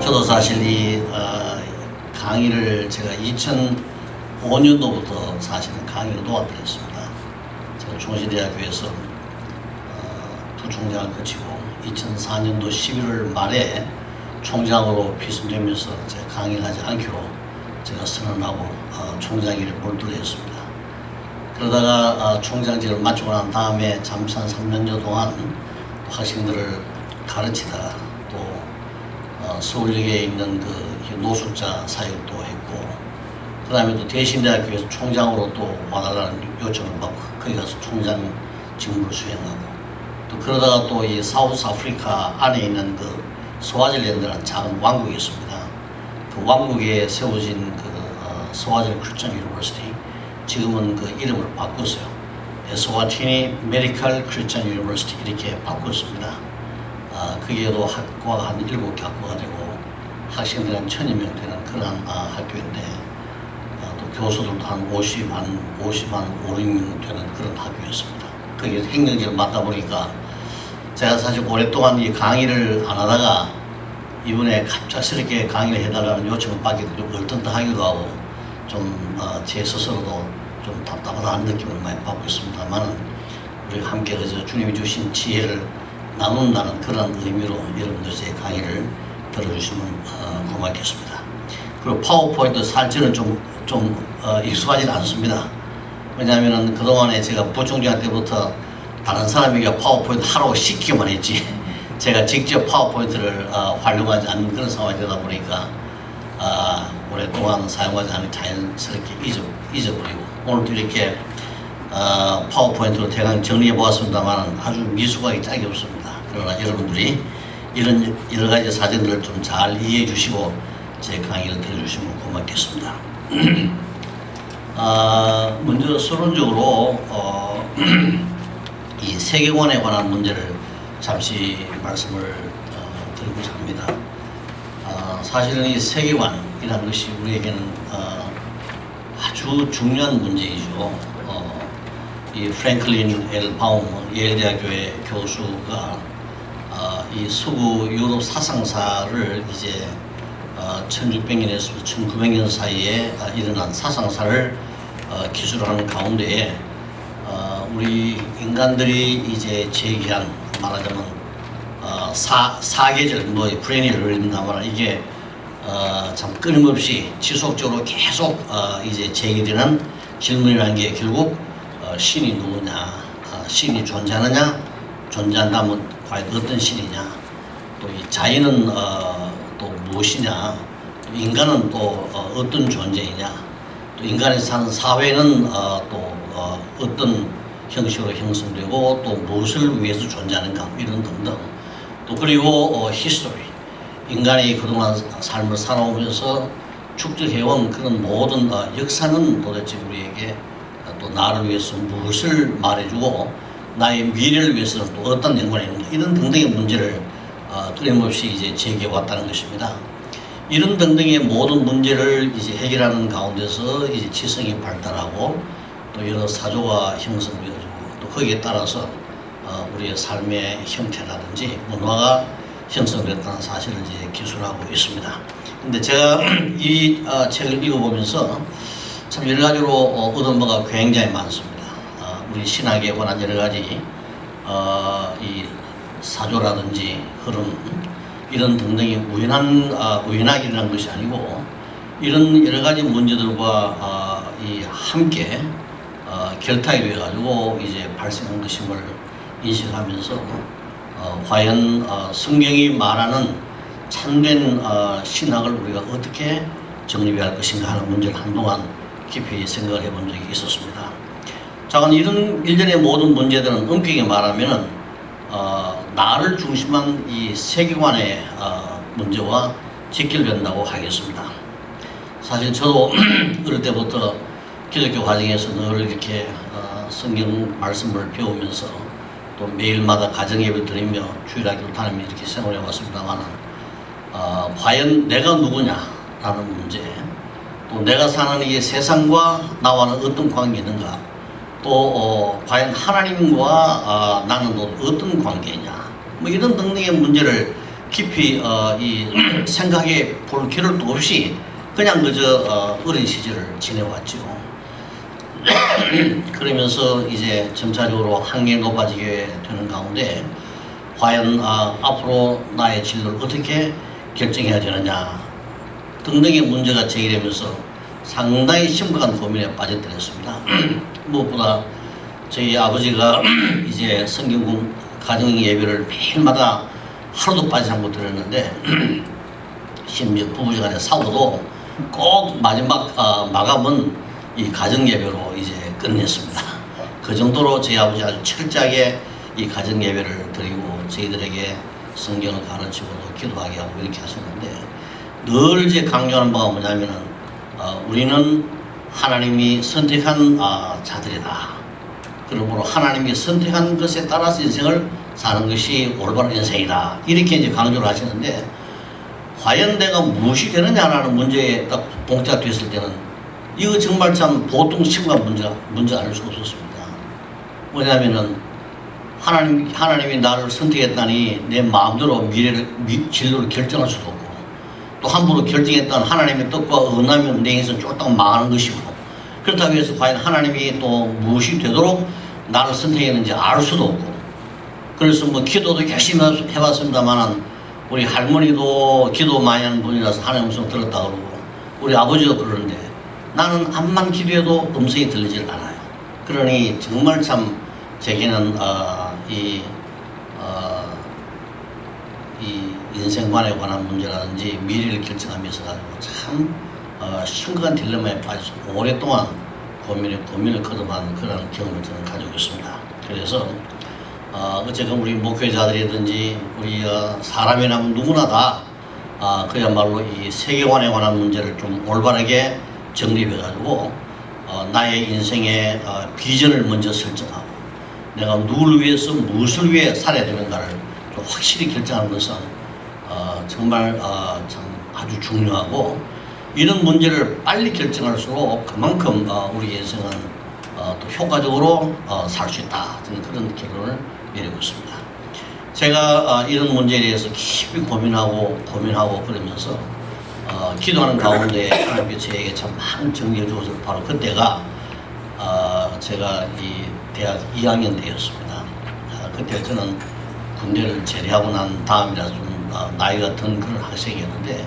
저도 사실 이 어, 강의를 제가 2005년도부터 사실은 강의를 도와드렸습니다. 제가 중시대학교에서 어, 부총장을 거치고 2004년도 11월 말에 총장으로 비선되면서 제가 강의를 하지 않기로 제가 선언하고 어, 총장일에 몰두를 했습니다. 그러다가 어, 총장직을 마치고 난 다음에 잠시 한 3년여 동안 학생들을 가르치다가 또 어, 서울역에 있는 그 노숙자 사역도 했고 그 다음에 또 대신대학교에서 총장으로 또 와달라는 요청을 받고 거기 가서 총장 직무를 수행하고 또 그러다가 또 이 South Africa 안에 있는 그 스와질랜드라는 작은 왕국이 있습니다. 그 왕국에 세워진 그 어, Swaziland Christian University 지금은 그 이름을 바꿨어요. Eswatini Medical Christian University 이렇게 바꿨습니다. 아, 거기에도 학과가 한 일곱 개 학과가 되고 학생들이 한 천여 명 되는 그러한 아, 학교인데 아, 또 교수들도 한 50, 한 50, 한 5, 6명 되는 그런 학교였습니다. 거기에 행정직을 맡다 보니까 제가 사실 오랫동안 이 강의를 안 하다가 이번에 갑작스럽게 강의를 해달라는 요청을 받게 좀 얼떨떨하기도 하고 좀제 어, 스스로도 좀 답답하다는 느낌을 많이 받고 있습니다만 우리 함께 그저 주님이 주신 지혜를 나눈다는 그런 의미로 여러분들 제 강의를 들어주시면 어, 고맙겠습니다. 그리고 파워포인트 살지는 좀, 좀 어, 익숙하지 않습니다. 왜냐하면 그동안에 제가 부총장 때부터 다른 사람에게 파워포인트 하라고 시키기만 했지 제가 직접 파워포인트를 어, 활용하지 않는 그런 상황이 되다 보니까 어, 오랫동안 사용하지 않은 자연스럽게 잊어, 잊어버리고 오늘도 이렇게 어, 파워포인트로 대강 정리해 보았습니다만 아주 미숙하기 짝이 없습니다. 그러나 여러분들이 이런 여러 가지 사정들을 좀 잘 이해해 주시고 제 강의를 들어주시면 고맙겠습니다. 아, 먼저 서론적으로 어, 이 세계관에 관한 문제를 잠시 말씀을 어, 드리고자 합니다. 어, 사실은 이 세계관이라는 것이 우리에게는 어, 아주 중요한 문제이죠. 어, 이 프랭클린 엘 바움 예일 대학교의 교수가 어, 이 서구 유럽 사상사를 이제 어, 1600년에서 1900년 사이에 어, 일어난 사상사를 어, 기술하는 가운데에 어, 우리 인간들이 이제 제기한 말하자면 어, 사, 사계절 뭐 브레니를 읽는다거나 이게 어, 참 끊임없이 지속적으로 계속 어, 이제 제기되는 질문이라는 게 결국 어, 신이 누구냐, 어, 신이 존재하느냐, 존재한다면 과연 어떤 신이냐, 또 이 자연은 어, 또 무엇이냐, 또 인간은 또 어, 떤 존재이냐, 또 인간이 사는 사회는 어, 또 어, 어떤 형식으로 형성되고 또 무엇을 위해서 존재하는가 이런 등등 또 그리고 어, history 인간이 그동안 삶을 살아오면서 축적해온 그런 모든 어, 역사는 도대체 우리에게 또 나를 위해서 무엇을 말해주고 나의 미래를 위해서는 또 어떤 연관이 있는가 이런 등등의 문제를 어, 끊임없이 이제 제기해 왔다는 것입니다. 이런 등등의 모든 문제를 이제 해결하는 가운데서 이제 지성이 발달하고 또 여러 사조가 형성되어지고 또 거기에 따라서 어, 우리의 삶의 형태라든지 문화가 형성됐다는 사실을 이제 기술하고 있습니다. 근데 제가 이 어, 책을 읽어보면서 참 여러 가지로 어, 얻은 바가 굉장히 많습니다. 어, 우리 신학에 관한 여러 가지 어, 이 사조라든지 흐름 이런 등등이 우연한 어, 우연하기라는 것이 아니고 이런 여러 가지 문제들과 함께 어, 결탁이 되어가지고 이제 발생한 것임을 인식하면서 어, 과연 어, 성경이 말하는 참된 어, 신학을 우리가 어떻게 정립해야 할 것인가 하는 문제를 한동안 깊이 생각을 해본 적이 있었습니다. 자, 이런 일련의 모든 문제들은 엄격히 말하면은 어, 나를 중심한 이 세계관의 어, 문제와 직결된다고 하겠습니다. 사실 저도 어릴 때부터 기독교 과정에서 늘 이렇게 어, 성경 말씀을 배우면서 또 매일마다 가정 예배 드리며 주일학교를 다니며 이렇게 생활해 왔습니다만 어, 과연 내가 누구냐라는 문제 또 내가 사는 이 세상과 나와는 어떤 관계 있는가 또 어, 과연 하나님과 어, 나는 또 어떤 관계냐 뭐 이런 등등의 문제를 깊이 어, 이 생각해 볼 겨를도 없이 그냥 그저 어, 어린 시절을 지내왔죠. 그러면서 이제 점차적으로 학년이 높아지게 되는 가운데 과연 어, 앞으로 나의 진로를 어떻게 결정해야 되느냐 등등의 문제가 제기되면서 상당히 심각한 고민에 빠졌더랬습니다. 무엇보다 저희 아버지가 이제 성경공 가정 예배를 매일마다 하루도 빠지지 않고 들었는데 심지어 부부간에 사고도 꼭 마지막 어, 마감은 이 가정 예배로 이제 끝냈습니다. 그 정도로 저희 아버지 아주 철저하게 이 가정 예배를 드리고 저희들에게 성경을 가르치고도 기도하게 하고 이렇게 하셨는데 늘 이제 강조하는 바가 뭐냐면은 어, 우리는 하나님이 선택한 어, 자들이다. 그러므로 하나님이 선택한 것에 따라서 인생을 사는 것이 올바른 인생이다. 이렇게 이제 강조를 하시는데 과연 내가 무엇이 되느냐라는 문제에 딱 봉자 됐을 때는 이거 정말 참 보통 심각한 문제, 문제 아닐 수 없었습니다. 뭐냐면은 하나님, 하나님이 나를 선택했다니 내 마음대로 미래를, 미, 진로를 결정할 수도 없고 또 함부로 결정했다는 하나님의 뜻과 언하면 내 인생 쫄딱 망하는 것이고 그렇다고 해서 과연 하나님이 또 무엇이 되도록 나를 선택했는지 알 수도 없고 그래서 뭐 기도도 열심히 해봤습니다만은 우리 할머니도 기도 많이 하는 분이라서 하나님 음성 들었다 그러고 우리 아버지도 그러는데 나는 암만 기도해도 음성이 들리질 않아요. 그러니 정말 참 제게는 어, 이, 어, 이 인생관에 관한 문제라든지 미래를 결정하면서 가지고 참 어, 심각한 딜레마에 빠져서 오랫동안 고민을 고민을 거듭한 그런 경험을 저는 가지고 있습니다. 그래서 어, 어쨌든 우리 목회자들이든지 우리 어, 사람이라면 누구나 다 어, 그야말로 이 세계관에 관한 문제를 좀 올바르게 정립해가지고 어, 나의 인생의 어, 비전을 먼저 설정하고 내가 누굴 위해서 무엇을 위해 살아야 되는가를 좀 확실히 결정하는 것은 어, 정말 어, 참 아주 중요하고 이런 문제를 빨리 결정할수록 그만큼 어, 우리 인생은 어, 또 효과적으로 어, 살 수 있다 저는 그런 결론을 내리고 있습니다. 제가 어, 이런 문제에 대해서 깊이 고민하고 고민하고 그러면서 어, 기도하는 가운데 하나님께 저에게 참 많은 정리해 주어서 바로 그때가 어, 제가 이 대학 2학년 때였습니다. 어, 그때 저는 군대를 제대하고 난 다음이라 좀 어, 나이가 든 그런 학생이었는데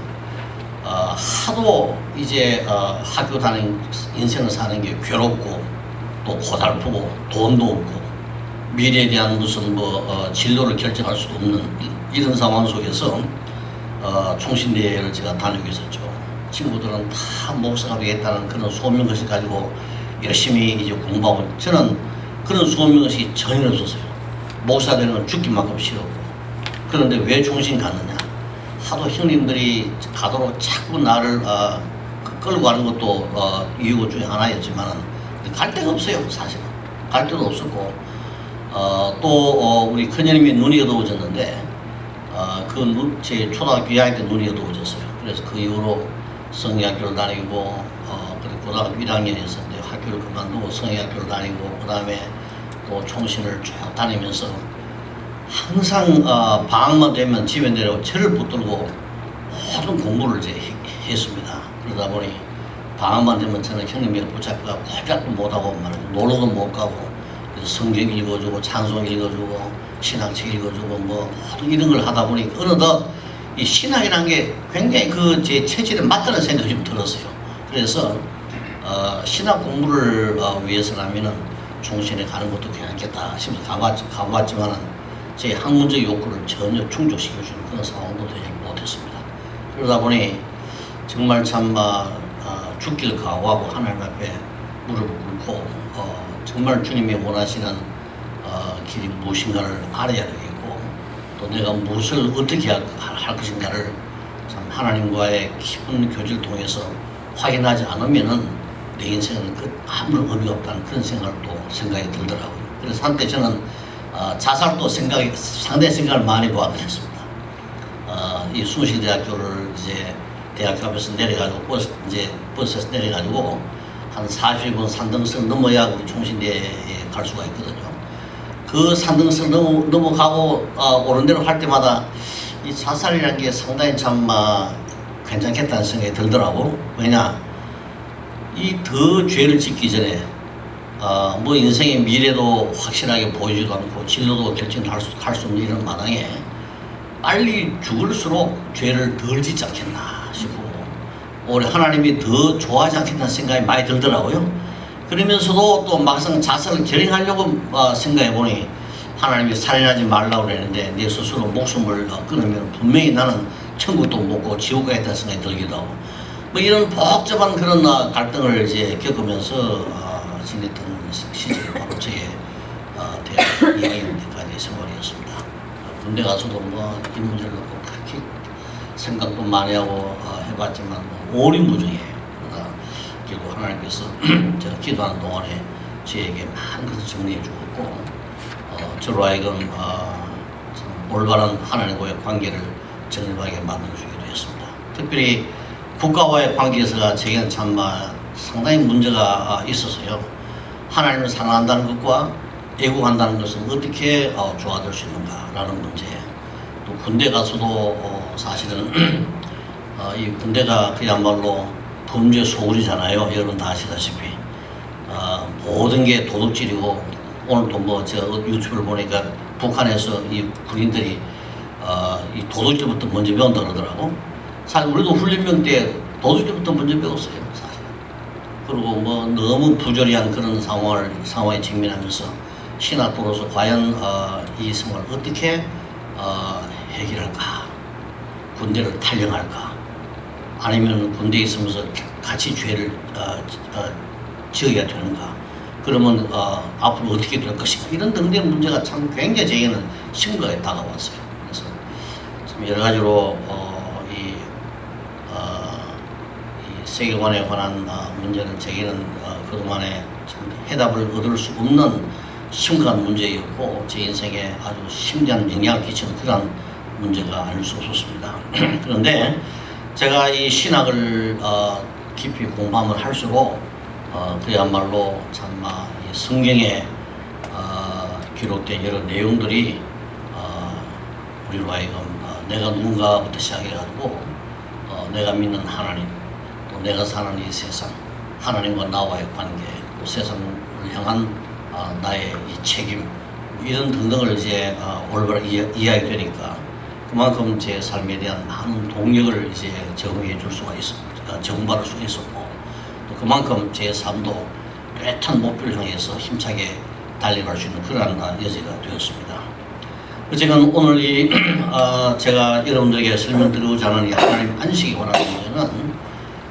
어, 하도 이제 어, 학교 다니는 인생을 사는 게 괴롭고 또 고달프고 돈도 없고 미래에 대한 무슨 뭐 어, 진로를 결정할 수도 없는 이런 상황 속에서 어, 총신대회를 제가 다니고 있었죠. 친구들은 다 목사가 되겠다는 그런 소명의식 가지고 열심히 이제 공부하고 저는 그런 소명의식이 전혀 없었어요. 목사 되는 건 죽기만큼 싫었고 그런데 왜 총신 갔느냐 하도 형님들이 가도록 자꾸 나를 어, 끌고 가는 것도 어, 이유 중에 하나였지만 갈 데가 없어요 사실은 갈 데도 없었고 어, 또 어, 우리 큰형님이 눈이 어두워졌는데 어, 그제 초등학교 2학년 때 눈이 어두워졌어요. 그래서 그 이후로 성의학교를 다니고 어, 그리고 고등학교 1학년이었는데 학교를 그만두고 성의학교를 다니고 그 다음에 또 총신을 쭉 다니면서 항상 어, 방학만 되면 집에 내려 철을 붙들고 모든 공부를 이제 해- 했습니다. 그러다 보니 방학만 되면 저는 형님이 붙잡혀가 꼼짝도 못하고 말이죠. 놀러도 못 가고 성경 읽어주고 찬송 읽어주고 신학책 읽어주고 뭐 이런 걸 하다 보니 어느덧 이 신학이라는 게 굉장히 그 제 체질에 맞다는 생각이 좀 들었어요. 그래서 어, 신학 공부를 어, 위해서라면은 총신에 가는 것도 괜찮겠다 싶어서 가봤, 가봤지만은 제 학문적 욕구를 전혀 충족시켜주는 그런 상황도 되지 못했습니다. 그러다 보니 정말 참 어, 어, 죽기를 각오하고 하나님 앞에 무릎을 꿇고 어, 정말 주님이 원하시는 어, 길이 무엇인가를 알아야 되겠고 또 내가 무엇을 어떻게 할, 할 것인가를 참 하나님과의 깊은 교제를 통해서 확인하지 않으면은 내 인생은 그 아무런 의미가 없다는 그런 생각을 또 생각이 들더라고요. 그래서 한때 저는 어, 자살도 생각이 상당히 생각을 많이 보았게 됐습니다. 어, 이 숭실대학교를 이제 대학 앞에서 내려가지고 버스 이제 버스에서 내려가지고 한 40분 산등성 넘어야 우리 총신대에 갈 수가 있거든요. 그 산등성 넘어, 넘어가고 어, 오른대로 갈 때마다 이 자살이라는 게 상당히 참 어, 괜찮겠다는 생각이 들더라고. 왜냐 이 더 죄를 짓기 전에 어, 뭐 인생의 미래도 확실하게 보이지도 않고 진로도 결정할 수, 할 수 없는 이런 마당에 빨리 죽을수록 죄를 덜 짓지 않겠나 싶고 올해 하나님이 더 좋아하지 않겠다는 생각이 많이 들더라고요. 그러면서도 또 막상 자살을 결행하려고 어, 생각해 보니 하나님이 살인하지 말라고 그랬는데 내 스스로 목숨을 어, 끊으면 분명히 나는 천국도 못 가고 지옥 가겠다는 생각이 들기도 하고. 뭐 이런 복잡한 그런 어, 갈등을 이제 겪으면서 어, 지냈던 시절이 바로 저의 어, 대학 2학년 때까지 생활이었습니다. 어, 군대 가서도 뭐 이 문제를 놓고 그렇게 생각도 많이 하고 어, 해봤지만 뭐 결국 하나님께서 제가 기도하는 동안에 저에게 많은 것을 정리해 주었고 어, 저로 하여금 어, 참 올바른 하나님과의 관계를 정립하게 만들어주기도 했습니다. 특별히 국가와의 관계에서가 제게는 참 아, 상당히 문제가 아, 있어서요. 하나님을 사랑한다는 것과 애국한다는 것은 어떻게 어, 조화될 수 있는가라는 문제. 또 군대 가서도 어, 사실은 어, 이 군대가 그야말로 범죄 소굴이잖아요. 여러분 다 아시다시피 어, 모든 게 도둑질이고 오늘도 뭐 제가 유튜브를 보니까 북한에서 이 군인들이 어, 이 도둑질부터 먼저 배운다 그러더라고. 사실 우리도 훈련병 때 도둑질부터 먼저 배웠어요. 사실. 그리고 뭐 너무 부조리한 그런 상황을 상황에 직면하면서 신학도로서 과연 어, 이 생활을 어떻게 어, 해결할까? 군대를 탈령할까? 아니면 군대에 있으면서 같이 죄를 어, 어, 지어야 되는가? 그러면 어, 앞으로 어떻게 될 것인가? 이런 등등 문제가 참 굉장히 제게는 심각하게 다가왔어요. 그래서 좀 여러 가지로 어, 이, 어, 이 세계관에 관한 어, 문제는 어, 그동안에 참 해답을 얻을 수 없는 심각한 문제였고 제 인생에 아주 심대한 영향을 끼치는 그런 문제가 아닐 수 없었습니다. 그런데 제가 이 신학을 어, 깊이 공부하면 할수록 어, 그야말로 참마 이 성경에 어, 기록된 여러 내용들이 어, 우리로 하여금 어, 내가 누군가부터 시작해가지고 어, 내가 믿는 하나님 또 내가 사는 이 세상 하나님과 나와의 관계 또 세상을 향한 어, 나의 이 책임 이런 등등을 이제 이해, 이해하게 되니까 그만큼 제 삶에 대한 많은 동력을 이제 제공해 줄 수가 있습니다. 어, 제공받을 수 있었고 또 그만큼 제 삶도 뚜렷한 목표를 향해서 힘차게 달려갈 수 있는 그러한 어, 여지가 되었습니다. 어쨌든 오늘 이 어, 제가 여러분들에게 설명드리고자 하는 이 하나님 안식에 관한 문제는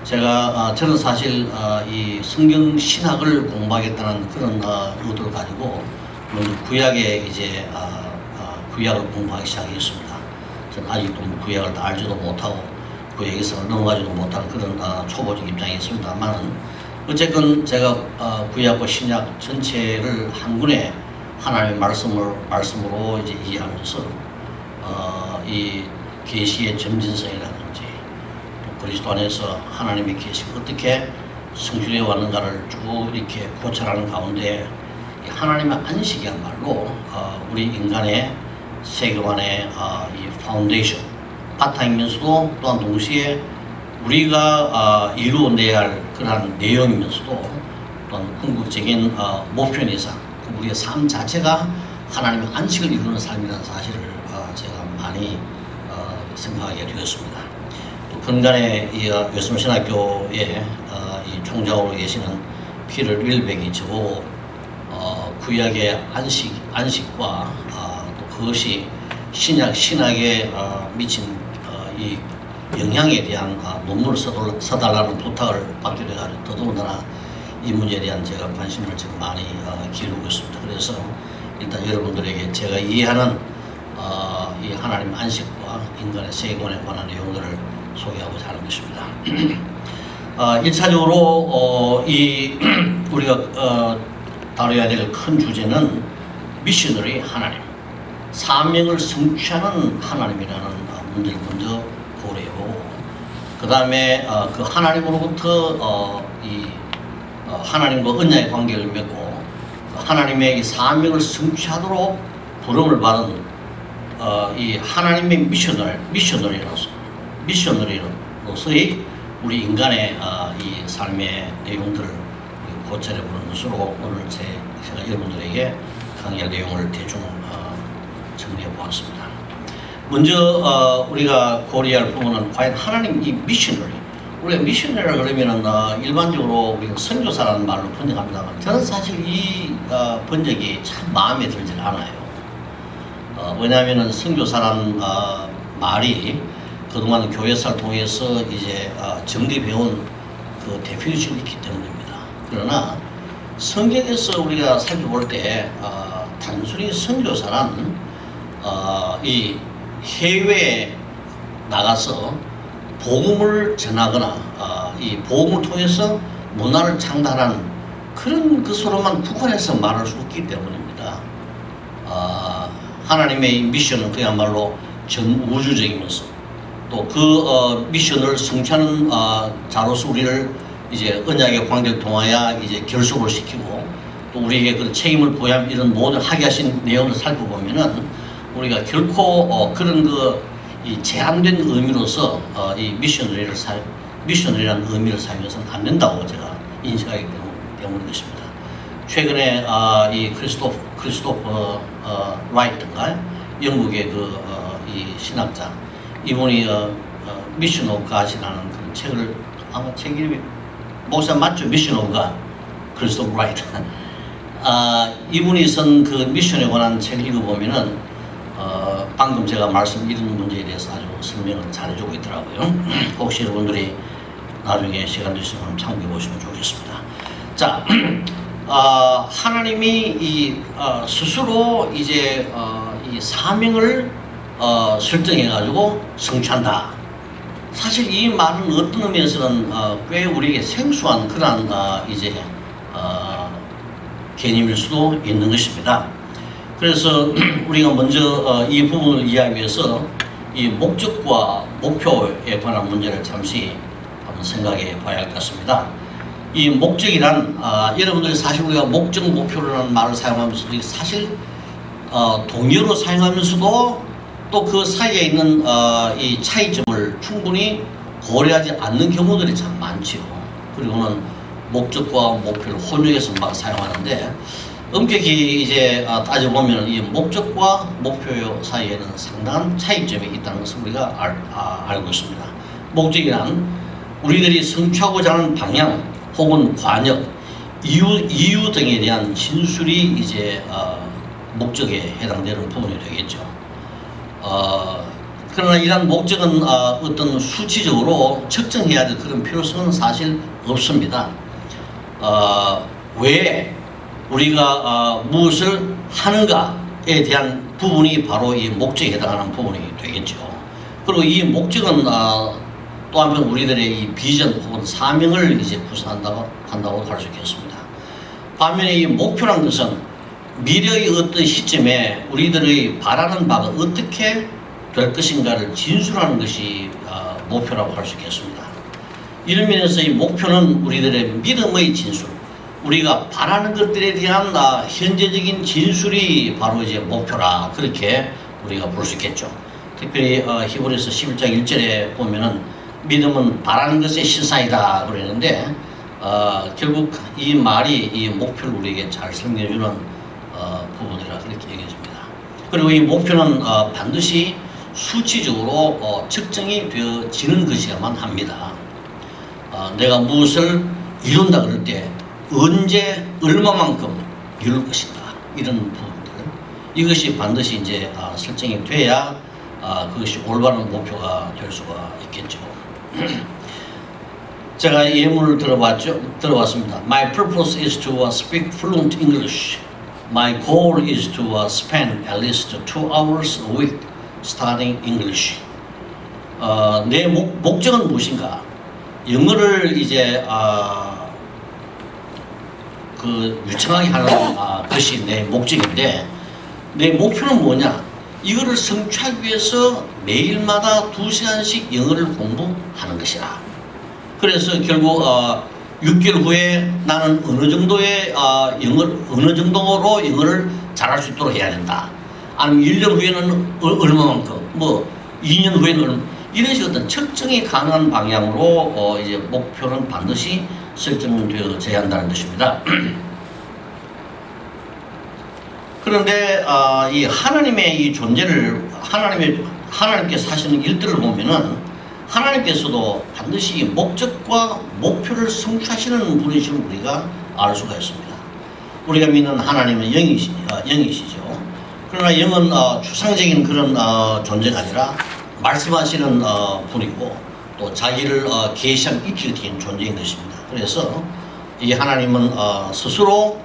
제가 어, 저는 사실 어, 이 성경 신학을 공부하겠다는 그런 어, 의도를 가지고 구약에 이제 구약을 공부하기 시작했습니다. 저는 아직도 뭐 구약을 다 알지도 못하고 구약에서 넘어가지도 못하는 그런 어, 초보적 입장이었습니다만은 어쨌든 제가 어, 구약과 신약 전체를 한 군에 하나님의 말씀을 말씀으로 이제 이해하면서 어, 이 계시의 점진성이라든지 또 그리스도 안에서 하나님의 계시가 어떻게 성취되어 왔는가를 쭉 이렇게 고찰하는 가운데 이 하나님의 안식이야말로 어, 우리 인간의 세계관의 어, 이 파운데이션 바탕이면서도 또한 동시에 우리가 어, 이루어내야 할 그러한 내용이면서도 또한 궁극적인 어, 목표인 이상 우리의 삶 자체가 하나님의 안식을 이루는 삶이라는 사실을 어, 제가 많이 어, 생각하게 되었습니다. 또 근간에 이 어, 요스신학교에 어, 이 총장으로 계시는 피터 릴백이 저보고 어, 구약의 안식 안식과 그것이 신약 신학에 어, 미친 어, 이 영향에 대한 어, 논문을 써달- 써달라는 부탁을 받게 돼가지고 더더군다나 이 문제에 대한 제가 관심을 지금 많이 어, 기울이고 있습니다. 그래서 일단 여러분들에게 제가 이해하는 어, 이 하나님 안식과 인간의 세계관에 관한 내용들을 소개하고자 하는 것입니다. 어, 1차적으로 어, 이 우리가 어, 다뤄야 될 큰 주제는 미셔너리 하나님, 사명을 성취하는 하나님이라는 어, 문제를 먼저 고려해보고 그그 다음에 어, 그 하나님으로부터 어, 이 어, 하나님과 언약의 관계를 맺고 그 하나님의 이 사명을 성취하도록 부름을 받은 어, 이 하나님의 미셔널 미셔널이로서 미셔널이로서의 우리 인간의 어, 이 삶의 내용들을 고찰해 보는 것으로 오늘 제, 제가 여러분들에게 강의할 내용을 대충 어, 정리해 보았습니다. 먼저 어, 우리가 고려할 부분은 과연 하나님 이 미셔널이 우리가 미셔널이라 그러면은 어, 일반적으로 우리가 선교사라는 말로 번역합니다만 저는 사실 이 어, 번역이 참 마음에 들지 않아요. 어, 왜냐하면은 선교사라는 어, 말이 그동안 교회사를 통해서 이제 어, 정립해온 그 대표적이 있기 때문입니다. 그러나 성경에서 우리가 살펴볼 때 어, 단순히 선교사란 어, 이 해외에 나가서 복음을 전하거나 어, 이 복음을 통해서 문화를 창달하는 그런 것으로만 국한해서 말할 수 없기 때문입니다. 어, 하나님의 이 미션은 그야말로 전 우주적이면서 또그 어, 미션을 성취하는 어, 자로서 우리를 이제 언약의 관계를 통하여 이제 결속을 시키고 또 우리에게 그 책임을 부여함 이런 모든 하게 하신 내용을 살펴보면은 우리가 결코 어, 그런 그 이 제한된 의미로서 어, 이 미셔너리를 사 미셔너리라는 의미를 사용해서는 안 된다고 제가 인식하기 때문, 때문인 것입니다. 최근에 아, 이 크리스토프 크리스토퍼 어, 라이트인가 영국의 그 이 신학자 이분이 어, 어, Mission of God이라는 그런 책을 아마 책 이름이 목사 맞죠? Mission of God 크리스토퍼 라이트 아, 이분이 쓴 그 미션에 관한 책을 읽어보면은 어, 방금 제가 말씀 이런 문제에 대해서 아주 설명을 잘해주고 있더라고요. 혹시 여러분들이 나중에 시간 되시면 참고해 보시면 좋겠습니다. 자, 어, 하나님이 이 어, 스스로 이제 어, 이 사명을 어, 설정해 가지고 성취한다. 사실 이 말은 어떤 의미에서는 어, 꽤 우리에게 생소한 어, 이제 어, 개념일 수도 있는 것입니다. 그래서 우리가 먼저 어, 이 부분을 이해하기 위해서 이 목적과 목표에 관한 문제를 잠시 한번 생각해 봐야 할 것 같습니다. 이 목적이란 아, 여러분들이 사실 우리가 목적 목표라는 말을 사용하면서도 사실 어, 동의어로 사용하면서도 또 그 사이에 있는 어, 이 차이점을 충분히 고려하지 않는 경우들이 참 많지요. 그리고는 목적과 목표를 혼용해서 막 사용하는데 엄격히 이제 아, 따져보면 이 목적과 목표 사이에는 상당한 차이점이 있다는 것을 우리가 알, 아, 알고 있습니다. 목적이란 우리들이 성취하고자 하는 방향 혹은 관역, 이유, 이유 등에 대한 진술이 이제 어, 목적에 해당되는 부분이 되겠죠. 어, 그러나 이러한 목적은 어, 어떤 수치적으로 측정해야 될 그런 필요성은 사실 없습니다. 어, 왜 우리가 어, 무엇을 하는가에 대한 부분이 바로 이 목적에 해당하는 부분이 되겠죠. 그리고 이 목적은 어, 또 한편 우리들의 이 비전 혹은 사명을 이제 구성한다고 한다고 할 수 있겠습니다. 반면에 이 목표란 것은 미래의 어떤 시점에 우리들의 바라는 바가 어떻게 될 것인가를 진술하는 것이 어, 목표라고 할 수 있겠습니다. 이런 면에서 이 목표는 우리들의 믿음의 진술, 우리가 바라는 것들에 대한 아, 현재적인 진술이 바로 이제 목표라 그렇게 우리가 볼 수 있겠죠. 특별히 어, 히브리서 11장 1절에 보면은 믿음은 바라는 것의 실상이다 그러는데 어, 결국 이 말이 이 목표를 우리에게 잘 설명해주는 어, 부분이라 그렇게 얘기해집니다. 그리고 이 목표는 어, 반드시 수치적으로 어, 측정이 되어지는 것이야만 합니다. 어, 내가 무엇을 이룬다 그럴 때 언제 얼마만큼 이룰 것인가 이런 부분들 이것이 반드시 이제 아, 설정이 돼야 아, 그것이 올바른 목표가 될 수가 있겠죠. 제가 예문을 들어봤죠. 들어봤습니다. My purpose is to uh, speak fluent English. My goal is to uh, spend at least two hours a week studying English. 어, 내 목, 목적은 무엇인가? 영어를 이제 아, 그 유창하게 하는 아, 것이 내 목적인데 내 목표는 뭐냐? 이거를 성취하기 위해서 매일마다 두 시간씩 영어를 공부하는 것이라. 그래서 결국 어, 6개월 후에 나는 어느 정도의 어, 영어 어느 정도로 영어를 잘할 수 있도록 해야 된다. 아니면 1년 후에는 어, 얼마만큼, 뭐 2년 후에는 이런 식의 어떤 측정이 가능한 방향으로 어, 이제 목표는 반드시 설정되어져야 한다는 것입니다. 그런데 어, 이 하나님의 이 존재를 하나님의 하나님께서 하시는 일들을 보면은 하나님께서도 반드시 목적과 목표를 성취하시는 분이심을 우리가 알 수가 있습니다. 우리가 믿는 하나님은 영이시, 어, 영이시죠. 그러나 영은 어, 추상적인 그런 어, 존재가 아니라 말씀하시는 어, 분이고 또 자기를 어, 계시한 입질된 존재인 것입니다. 그래서 이 하나님은 어, 스스로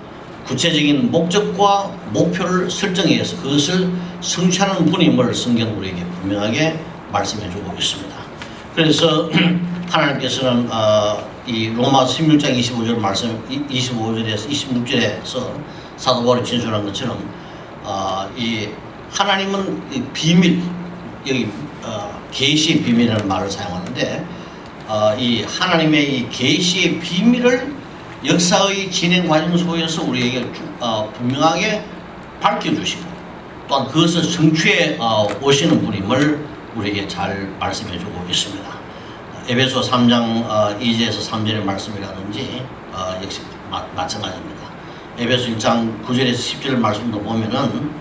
구체적인 목적과 목표를 설정해서 그것을 성취하는 분임을 성경 우리에게 분명하게 말씀해 주고 있습니다. 그래서 하나님께서는 어, 이 로마 16장 25절 말씀 25절에서 26절에서 사도 바울이 진술한 것처럼 어, 이 하나님은 이 비밀 여기 어, 계시의 비밀이라는 말을 사용하는데 어, 이 하나님의 이 계시의 비밀을 역사의 진행 과정 속에서 우리에게 주- 어, 분명하게 밝혀주시고 또한 그것을 성취해 어, 오시는 분임을 우리에게 잘 말씀해주고 있습니다. 에베소 3장 어, 2절에서 3절의 말씀이라든지 어, 역시 마, 마찬가지입니다. 에베소 1장 9절에서 10절 말씀도 보면은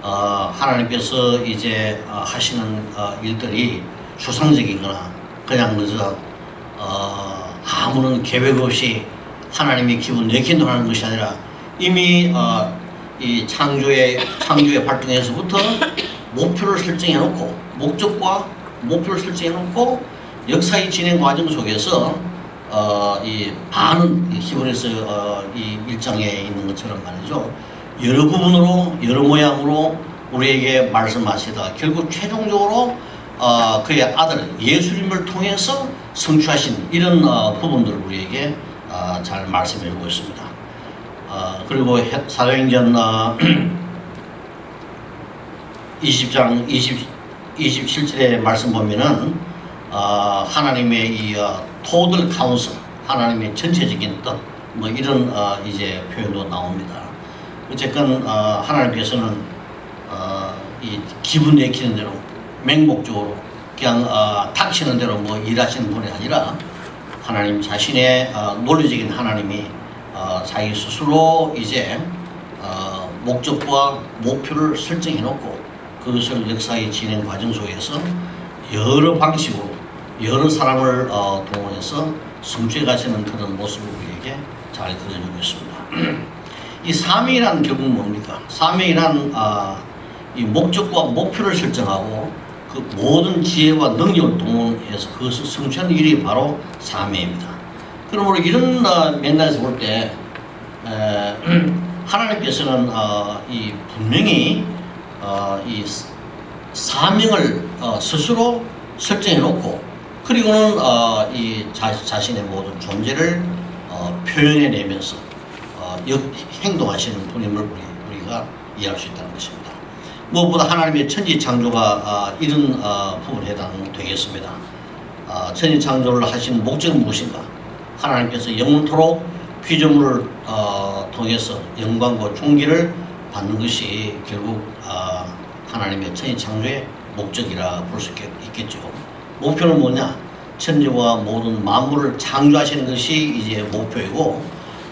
어, 하나님께서 이제 어, 하시는 어, 일들이 추상적이거나 그냥 그저 어, 아무런 계획 없이 하나님의 기분 내킨다고 하는 것이 아니라 이미 어, 이 창조의 창조의 활동에서부터 목표를 설정해 놓고 목적과 목표를 설정해 놓고 역사의 진행 과정 속에서 어, 이 많은 이 히브리서 어, 이 일장에 있는 것처럼 말이죠. 여러 부분으로 여러 모양으로 우리에게 말씀하시다. 결국 최종적으로 어, 그의 아들 예수님을 통해서 성취하신 이런 어, 부분들을 우리에게 어, 잘 말씀해 주고 있습니다. 어, 그리고 해- 사도행전 어, 20장 20, 27절의 말씀 보면은 어, 하나님의 이 어, 토들 카운슬 하나님의 전체적인 뜻 뭐 이런 어, 이제 표현도 나옵니다. 어쨌건 어, 하나님께서는 어, 이 기분 내키는 대로 맹목적으로 그냥 어, 닥치는 대로 뭐 일하시는 분이 아니라 하나님 자신의 어, 논리적인 하나님이 어, 자기 스스로 이제 어, 목적과 목표를 설정해 놓고 그것을 역사의 진행 과정 속에서 여러 방식으로 여러 사람을 어, 동원해서 성취해 가시는 그런 모습을 우리에게 잘 그려주고 있습니다. 이 사명이란 결국 뭡니까? 사명이란 아, 이 목적과 목표를 설정하고 그 모든 지혜와 능력을 동원해서 그것을 성취하는 일이 바로 사명입니다. 그러므로 이런 어, 맥락에서 볼 때 하나님께서는 어, 이 분명히 어, 이 스- 사명을 어, 스스로 설정해 놓고 그리고는 어, 이 자, 자신의 모든 존재를 어, 표현해 내면서 어, 역, 행동하시는 분임을 우리, 우리가 이해할 수 있다는 것입니다. 무엇보다 하나님의 천지 창조가 아, 이런 아, 부분에 해당되겠습니다. 아, 천지 창조를 하신 목적은 무엇인가? 하나님께서 영원토록 피조물을 어, 통해서 영광과 존귀를 받는 것이 결국 아, 하나님의 천지 창조의 목적이라 볼 수 있겠죠. 목표는 뭐냐? 천지와 모든 만물을 창조하시는 것이 이제 목표이고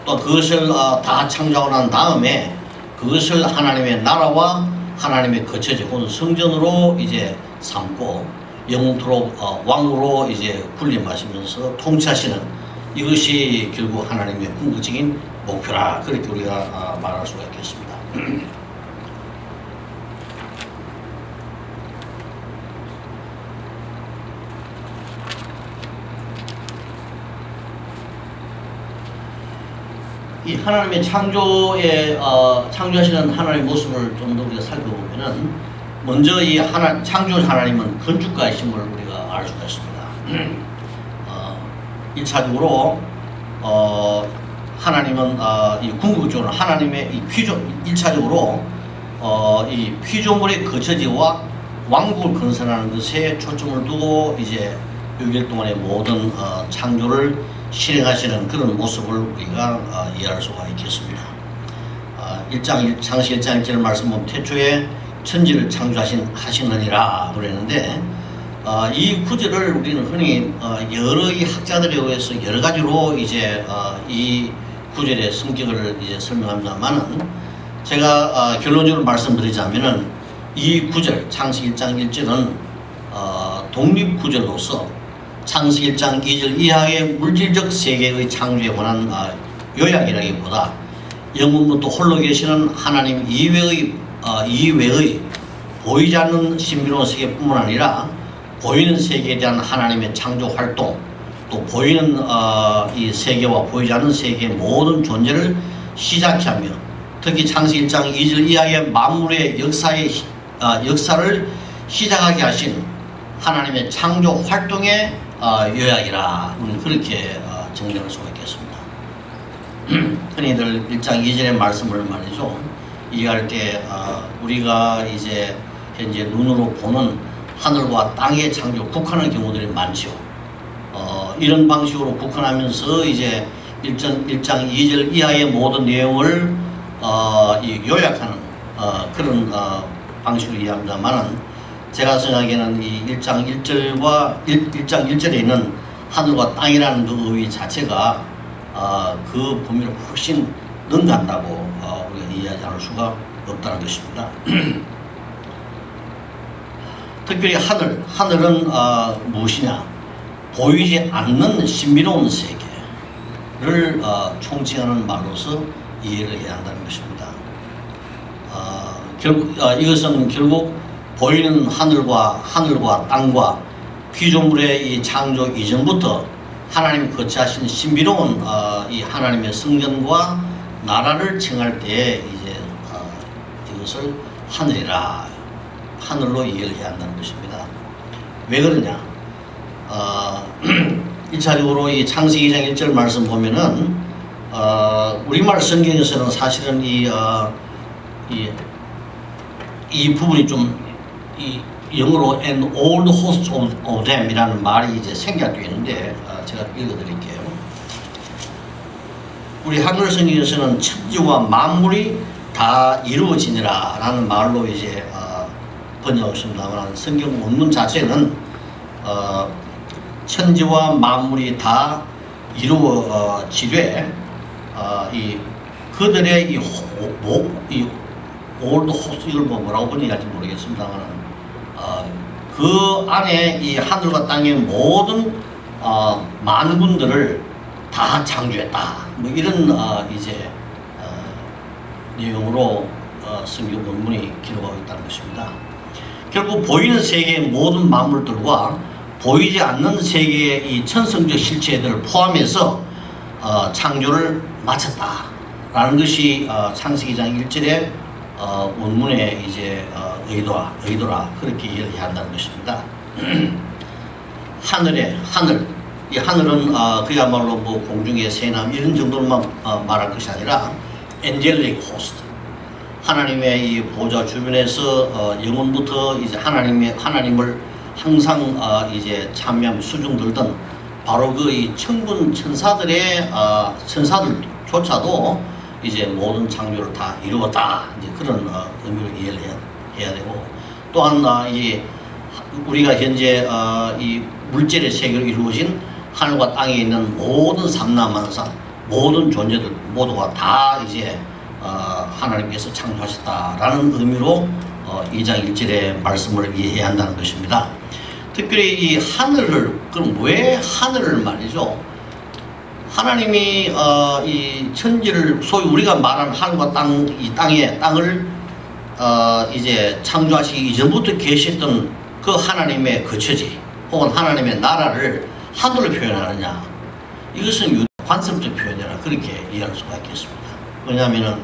또 그것을 아, 다 창조하고 난 다음에 그것을 하나님의 나라와 하나님의 거처지 혹은 성전으로 이제 삼고 영원토록 어, 왕으로 이제 군림하시면서 통치하시는 이것이 결국 하나님의 궁극적인 목표라 그렇게 우리가 아, 말할 수가 있겠습니다. 이 하나님의 창조에 어, 창조하시는 하나님의 모습을 좀 더 우리가 살펴보면은 먼저 이 하나 창조 하나님은 건축가이심을 우리가 알 수가 있습니다. 어, 1차적으로 어, 하나님은 어, 이 궁극적으로 하나님의 이 피조 1차적으로 어, 이 피조물의 거처지와 왕국을 건설하는 것에 초점을 두고 이제 6일 동안의 모든 어, 창조를 실행하시는 그런 모습을 우리가 어, 이해할 수가 있겠습니다. 어, 1장 창시 1장 1절 말씀 보면 태초에 천지를 창조하신 하시느니라 그랬는데 어, 이 구절을 우리는 흔히 어, 여러 이 학자들에 의해서 여러 가지로 이제 어, 이 구절의 성격을 이제 설명합니다만은 제가 어, 결론적으로 말씀드리자면은 이 구절 창세기 1장 1절은 어, 독립 구절로서 창세기 1장 2절 이하의 물질적 세계의 창조에 관한 어, 요약이라기보다 영문부터 홀로 계시는 하나님 이외의 어, 이외의 보이지 않는 신비로운 세계뿐만 아니라 보이는 세계에 대한 하나님의 창조 활동 또 보이는 어, 이 세계와 보이지 않는 세계의 모든 존재를 시작케 하며 특히 창세기 1장 2절 이하의 만물의 역사의 어, 역사를 시작하게 하신 하나님의 창조 활동의 어, 요약이라 우리는 그렇게 어, 정리할 수가 있겠습니다. 흔히들 1장 2절의 말씀을 말이죠. 이해할 때 어, 우리가 이제 현재 눈으로 보는 하늘과 땅의 창조 국한하는 경우들이 많죠. 어, 이런 방식으로 국한하면서 이제 1장, 1장 2절 이하의 모든 내용을 어, 이 요약하는 어, 그런 어, 방식으로 이해합니다만은 제가 생각에는 이 1장 1절과 1, 1장 1절에 있는 하늘과 땅이라는 그 의의 자체가 어, 그 범위를 훨씬 능가한다고 어, 우리가 이해하지 않을 수가 없다는 것입니다. 특별히 하늘, 하늘은 어, 무엇이냐? 보이지 않는 신비로운 세계를 어, 총칭하는 말로서 이해를 해야 한다는 것입니다. 어, 결국 어, 이것은 결국 보이는 하늘과 하늘과 땅과 피조물의 이 창조 이전부터 하나님이 거치하신 신비로운 어, 이 하나님의 성전과 나라를 칭할 때 이제 어, 이것을 하늘이라 하늘로 이해를 해야 한다는 것입니다. 왜 그러냐? 어, 1차적으로 이 창세기 2장 1절 말씀 보면은 어, 우리말 성경에서는 사실은 이, 어, 이, 이 부분이 좀 이, 영어로 an old host of, of them 이라는 말이 이제 생략되어 있는데 어, 제가 읽어드릴게요. 우리 한글 성경에서는 천지와 만물이 다 이루어지니라 라는 말로 이제 어, 번역했습니다만 성경 원문 자체는 어, 천지와 만물이 다 이루어지되 어, 이 그들의 이, 호, 모, 이 all the hosts 이걸 뭐 뭐라고 번역할지 모르겠습니다만 어, 그 안에 이 하늘과 땅의 모든 어, 만군들을 다 창조했다. 뭐 이런 어, 이제 어, 내용으로 어, 성경 원문이 기록하고 있다는 것입니다. 결국 보이는 세계의 모든 만물들과 보이지 않는 세계의 이 천성적 실체들을 포함해서 어, 창조를 마쳤다라는 것이 어, 창세기장 1절의 어, 원문의 이제 어, 의도라, 의도라 그렇게 이해해야 한다는 것입니다. 하늘에 하늘 이 하늘은 어, 그야말로 뭐 공중의 새남 이런 정도로만 어, 말할 것이 아니라 엔젤릭 호스트 하나님의 이 보좌 주변에서 어, 영원부터 이제 하나님의 하나님을 항상 어, 이제 참여하며 수중 들던 바로 그 이 천군 천사들의 어, 천사들조차도 이제 모든 창조를 다 이루었다 이제 그런 어, 의미로 이해를 해야, 해야 되고 또한 어, 이 우리가 현재 어, 이 물질의 세계로 이루어진 하늘과 땅에 있는 모든 삼라만상 모든 존재들 모두가 다 이제 어, 하나님께서 창조하셨다라는 의미로 어, 2장 1절의 말씀을 이해해야 한다는 것입니다. 특별히 이 하늘을 그럼 왜 하늘을 말이죠? 하나님이 어, 이 천지를 소위 우리가 말하는 하늘과 땅 이 땅에 땅을 어, 이제 창조하시기 이전부터 계셨던 그 하나님의 거처지 혹은 하나님의 나라를 하늘로 표현하느냐 이것은 관습적 표현이라 그렇게 이해할 수가 있겠습니다. 왜냐하면은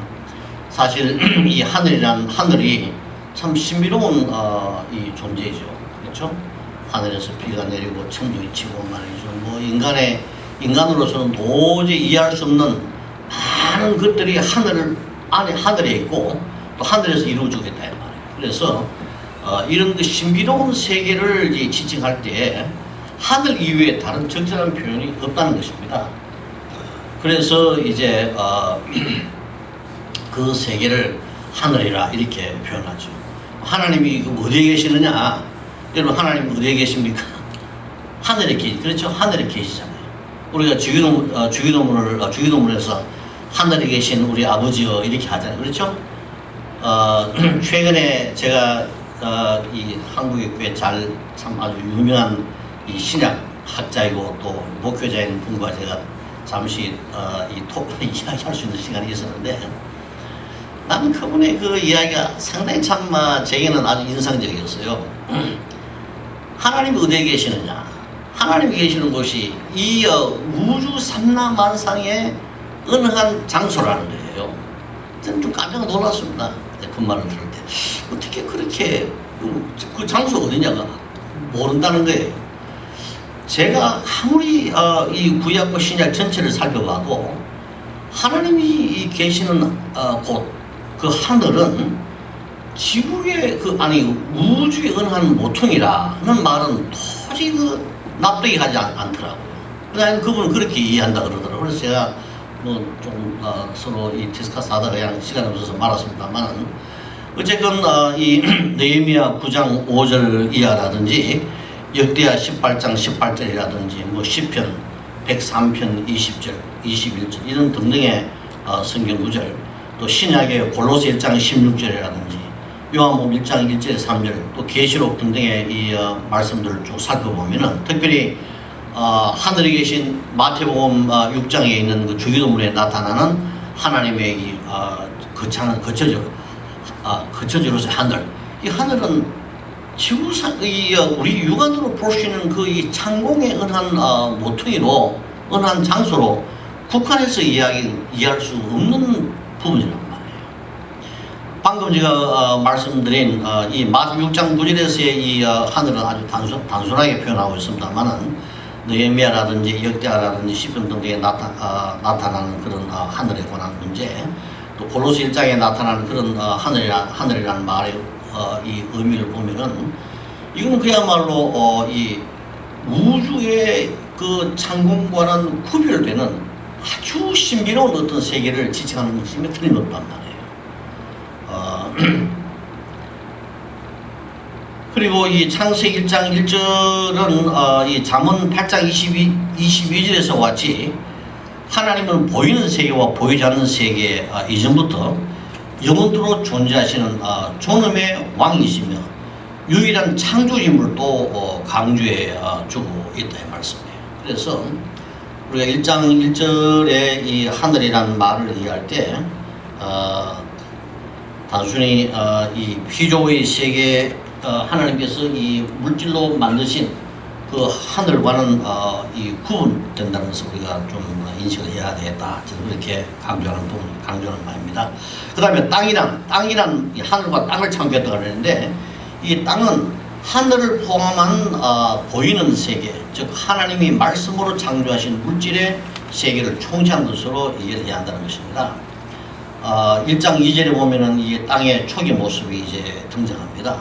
사실 이 하늘이란 하늘이 참 신비로운 어, 이 존재죠. 그렇죠? 하늘에서 비가 내리고 천둥이 치고 말이죠. 뭐 인간의 인간으로서는 도저히 이해할 수 없는 많은 것들이 하늘 안에 하늘에 있고 또 하늘에서 이루어지겠다 이 말이에요. 그래서 어, 이런 그 신비로운 세계를 이제 지칭할 때 하늘 이외에 다른 적절한 표현이 없다는 것입니다. 그래서 이제 어, 그 세계를 하늘이라 이렇게 표현하죠. 하나님이 그 어디에 계시느냐? 여러분 하나님 어디에 계십니까? 하늘에 계시 그렇죠? 하늘에 계시잖아요. 우리가 주기도문 어, 주기도문을 어, 주기도문에서 하늘에 계신 우리 아버지여 이렇게 하잖아요. 그렇죠? 어, 최근에 제가 어, 이 한국의 교회 잘참 아주 유명한 이 신약 학자이고 또 목회자인 분과 제가 잠시 어, 이 토, 이야기할 수 있는 시간이 있었는데 나는 그분의 그 이야기가 상당히 참 아, 제게는 아주 인상적이었어요. 하나님이 어디에 계시느냐? 하나님이 계시는 곳이 이 어, 우주 삼라만상의 어느 한 장소라는 거예요. 저는 좀 깜짝 놀랐습니다. 그 말을 들을 때. 어떻게 그렇게 그, 그 장소 어디냐가 모른다는 거예요. 제가 아무리 어, 이 구약과 신약 전체를 살펴봐도 하나님이 계시는 어, 곳, 그 하늘은 지구의 그 아니 우주의 어느 한 모퉁이라는 말은 도저히 그 납득이 가지 않, 않더라고요. 그러니까 그분은 그렇게 이해한다 그러더라고요. 그래서 제가 뭐좀 어, 서로 이 디스커스 하다가 그냥 시간이 없어서 말았습니다만은 어쨌건 어, 이 느헤미야 9장 5절 이하라든지 역대하 18장 18절이라든지 뭐 시편 103편 20절 21절 이런 등등의 어, 성경 구절 또 신약의 골로새 1장 16절이라든지 요한복음 1장 1절 3절 또 계시록 등등의 이 어, 말씀들을 쭉 살펴보면은 특별히 어, 하늘에 계신 마태복음 어, 6장에 있는 그 주기도문에 나타나는 하나님의 이 어, 거창한 거처죠 아, 거처지로서 하늘 이 하늘은 지구상 이 어, 우리 육안으로 볼 수 있는 그 이 창공의 은한 어, 모퉁이로 은한 장소로 북한에서 이야기 이해할 수 없는 말이에요. 방금 제가 어, 말씀드린 어, 이 마태 6장 9절에서의 이 어, 하늘은 아주 단순, 단순하게 표현하고 있습니다만은 느헤미야라든지 역대하라든지 시편 등등에 나타, 어, 나타나는 그런 어, 하늘에 관한 문제 또 골로새 1장에 나타나는 그런 어, 하늘이라, 하늘이라는 말의 어, 이 의미를 보면은 이거는 그야말로 어, 이 우주의 그 창공과는 구별되는 아주 신비로운 어떤 세계를 지칭하는 것이 틀림없단 말이에요. 어, 그리고 이 창세기 1장 1절은 어, 이 잠언 8장 22, 22절에서 왔지 하나님은 보이는 세계와 보이지 않는 세계 어, 이전부터 영원토록 존재하시는 어, 존엄의 왕이시며 유일한 창조인물 또 어, 강조해 어, 주고 있다 이 말씀이에요. 그래서 우리가 1장 1절에 이 하늘이라는 말을 이해할 때 어, 단순히 어, 이 피조의 세계 어, 하나님께서 이 물질로 만드신 그 하늘과는 어, 이 구분된다는 것을 우리가 좀 인식을 해야 되겠다. 저는 그렇게 강조하는 부분, 강조하는 바입니다. 그 다음에 땅이란, 땅이란 이 하늘과 땅을 창조했다 그러는데 이 땅은 하늘을 포함한 어, 보이는 세계, 즉 하나님이 말씀으로 창조하신 물질의 세계를 총재한 것으로 이해를 해야 한다는 것입니다. 어, 1장 2절에 보면은 이 땅의 초기 모습이 이제 등장합니다.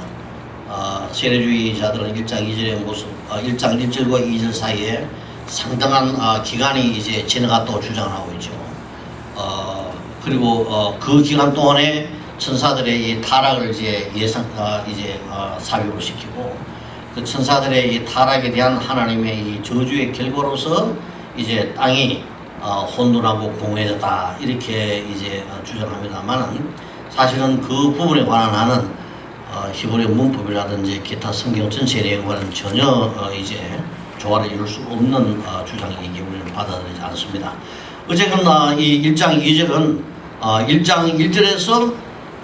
어, 세례주의자들은 1장 2절의 모습, 어, 1장 1절과 2절 사이에 상당한 어, 기간이 이제 지나갔다고 주장을 하고 있죠. 어, 그리고 어, 그 기간 동안에 천사들의 이 타락을 이제 예상, 어, 이제 어, 삽입을 시키고 그 천사들의 이 타락에 대한 하나님의 이 저주의 결과로서 이제 땅이 어, 혼돈하고 공허해졌다 이렇게 이제 어, 주장합니다만은 사실은 그 부분에 관한 하는 어, 히브리 문법이라든지 기타 성경 전체 내용과는 전혀 어, 이제 조화를 이룰 수 없는 어, 주장이기 우리는 받아들이지 않습니다. 어쨌거나 이 1장 2절은 어, 1장 1절에서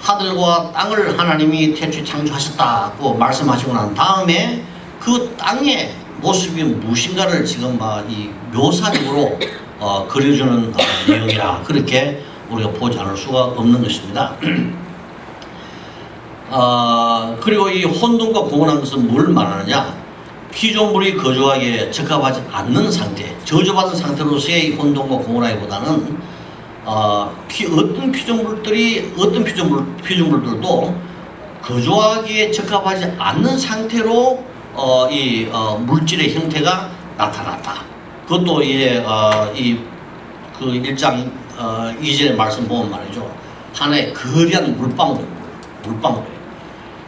하늘과 땅을 하나님이 태초에 창조하셨다고 말씀하시고 난 다음에 그 땅의 모습이 무엇인가를 지금 어, 이 묘사적으로 어, 그려주는 어, 내용이라 그렇게 우리가 보지 않을 수가 없는 것입니다. 어, 그리고 이 혼돈과 공헌한 것은 뭘 말하느냐? 피조물이 거주하기에 적합하지 않는 상태, 저주받은 상태로서의 이 혼돈과 공헌하기보다는 어, 피, 어떤 피조물들이 어떤 피조물 피조물들도 거주하기에 적합하지 않는 상태로 어, 이 어, 물질의 형태가 나타났다. 그것도 이제 어, 이그 일장 어, 이전의 말씀 보면 말이죠. 하나의 거대한 물방울, 물방울.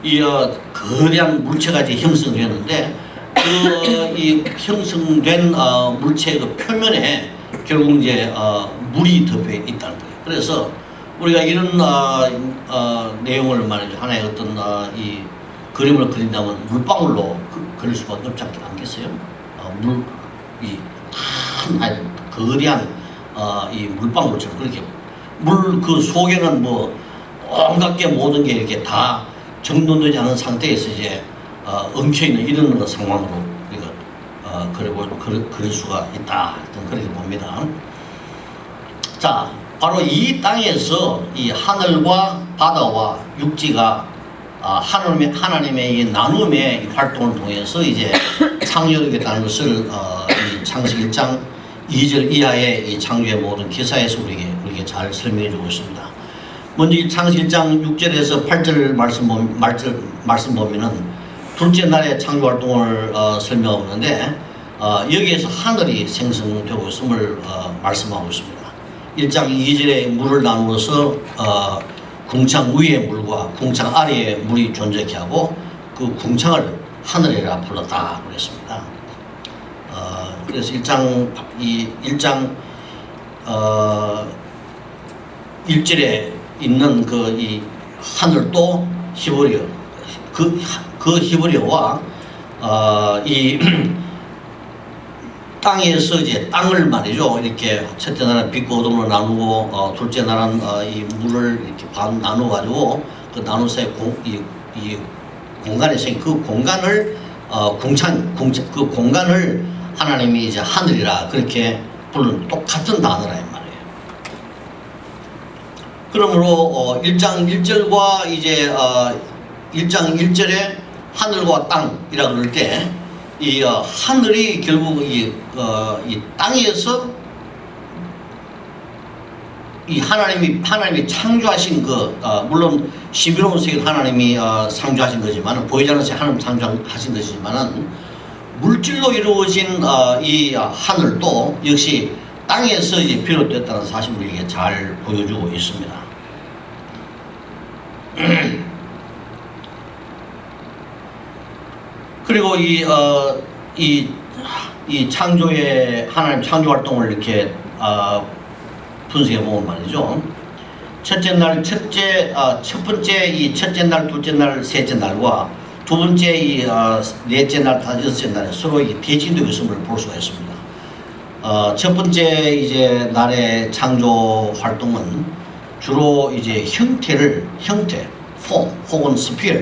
이 어, 거대한 물체가 이제 형성되었는데 그 이 형성된 어, 물체의 그 표면에 결국 이제 어, 물이 덮여 있다는 거예요. 그래서 우리가 이런 어, 어, 내용을 말이죠. 하나의 어떤 어, 이 그림을 그린다면 물방울로 그, 그릴 수가 없지 않겠어요? 어, 물, 이 하나의 거대한 어, 이 물방울처럼 그렇게 물 그 속에는 뭐 온갖 게 모든 게 이렇게 다 정돈되지 않은 상태에서 이제 어, 엉켜 있는 이런 상황으로 우리가 어, 그려볼 그릴, 그릴 수가 있다. 하여튼 그렇게 봅니다. 자, 바로 이 땅에서 이 하늘과 바다와 육지가 아, 하나님의, 하나님의 이 나눔의 이 활동을 통해서 이제 창조되겠다는 것을 어, 이 창세기 1장 2절 이하의 이 창조의 모든 기사에서 우리에게, 우리에게 잘 설명해 주고 있습니다. 먼저 이 창세기 1장 6절에서 8절 말씀, 보면, 말절, 말씀 보면은 둘째 날의 창조 활동을 어, 설명하고 있는데 어, 여기에서 하늘이 생성되고 있음을 어, 말씀하고 있습니다. 1장 2절에 물을 나누어서 어, 궁창 위의 물과 궁창 아래의 물이 존재케 하고 그 궁창을 하늘이라 불렀다 그랬습니다. 어, 그래서 1장 이 1장 어, 1절에 있는 그 이 하늘도 히브리어 그, 그 히브리어와 어, 이 땅에서 이제 땅을 말이죠. 이렇게 첫째 날은 빛과 어둠으로 나누고 어, 둘째 날은 어, 이 물을 이렇게 반 나눠 가지고 그 나눈 사이 공, 이, 이 공간에 생긴 그 공간을 어, 궁창, 궁창 그 공간을 하나님이 이제 하늘이라 그렇게 부르는 똑같은 단어라 이 말이에요. 그러므로 어, 1장 1절과 이제 어, 1장 1절에 하늘과 땅이라 그럴 때이 어, 하늘이 결국 이, 어, 이 땅에서 이 하나님이 하나님이 창조하신 그 어, 물론 신비로운 세계 하나님이 어, 창조하신 거지만 보이지 않는 하나님 창조하신 것이지만은 물질로 이루어진 어, 이 하늘도 역시 땅에서 이제 비롯됐다는 사실을 우리에게 잘 보여주고 있습니다. 그리고 이, 어, 이, 이 창조의, 하나님 창조 활동을 이렇게, 어, 분석해 보면 말이죠. 첫째 날, 첫째, 어, 첫 번째 이 첫째 날, 둘째 날, 셋째 날과 두 번째 이, 어, 넷째 날, 다섯째 날에 서로 이 대칭되고 있음을 볼 수가 있습니다. 어, 첫 번째 이제 날의 창조 활동은 주로 이제 형태를, 형태, 폼, 혹은 스피어,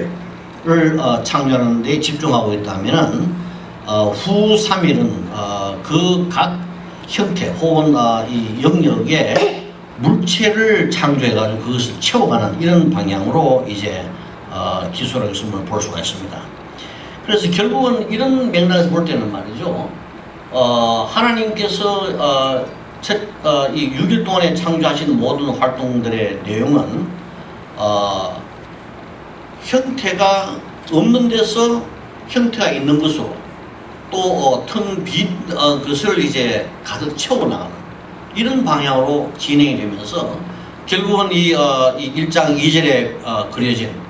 를 어, 창조하는 데 집중하고 있다면 어, 후 3일은 어, 그 각 형태 혹은 어, 이 영역에 물체를 창조해가지고 그것을 채워가는 이런 방향으로 이제 어, 기술하고 있음을 볼 수가 있습니다. 그래서 결국은 이런 맥락에서 볼 때는 말이죠. 어, 하나님께서 어, 첫, 어, 이 6일 동안에 창조하신 모든 활동들의 내용은 어, 형태가 없는 데서 형태가 있는 것으로 또튼빈 어, 것을 이제 가득 채워나가는 이런 방향으로 진행이 되면서 결국은 이, 어, 이 1장 2절에 어, 그려진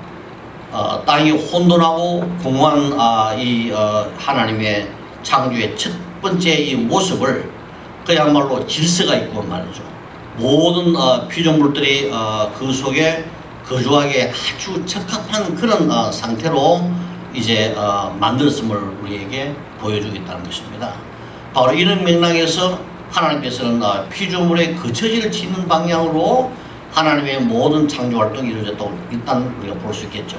어, 땅이 혼돈하고 공허한 아, 이 어, 하나님의 창조의 첫 번째 이 모습을 그야말로 질서가 있고 말이죠. 모든 어, 피조물들이 어, 그 속에 거주하기에 아주 적합한 그런 어, 상태로 이제 어, 만들었음을 우리에게 보여주겠다는 것입니다. 바로 이런 맥락에서 하나님께서는 어, 피조물의 거처지를 짓는 방향으로 하나님의 모든 창조 활동이 이루어졌다고 일단 우리가 볼 수 있겠죠.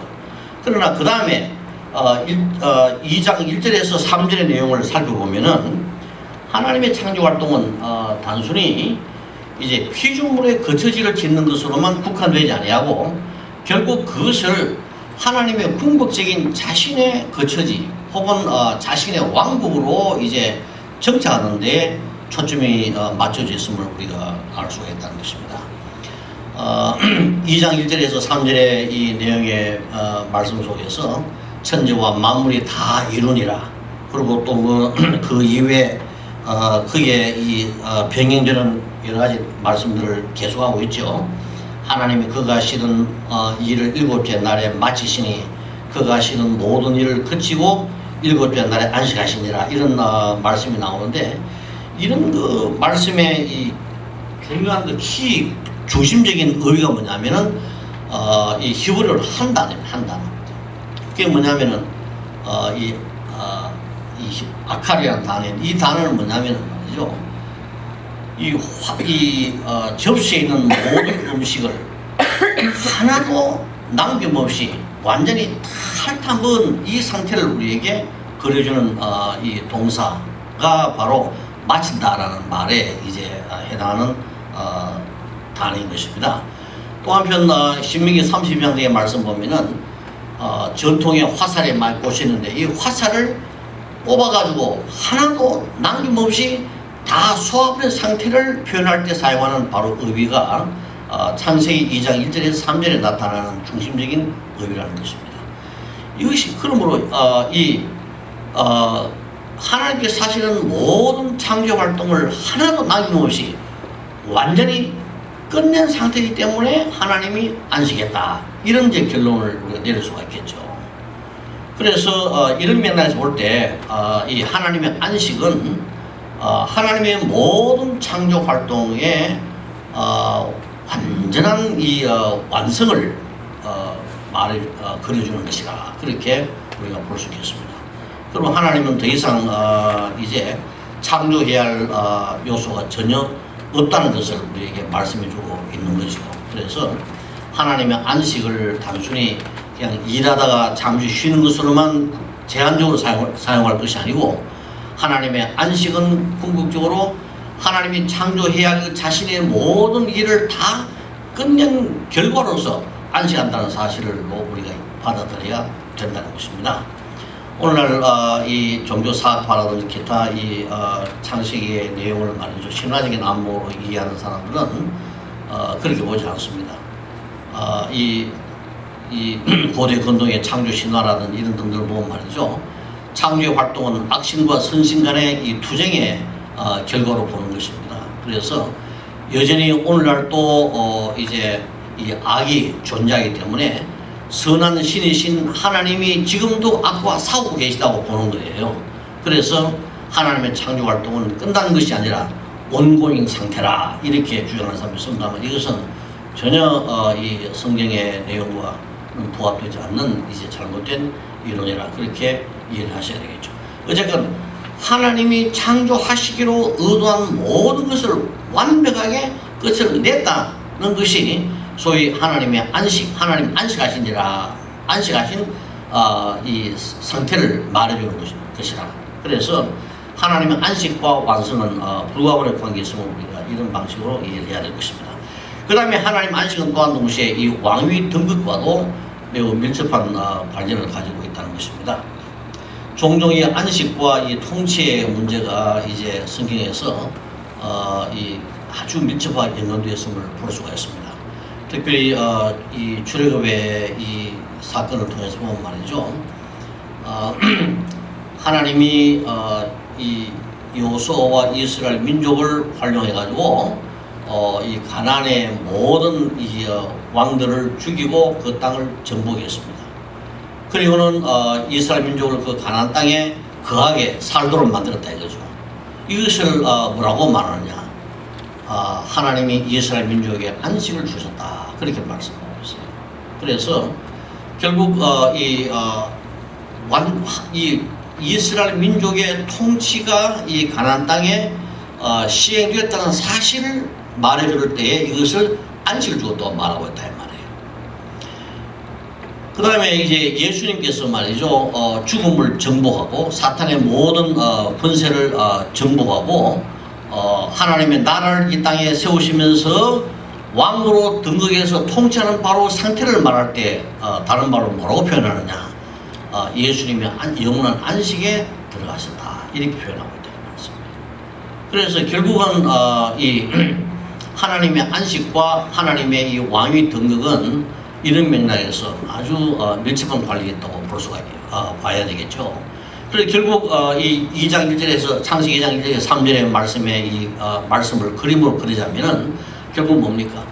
그러나 그 다음에 어, 2장 1절에서 3절의 내용을 살펴보면은 하나님의 창조 활동은 어, 단순히 이제 피조물의 거처지를 짓는 것으로만 국한되지 아니하고 결국 그것을 하나님의 궁극적인 자신의 거처지 혹은 어, 자신의 왕국으로 이제 정착하는 데 초점이 어, 맞춰져 있음을 우리가 알 수가 있다는 것입니다. 어, 2장 1절에서 3절의 이 내용의 어, 말씀 속에서 천지와 만물이 다 이루니라. 그리고 또 뭐 그 이외에 어, 그게 이 어, 변경되는 여러 가지 말씀들을 계속하고 있죠. 하나님이 그가 하시는 어, 일을 일곱째 날에 마치시니 그가 하시는 모든 일을 그치고 일곱째 날에 안식하시니라 이런 어, 말씀이 나오는데 이런 그 말씀의 이 중요한 그 키 중심적인 의미가 뭐냐면은 어, 이 히브리어로 한 단어입니다. 한 단어. 그게 뭐냐면은 어, 이, 어, 이 히- 아카리라는 단어인 이 단어는 뭐냐면은 말이죠. 이, 화, 이 어, 접시에 있는 모든 음식을 하나도 남김없이 완전히 다 핥아먹은 이 상태를 우리에게 그려주는 어, 이 동사가 바로 마친다라는 말에 이제 어, 해당하는 어, 단어인 것입니다. 또 한편 어, 신명기 32장의 말씀 보면은 어, 전통의 화살에 많이 보시는데 이 화살을 뽑아가지고 하나도 남김없이 다 소화된 상태를 표현할 때 사용하는 바로 의미가 어, 창세기 2장 1절에서 3절에 나타나는 중심적인 의미라는 것입니다. 이것이 그러므로 어, 이 어, 하나님께서 사실은 모든 창조 활동을 하나도 남김없이 완전히 끝낸 상태이기 때문에 하나님이 안식했다. 이런 이제 결론을 내릴 수가 있겠죠. 그래서 어, 이런 맥락에서 볼 때 이 하나님의 안식은 어, 하나님의 모든 창조 활동의 어, 완전한 이 어, 완성을 어, 말을 어, 그려주는 것이다. 그렇게 우리가 볼 수 있겠습니다. 그럼 하나님은 더 이상 어, 이제 창조해야 할 어, 요소가 전혀 없다는 것을 우리에게 말씀해주고 있는 것이고 그래서 하나님의 안식을 단순히 그냥 일하다가 잠시 쉬는 것으로만 제한적으로 사용, 사용할 것이 아니고 하나님의 안식은 궁극적으로 하나님이 창조해야 할 자신의 모든 일을 다 끝낸 결과로서 안식한다는 사실을 우리가 받아들여야 된다는 것입니다. 오늘날 어, 이 종교사학파라든지 기타 이 어, 창세기의 내용을 말이죠 신화적인 안목으로 이해하는 사람들은 어, 그렇게 보지 않습니다. 어, 이, 이 고대 근동의 창조 신화라든지 이런 등등을 보면 말이죠 창조의 활동은 악신과 선신 간의 이 투쟁의 어, 결과로 보는 것입니다. 그래서 여전히 오늘날 또 어, 이제 이 악이 존재하기 때문에 선한 신이신 하나님이 지금도 악과 싸우고 계시다고 보는 거예요. 그래서 하나님의 창조 활동은 끝난 것이 아니라 온고잉 상태라 이렇게 주장하는 사람이 있습니다만 이것은 전혀 어, 이 성경의 내용과 부합되지 않는 이제 잘못된 이론이라 그렇게 이해를 하셔야 되겠죠. 어쨌건 하나님이 창조하시기로 의도한 모든 것을 완벽하게 끝을 냈다는 것이 소위 하나님의 안식, 하나님 안식하시니라 안식하신 어, 이 상태를 말해주는 것이, 것이라. 그래서 하나님의 안식과 완성은 어, 불가분의 관계 있음을 우리가 이런 방식으로 이해를 해야 될 것입니다. 그 다음에 하나님 안식은 또한 동시에 이 왕위 등급과도 매우 밀접한 어, 관련을 가지고 있다는 것입니다. 종종 이 안식과 이 통치의 문제가 이제 성경에서 어, 이 아주 밀접하게 연관되어 있음을 볼 수가 있습니다. 특별히 어, 이 출애굽의 이 사건을 통해서 보면 말이죠. 어, 하나님이 어, 이 요소와 이스라엘 민족을 활용해 가지고 어, 이 가나안의 모든 이 어, 왕들을 죽이고 그 땅을 정복했습니다. 그리고는 어, 이스라엘 민족을 그 가나안 땅에 거하게 살도록 만들었다 이거죠. 이것을 어, 뭐라고 말하느냐? 아, 하나님이 이스라엘 민족에게 안식을 주셨다 그렇게 말씀하고 있어요. 그래서 결국 어, 이, 어, 완, 이 이스라엘 민족의 통치가 이 가나안 땅에 어, 시행되었다는 사실을 말해줄 때에 이것을 안식을 주었다고 말하고 있다 이 말이에요. 그 다음에 이제 예수님께서 말이죠 어, 죽음을 정복하고 사탄의 모든 어, 어, 정복하고 어, 하나님의 나라를 이 땅에 세우시면서 왕으로 등극해서 통치하는 바로 상태를 말할 때 어, 다른 말로 뭐라고 표현하느냐 어, 예수님이 안, 영원한 안식에 들어가셨다 이렇게 표현하고 있다 이 말씀입니다. 그래서 결국은 어, 이 하나님의 안식과 하나님의 이 왕위 등극은 이런 맥락에서 아주 어, 밀접한 관계있다고 볼 수가 어, 봐야 되겠죠. 그래서 결국 어, 이 2장 1절에서 창세기 2장 1절에서 3절의 말씀에 이 어, 말씀을 그림으로 그리자면은 결국 뭡니까?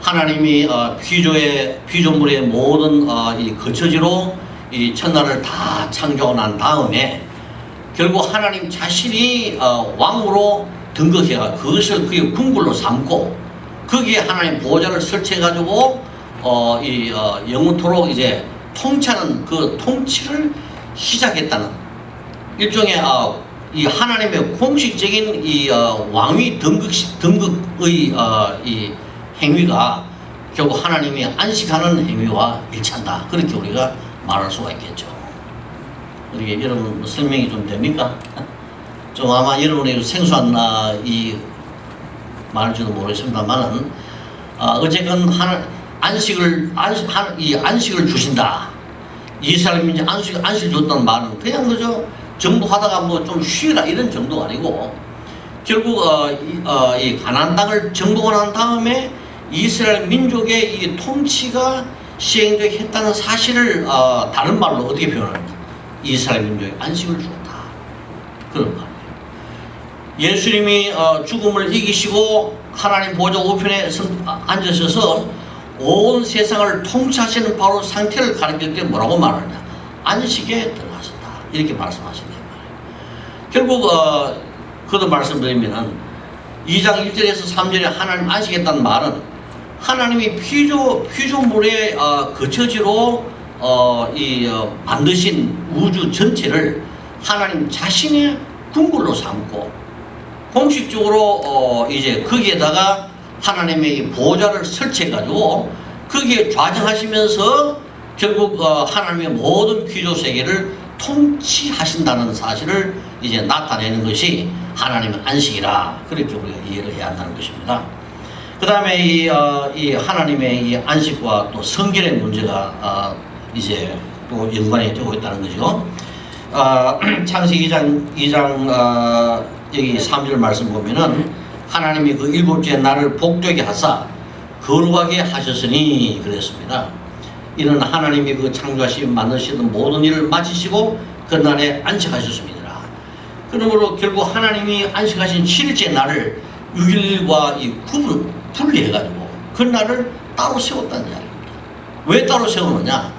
하나님이 어, 피조의 피조물의 모든 어, 이 거처지로 이 천하를 다 창조하고 난 다음에 결국 하나님 자신이 어, 왕으로 등극해가 그것을 그의 궁굴로 삼고 거기에 하나님 보좌를 설치해 가지고 어, 이 어, 영원토록 이제 통치하는 그 통치를 시작했다는 일종의 어, 이 하나님의 공식적인 이 어, 왕위 등극 등극의 어, 이 행위가 결국 하나님이 안식하는 행위와 일치한다. 그렇게 우리가 말할 수가 있겠죠. 이게 여러분 설명이 좀 됩니까? 좀 아마 여러분이 생소한 아, 이 말일지도 모르겠습니다만은 어, 어쨌건 하나, 안식을 안식, 한, 이 안식을 주신다. 이스라엘 민족 안식 안식 줬다는 말은 그냥 그저 정부 하다가 뭐 좀 쉬라 이런 정도가 아니고 결국 어, 이, 어, 이 가나안 땅을 정복을 한 다음에 이스라엘 민족의 이 통치가 시행되게 했다는 사실을 어, 다른 말로 어떻게 표현합니까? 이스라엘 민족의 안식을 주었다. 그런 말이에요. 예수님이 어, 죽음을 이기시고 하나님 보좌 우편에 앉으셔서 온 세상을 통치하시는 바로 상태를 가리킬 때 뭐라고 말하냐? 안식에 들어가셨다. 이렇게 말씀하신단 말이에요. 결국 어, 그도 말씀드리면은 2장 1절에서 3절에 하나님 안식했다는 말은 하나님이 피조 피조물의 어, 거처지로 어, 이 어, 만드신 우주 전체를 하나님 자신의 궁굴로 삼고 공식적으로 어, 이제 거기에다가 하나님의 이 보좌를 설치해 가지고 거기에 좌정하시면서 결국 어, 하나님의 모든 피조 세계를 통치하신다는 사실을 이제 나타내는 것이 하나님의 안식이라 그렇게 우리가 이해를 해야 한다는 것입니다. 그 다음에 이, 어, 이 하나님의 이 안식과 또 성결의 문제가 어, 이제 또 연관이 되고 있다는 거죠. 어, 창세기 2장, 2장 어, 여기 3절 말씀 보면은 하나님이 그 일곱째 날을 복되게 하사 거룩하게 하셨으니 그랬습니다. 이는 하나님이 그 창조하시 만드시던 모든 일을 마치시고 그날에 안식하셨습니다. 그러므로 결국 하나님이 안식하신 7일째 날을 6일과 이 구분, 분리해가지고 그 날을 따로 세웠다는 이야기입니다. 왜 따로 세우느냐?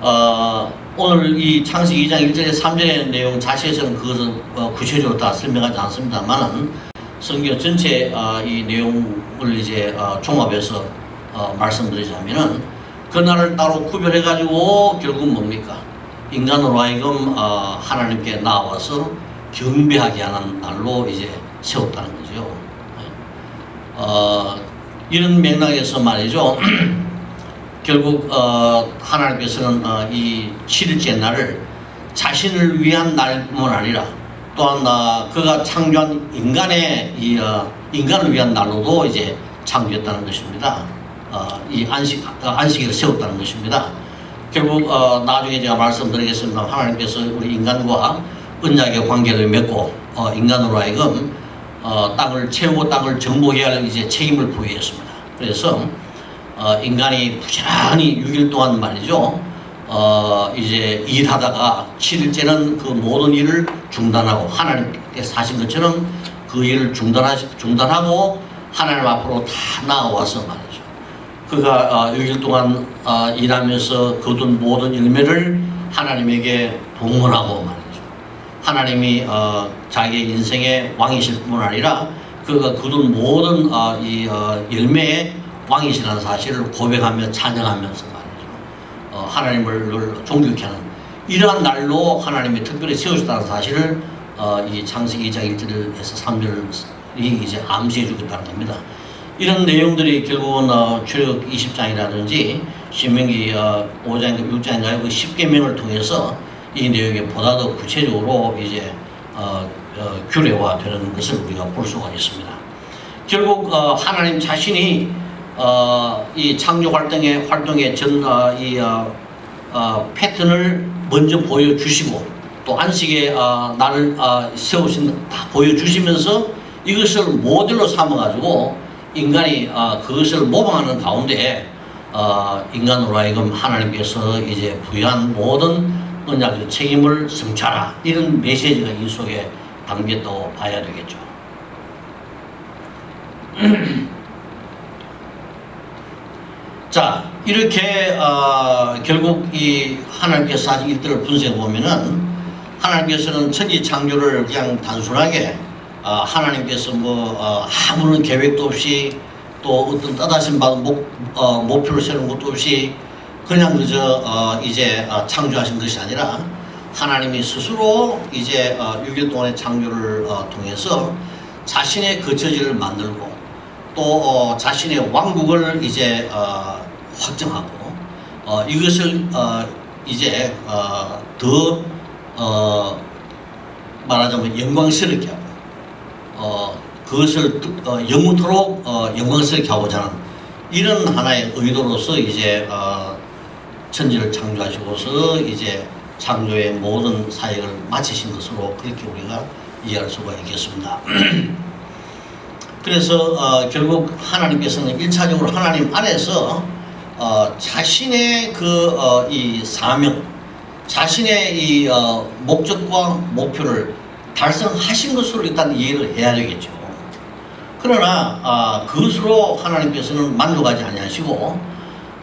어, 오늘 이 창세기 2장 1절에 3절의 내용 자세에서는 그것은 어, 구체적으로 다 설명하지 않습니다만은 성경 전체 어, 이 내용을 이제 어, 종합해서 어, 말씀드리자면은 그날을 따로 구별해 가지고 결국은 뭡니까? 인간으로 하여금 어, 하나님께 나와서 경배하게 하는 날로 이제 세웠다는 거죠. 어, 이런 맥락에서 말이죠. 결국 어, 하나님께서는 어, 이 7일째 날을 자신을 위한 날뿐만 아니라 또한 어, 그가 창조한 인간의 이 어, 인간을 위한 날로도 이제 창조했다는 것입니다. 어, 이 안식 어, 안식일을 세웠다는 것입니다. 결국 어, 나중에 제가 말씀드리겠습니다. 하나님께서 우리 인간과 언약의 관계를 맺고 어, 인간으로 하여금 어, 땅을 채우고 땅을 정복해야 할 이제 책임을 부여했습니다. 그래서 어, 인간이 부지런히 6일 동안 말이죠. 어, 이제 일하다가 7일째는 그 모든 일을 중단하고 하나님께서 하신 것처럼 그 일을 중단하, 중단하고 하나님 앞으로 다 나아와서 말이죠. 그가 어, 6일 동안 어, 일하면서 거둔 모든 열매를 하나님에게 봉헌하고 말이죠. 하나님이 어, 자기의 인생의 왕이실 뿐 아니라 그가 거둔 모든 어, 이 어, 열매의 왕이시라는 사실을 고백하며 찬양하면서 하나님을 늘 존경케 하는 이러한 날로 하나님이 특별히 세우셨다는 사실을 어, 이 창세기 2장 1절에서 3절이 이제 암시해 주겠다는 겁니다. 이런 내용들이 결국은 어, 출애굽 20장이라든지 신명기 어, 5장인가 6장인가 그 10계명을 통해서 이 내용이 보다 더 구체적으로 이제 어, 어, 규례화되는 것을 우리가 볼 수가 있습니다. 결국 어, 하나님 자신이 어, 이 창조 활동의 활동의 전 어, 이 어, 어, 패턴을 먼저 보여주시고 또또 안식의 어, 날을 어, 세우신 다 보여주시면서 이것을 모델로 삼아가지고 인간이 어, 그것을 모방하는 가운데 어, 인간으로 하여금 하나님께서 이제 부여한 모든 언약의 책임을 성취하라 이런 메시지가 이 속에 담겼다고 봐야 되겠죠. 자 이렇게 어, 결국 이 하나님께서 하신 일들을 분석해 보면은 하나님께서는 천지 창조를 그냥 단순하게 어, 하나님께서 뭐 어, 아무런 계획도 없이 또 어떤 따다심 받은 목, 어, 목표를 세우는 것도 없이 그냥 그저 어, 이제 어, 창조하신 것이 아니라 하나님이 스스로 이제 어, 6일 동안의 창조를 어, 통해서 자신의 거처지를 만들고 또 어, 자신의 왕국을 이제 어, 확정하고 어, 이것을 어, 이제 어, 더 어, 말하자면 영광스럽게 하고 어, 그것을 어, 영원토록 어, 영광스럽게 하고자 하는 이런 하나의 의도로서 이제 어, 천지를 창조하시고서 이제 창조의 모든 사역을 마치신 것으로 그렇게 우리가 이해할 수가 있겠습니다. 그래서 어, 결국 하나님께서는 일차적으로 하나님 안에서 어, 자신의 그 이 사명, 자신의 이 어, 목적과 목표를 달성하신 것으로 일단 이해를 해야 되겠죠. 그러나 아, 그것으로 하나님께서는 만족하지 아니하시고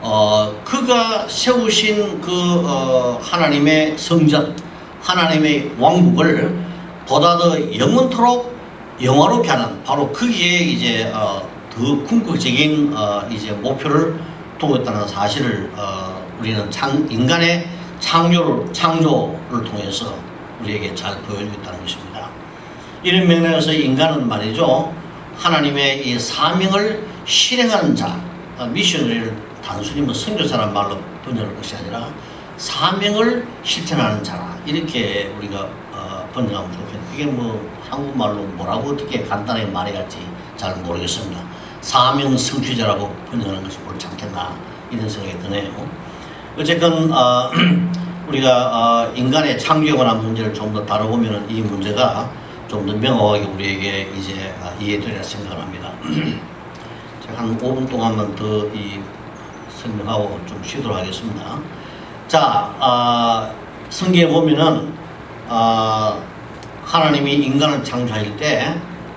어, 그가 세우신 그 어, 하나님의 성전, 하나님의 왕국을 보다 더 영원토록 영화롭게 하는 바로 거기에 이제 어, 더 궁극적인 어, 이제 목표를 두고 있다는 사실을 어, 우리는 창, 인간의 창조를, 창조를 통해서 우리에게 잘 보여주고 있다는 것입니다. 이런 면에서 인간은 말이죠. 하나님의 이 사명을 실행하는 자, 어, 미셔너리를 단순히 뭐 선교사라는 말로 번역할 것이 아니라 사명을 실천하는 자라 이렇게 우리가 어, 번역하면 좋겠네요. 그게 뭐 한국말로 뭐라고 어떻게 간단하게 말해야할지 잘 모르겠습니다. 사명 성취자라고 번역하는 것이 옳지 않겠나 이런 생각이 드네요. 어쨌건 어, 우리가 어, 인간의 창조에 관한 문제를 좀 더 다뤄보면 이 문제가 좀 더 명확하게 우리에게 이제 아, 이해되리라 생각을 합니다. 제가 한 5분 동안만 더 이 설명하고 좀 쉬도록 하겠습니다. 자, 아, 성경에 보면은 아, 하나님이 인간을 창조할 때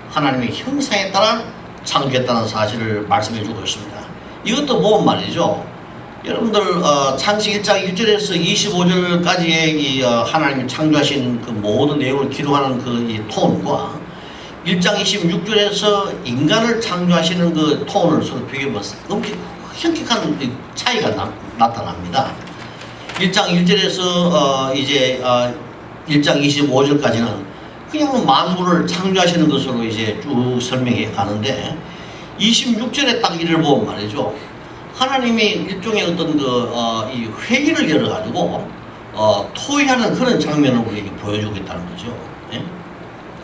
하나님의 형상에 따라 창조했다는 사실을 말씀해 주고 있습니다. 이것도 보면 말이죠. 여러분들 어, 창세기 1장 1절에서 25절까지의 이 어, 하나님이 창조하신 그 모든 내용을 기록하는 그이 톤과 1장 26절에서 인간을 창조하시는 그 톤을 서로 비교해봤을 때 엄청 현격한 차이가 나, 나타납니다. 1장 1절에서 어, 이제 어, 1장 25절까지는 그냥 만물을 창조하시는 것으로 이제 쭉 설명해 가는데 26절에 딱 이를 보면 말이죠. 하나님이 일종의 어떤 그, 어, 이 회의를 열어가지고, 어, 토의하는 그런 장면을 우리에게 보여주고 있다는 거죠. 예?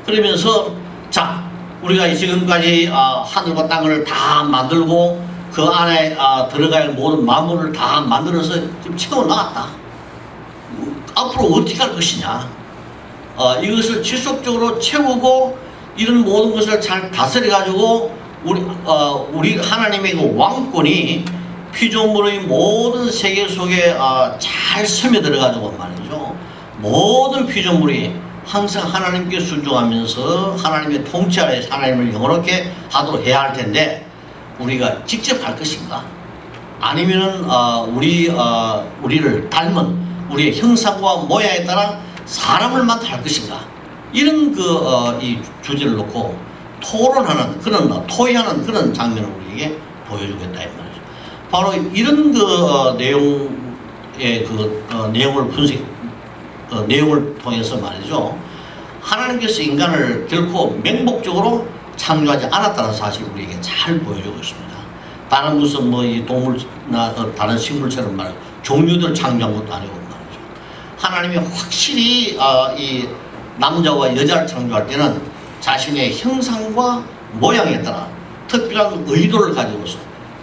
그러면서, 자, 우리가 지금까지 어, 하늘과 땅을 다 만들고, 그 안에 어, 들어갈 모든 만물을 다 만들어서 지금 채워 나갔다. 앞으로 어떻게 할 것이냐. 어, 이것을 지속적으로 채우고, 이런 모든 것을 잘 다스려가지고, 우리, 어, 우리 하나님의 그 왕권이 피조물의 모든 세계 속에 어, 잘 스며들어가지고 말이죠. 모든 피조물이 항상 하나님께 순종하면서 하나님의 통치 아래 하나님을 영원롭게 하도록 해야 할 텐데 우리가 직접 할 것인가? 아니면은 어, 우리 어, 우리를 닮은 우리의 형상과 모양에 따라 사람을 만 할 것인가? 이런 그이 어, 주제를 놓고 토론하는 그런 토의하는 그런 장면을 우리에게 보여주겠다 이 말이죠. 바로 이런 그 어, 내용의 그 어, 내용을 분析어, 내용을 통해서 말이죠. 하나님께서 인간을 결코 맹목적으로 창조하지 않았다는 사실을 우리에게 잘 보여주고 있습니다. 다른 무슨 뭐 이 동물나 어, 다른 식물처럼 말 종류들 창조한 것도 아니고. 하나님이 확실히 어, 이 남자와 여자를 창조할 때는 자신의 형상과 모양에 따라 특별한 의도를 가지고서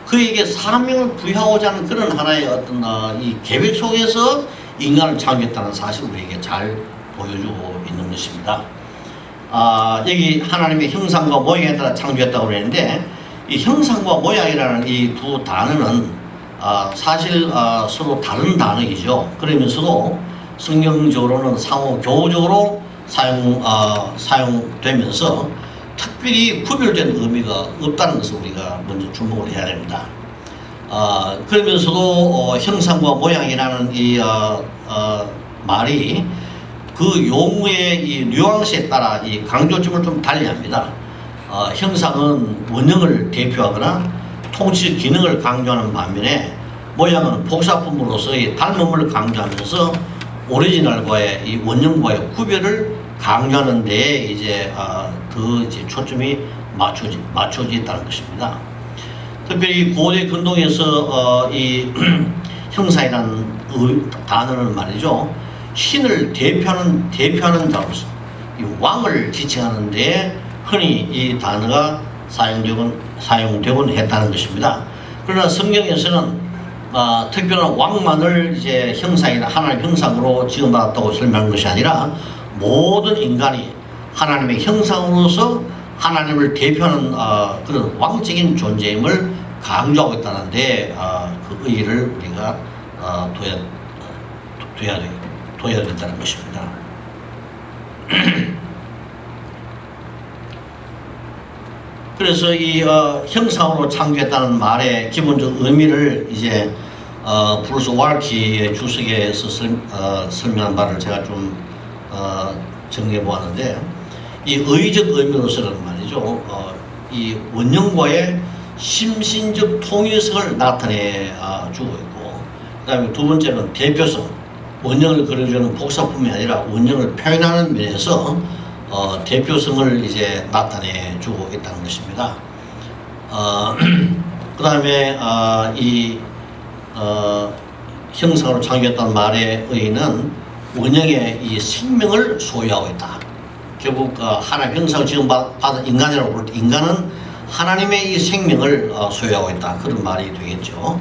그에게 사명을 부여하고자 하는 그런 하나의 어떤 어, 이 계획 속에서 인간을 창조했다는 사실을 우리에게 잘 보여주고 있는 것입니다. 아, 여기 하나님의 형상과 모양에 따라 창조했다고 그랬는데 이 형상과 모양이라는 이 두 단어는 아, 사실 아, 서로 다른 단어이죠. 그러면서도 성경적으로는 상호 교우적으로 사용 아, 사용되면서 특별히 구별된 의미가 없다는 것을 우리가 먼저 주목을 해야 됩니다. 아, 그러면서도 어, 형상과 모양이라는 이 어, 어, 말이 그 용어의 이 뉘앙스에 따라 이 강조점을 좀 달리합니다. 어, 형상은 원형을 대표하거나 통치 기능을 강조하는 반면에 모양은 복사품으로서의 닮음을 강조하면서 오리지널과의 이 원형과의 구별을 강조하는 데에 이제 어, 더 이제 초점이 맞춰지 맞춰져 있다는 것입니다. 특별히 고대 근동에서 어, 이 형상이라는 의- 단어는 말이죠 신을 대표하는 대표하는 자로서 이 왕을 지칭하는데 흔히 이 단어가 사용되곤 사용되곤 했다는 것입니다. 그러나 성경에서는 아, 특별한 왕만을 이제 형상이나 하나님 형상으로 지음받았다고 설명한 것이 아니라 모든 인간이 하나님의 형상으로서 하나님을 대표하는 아, 그런 왕적인 존재임을 강조하고 있다는데 아, 그 의의를 우리가 아, 둬야 둬야 돼 둬야 된다는 것입니다. 그래서 이 어, 형상으로 창조했다는 말의 기본적 의미를 이제 어, 브루스 월키의 주석에서 설, 어, 설명한 바를 제가 좀 어, 정리해 보았는데 이 의적 의미로서는 말이죠. 어, 이 원형과의 심신적 통일성을 나타내 어, 주고 있고 그 다음에 두 번째는 대표성 원형을 그려주는 복사품이 아니라 원형을 표현하는 면에서 어, 대표성을 이제 나타내 주고 있다는 것입니다. 어, 그 다음에 어, 이 어, 형상으로 창조했다는 말의 의의는 원형의 이 생명을 소유하고 있다. 결국 어, 하나님 형상 지금 받은 인간이라고 볼 때 인간은 하나님의 이 생명을 어, 소유하고 있다. 그런 말이 되겠죠.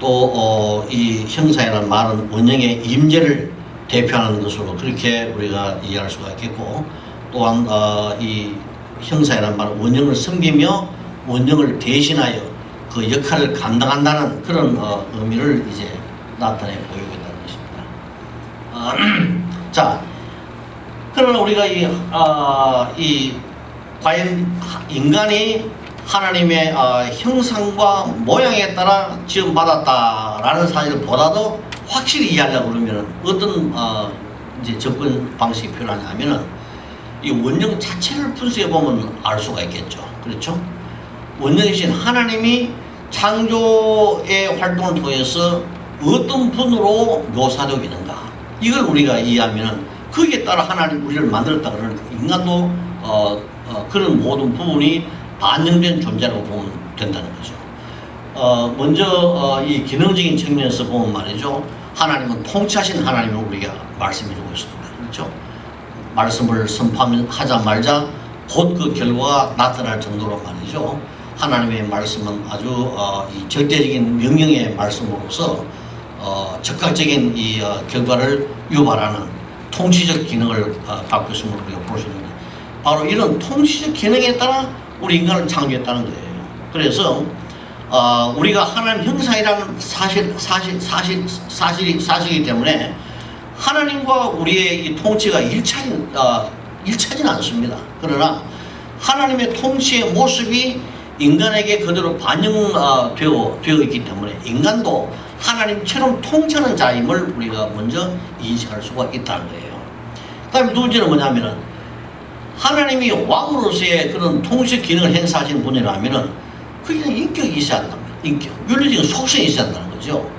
또 어, 이 형상이라는 말은 원형의 임재를 대표하는 것으로 그렇게 우리가 이해할 수가 있겠고 또한 어, 이 형상이라는 말은 원형을 섬기며 원형을 대신하여 그 역할을 감당한다는 그런 어, 의미를 이제 나타내 보이고 있다는 것입니다. 어, 자, 그러나 우리가 이, 아, 이 과연 인간이 하나님의 어, 형상과 모양에 따라 지음받았다라는 사실보다도 확실히 이해하려고 그러면 어떤 어, 이제 접근 방식이 필요하냐면은 이 원령 자체를 분석해 보면 알 수가 있겠죠. 그렇죠? 원령이신 하나님이 창조의 활동을 통해서 어떤 분으로 묘사되고 있는가 이걸 우리가 이해하면은 거기에 따라 하나님 우리를 만들었다 그러는 인간도 어, 어, 그런 모든 부분이 반영된 존재라고 보면 된다는 거죠. 어, 먼저 어, 이 기능적인 측면에서 보면 말이죠. 하나님은 통치하신 해하나님을 우리가 말씀해주고 있습니다. 그렇죠? 말씀을 선포하자 말자 곧 그 결과가 나타날 정도로 말이죠. 하나님의 말씀은 아주 어, 이 절대적인 명령의 말씀으로서 어, 즉각적인 이 어, 결과를 유발하는 통치적 기능을 어, 갖고 있음을 우리가 볼 수 있는데 바로 이런 통치적 기능에 따라 우리 인간을 창조했다는 거예요. 그래서 어, 우리가 하나님 형상이라는 사실 사실 사실 사실이 사실이기 때문에 하나님과 우리의 이 통치가 일차지 어, 일차지는 않습니다. 그러나 하나님의 통치의 모습이 인간에게 그대로 반영되어 어, 되어 있기 때문에 인간도 하나님처럼 통치하는 자임을 우리가 먼저 인식할 수가 있다는 거예요. 그다음에 두 번째는 뭐냐면은 하나님이 왕으로서의 그런 통치 기능을 행사하시는 분이라면은 그게 인격이 있어야 말이에요. 인격. 윤리적인 속성이 있어야 한다는 거죠.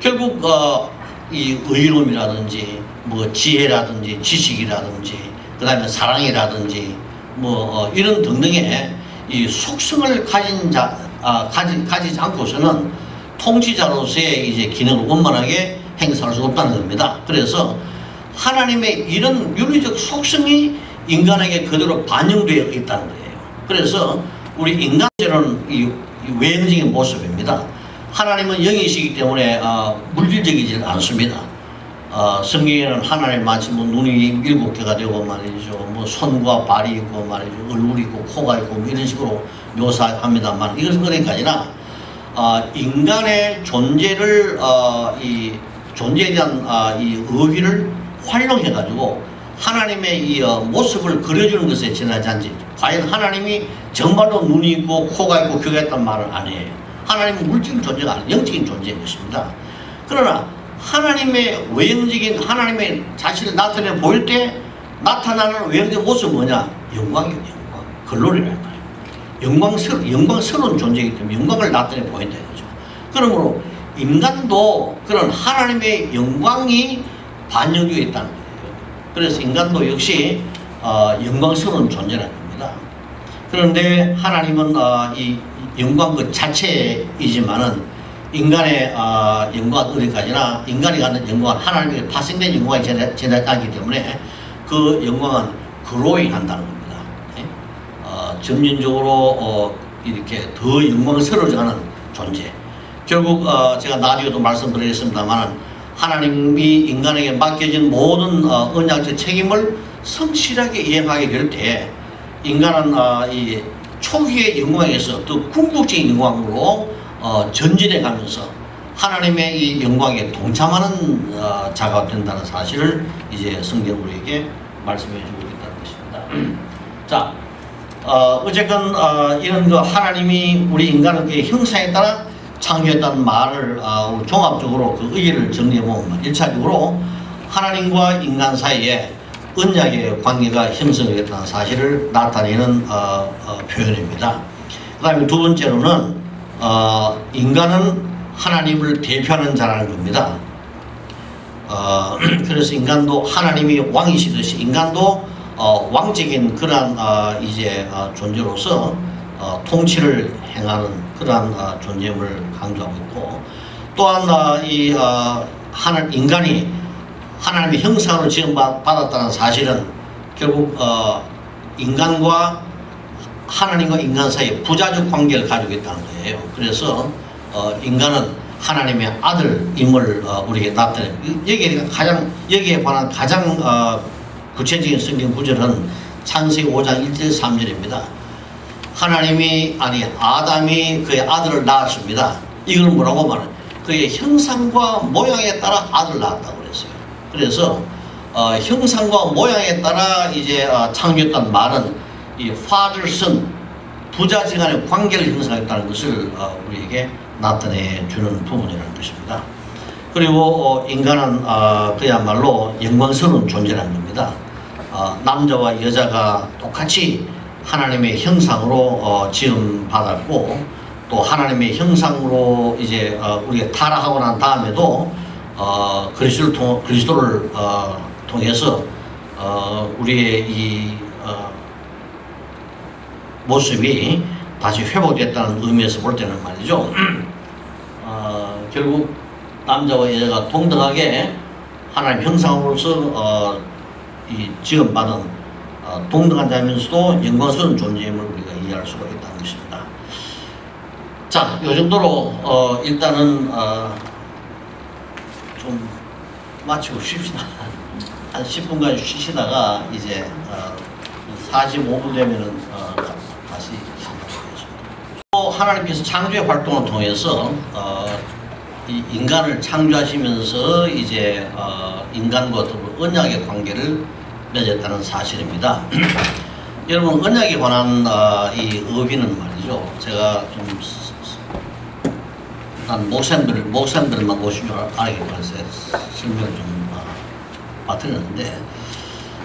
결국 어, 이 의로움이라든지 뭐 지혜라든지 지식이라든지 그 다음에 사랑이라든지 뭐 어, 이런 등등의 이 속성을 가진 자 아, 가지 가지지 않고서는 통치자로서의 이제 기능을 원만하게 행사할 수 없다는 겁니다. 그래서 하나님의 이런 윤리적 속성이 인간에게 그대로 반영되어 있다는 거예요. 그래서 우리 인간들은 이, 이 외형적인 모습입니다. 하나님은 영이시기 때문에 어, 물질적이지 않습니다. 어, 성경에는 하나님 마치 뭐 눈이 일곱 개가 되고 말이죠. 뭐 손과 발이 있고 말이죠. 얼굴이 있고 코가 있고 뭐 이런 식으로 묘사합니다만 이것은 그러니까 아니라 어, 인간의 존재를 어, 이 존재에 대한 어, 이 의의를 활용해 가지고 하나님의 이 어, 모습을 그려주는 것에 지나지 않지. 과연 하나님이 정말로 눈이 있고 코가 있고 귀가 있단 말을 아니에요. 하나님은 물질적인 존재가 아니에요. 영적인 존재인 것입니다. 그러나 하나님의 외형적인 하나님의 자신을 나타내 보일 때 나타나는 외형적인 모습은 뭐냐? 영광이에요. 영광. 글로리라는 거예요. 영광스러, 영광스러운 존재이기 때문에 영광을 나타내 보인다 이거죠. 그러므로 인간도 그런 하나님의 영광이 반영되어 있다는 거예요. 그래서 인간도 역시 어, 영광스러운 존재라는 겁니다. 그런데 하나님은 어, 이 영광 그 자체이지만은 인간의 어, 영광은 어디까지나 인간이 갖는 영광은 하나님의 파생된 영광이 제작하기 때문에 그 영광은 그로잉 한다는 겁니다. 예? 어, 점진적으로 어, 이렇게 더 영광스러워져가는 존재. 결국 어, 제가 나중에도 말씀드리겠습니다만 하나님이 인간에게 맡겨진 모든 어, 언약적 책임을 성실하게 이행하게 될 때 인간은 어, 이 초기의 영광에서 더 궁극적인 영광으로 어, 전진해 가면서 하나님의 이 영광에 동참하는 어, 자가 된다는 사실을 이제 성경 우리에게 말씀해 주고 있다는 것입니다. 자, 어, 어쨌건 어, 이런 그 하나님이 우리 인간을 그 형상에 따라 창조했다는 말을 어, 종합적으로 그 의의를 정리해 보면 일차적으로 하나님과 인간 사이에 언약의 관계가 형성되었다는 사실을 나타내는 어, 어, 표현입니다. 그 다음에 두 번째로는 어, 인간은 하나님을 대표하는 자라는 겁니다. 어, 그래서 인간도 하나님이 왕이시듯이 인간도 어, 왕적인 그러한 어, 이제 어, 존재로서 어, 통치를 행하는 그러한 어, 존재임을 강조하고 있고 또한 어, 이 어, 하나 인간이 하나님의 형상으로 지음받았다는 사실은 결국 어, 인간과 하나님과 인간 사이에 부자적 관계를 가지고 있다는 거예요. 그래서 어, 인간은 하나님의 아들임을 어, 우리에게 나타내. 여기에 가장 여기에 관한 가장 어, 구체적인 성경 구절은 창세기 5장 1절 3절입니다. 하나님이 아니 아담이 그의 아들을 낳았습니다. 이걸 뭐라고 말해? 그의 형상과 모양에 따라 아들을 낳았다고 그랬어요. 그래서 어, 형상과 모양에 따라 이제 어, 창조했다는 말은 이 father son 부자지 간의 관계를 형성했다는 것을 어, 우리에게 나타내 주는 부분이라는 것입니다. 그리고 어, 인간은 어, 그야말로 영광스러운 존재라는 겁니다. 어, 남자와 여자가 똑같이 하나님의 형상으로 어, 지음 받았고 또 하나님의 형상으로 이제 어, 우리가 타락하고 난 다음에도 어, 그리스도를 통 그리스도를 어, 통해서 어, 우리의 이 어, 모습이 다시 회복됐다는 의미에서 볼 때는 말이죠. 어, 결국 남자와 여자가 동등하게 하나님 형상으로서 어, 이 지음받은 어, 동등한 자면서도 영광스러운 존재임을 우리가 이해할 수가 있다는 것입니다. 자, 이 정도로 어, 일단은 어, 좀 마치고 쉽시다. 한 10분간 쉬시다가 이제 어, 45분 되면은 어, 다시. 또 하나님께서 창조의 활동을 통해서 어, 이 인간을 창조하시면서 이제 어, 인간과 더불어 언약의 관계를 맺었다는 사실입니다. 여러분 언약에 관한 어, 이 의비는 말이죠. 제가 좀 난 목사님들 목사님들만 오신 줄 알게 그래서 설명을 좀 어, 맡았는데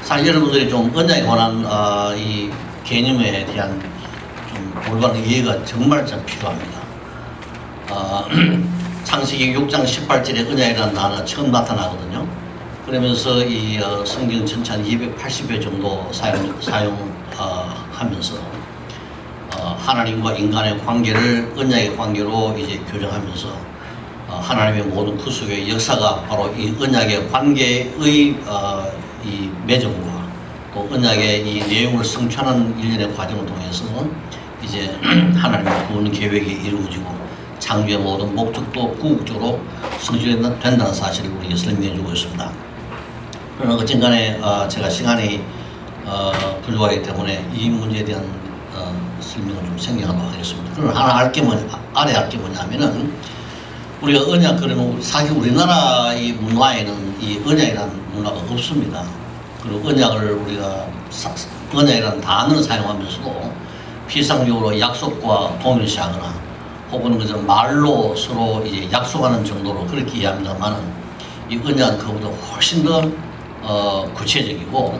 사실 여러분들이 좀 언약에 관한 어, 이 개념에 대한 좀 올바른 이해가 정말 참 필요합니다. 어, 창세기 6장 18절에 언약이라는 단어가 처음 나타나거든요. 그러면서 이 어, 성경 전체 한 280여 정도 사용, 사용하면서 어, 하나님과 인간의 관계를 언약의 관계로 이제 교정하면서 어, 하나님의 모든 구속의 역사가 바로 이 언약의 관계의 어, 이 매정과 또 언약의 이 내용을 성취하는 일련의 과정을 통해서 이제 하나님의 구원 계획이 이루어지고 창조의 모든 목적도 궁극적으로 성취된다는 사실을 우리에게 설명해 주고 있습니다. 그러나 어쨌간에 어, 제가 시간이 어, 부족하기 때문에 이 문제에 대한 어, 설명을 좀 생략하도록 하겠습니다. 그러나 하나 알게 뭐냐, 아래 알게 뭐냐면은 우리가 언약 그러면 사실 우리나라 이 문화에는 이 언약이라는 문화가 없습니다. 그리고 언약을 우리가 사- 언약이라는 단어를 사용하면서도 피상적으로 약속과 동일시하거나 혹은 그저 말로 서로 이제 약속하는 정도로 그렇게 이해합니다만은 이 언약은 그보다 훨씬 더 어, 구체적이고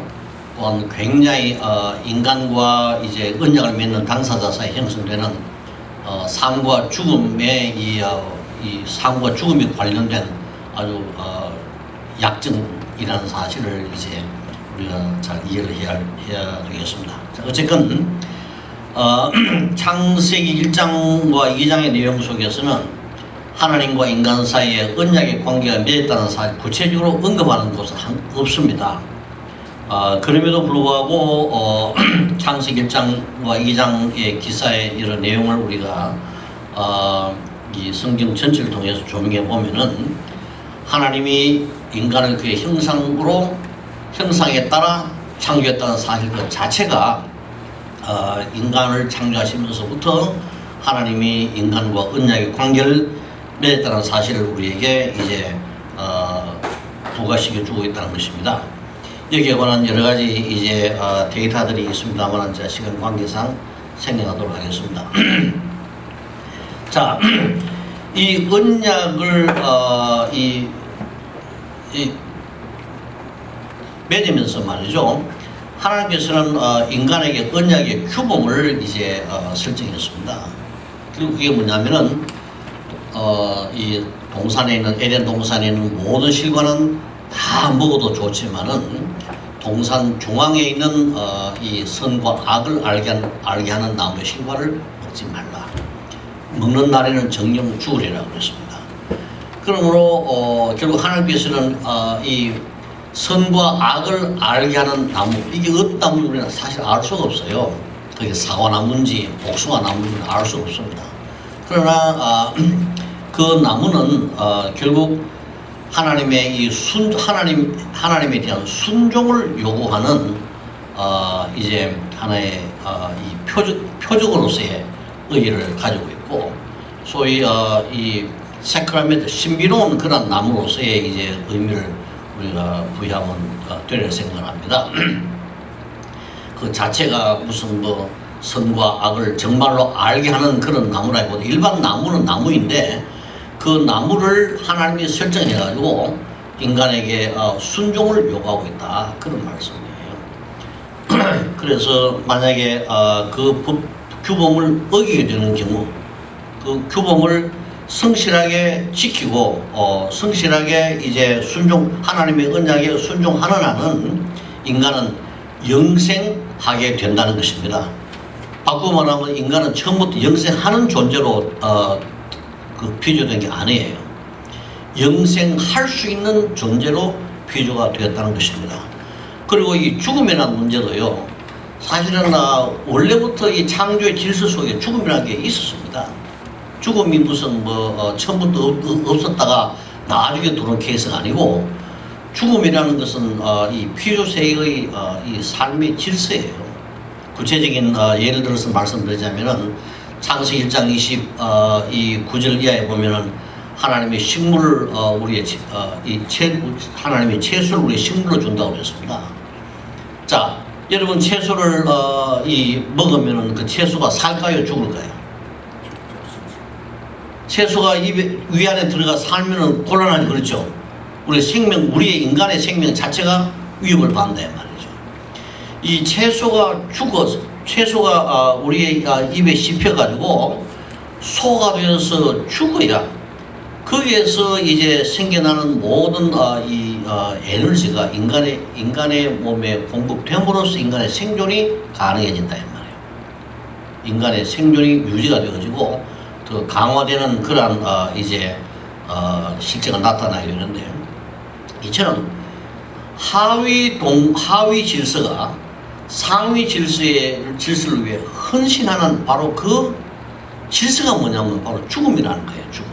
또한 굉장히 어, 인간과 이제 언약을 맺는 당사자 사이 형성되는 어, 삶과 죽음의 이, 어, 이 삶과 죽음이 관련된 아주 어, 약정이라는 사실을 이제 우리가 잘 이해를 해야, 해야 되겠습니다. 자, 어쨌건 어, 창세기 1장과 2장의 내용 속에서는 하나님과 인간 사이에 언약의 관계가 맺었다는 사실 구체적으로 언급하는 한- 없습니다. 어, 그럼에도 불구하고 어, 창세기 1장과 2장의 기사의 이런 내용을 우리가 어, 이 성경 전체를 통해서 조명해 보면은 하나님이 인간을 그의 형상으로 형상에 따라 창조했다는 사실 그 자체가 어, 인간을 창조하시면서부터 하나님이 인간과 언약의 관계를 맺었다는 사실을 우리에게 이제 어, 부과시켜 주고 있다는 것입니다. 여기에 관한 여러 가지 이제 어, 데이터들이 있습니다만 제 시간 관계상 생략하도록 하겠습니다. 자, 이 언약을 어, 이, 이 맺으면서 말이죠. 하나님께서는 어, 인간에게 언약의 규범을 이제 어, 설정했습니다. 그리고 그게 뭐냐면은 어, 이 동산에 있는 에덴 동산에 있는 모든 실과는 다 먹어도 좋지만은 동산 중앙에 있는 어, 이 선과 악을 알게, 하는 나무의 실과를 먹지 말라. 먹는 날에는 정령 죽으리라고 그랬습니다. 그러므로 어, 결국 하나님께서는 어, 이 선과 악을 알게 하는 나무 이게 어떤 나무인지 사실 알 수가 없어요. 그게 사과나무인지 복숭아나무인지 알 수 없습니다. 그러나 아, 그 나무는 어, 결국 하나님의 이 순 하나님 하나님에 대한 순종을 요구하는 어, 이제 하나의 어, 이 표적 표적으로서의 의의를 가지고 있고 소위 어, 이 세크라멘트 신비로운 그런 나무로서의 이제 의미를 우리가 어, 되리라 생각합니다. 그 자체가 무슨 뭐 선과 악을 정말로 알게 하는 그런 나무라기보다 일반 나무는 나무인데 그 나무를 하나님이 설정해 가지고 인간에게 어, 순종을 요구하고 있다 그런 말씀이에요. 그래서 만약에 어, 그 법, 규범을 어기게 되는 경우 그 규범을 성실하게 지키고 어, 성실하게 이제 순종 하나님의 언약에 순종하는 한은 인간은 영생하게 된다는 것입니다. 바꾸고 말하면 인간은 처음부터 영생하는 존재로 어, 그 피조된 게 아니에요. 영생할 수 있는 존재로 피조가 되었다는 것입니다. 그리고 이 죽음이라는 문제도요. 사실은 아, 원래부터 이 창조의 질서 속에 죽음이라는 게 있었습니다. 죽음이 무슨 뭐 어, 처음부터 없, 없었다가 나중에 들어온 케이스가 아니고 죽음이라는 것은 어, 이 피조세의 어, 이 삶의 질서예요. 구체적인 어, 예를 들어서 말씀드리자면은 창세기 1장 20, 어, 이 9절 이하에 보면은 하나님의 식물을 어, 우리의 이 채, 하나님의 채소를 우리의 식물로 준다고 그랬습니다. 자, 여러분 채소를 어, 이 먹으면은 그 채소가 살까요, 죽을까요? 채소가 입에 위 안에 들어가 살면은 곤란하지 그렇죠. 우리 생명, 우리의 인간의 생명 자체가 위협을 받는다 이 말이죠. 이 채소가 죽어 채소가 아, 우리의 아, 입에 씹혀가지고 소가 되어서 죽어야 거기에서 이제 생겨나는 모든 아, 이 아, 에너지가 인간의 인간의 몸에 공급됨으로써 인간의 생존이 가능해진다 이 말이에요. 인간의 생존이 유지가 되어지고 더 강화되는 그러한 어, 이제 어, 실제가 나타나게 되는데 이처럼 하위 동 하위 질서가 상위 질서의 질서를 위해 헌신하는 바로 그 질서가 뭐냐면 바로 죽음이라는 거예요. 죽음.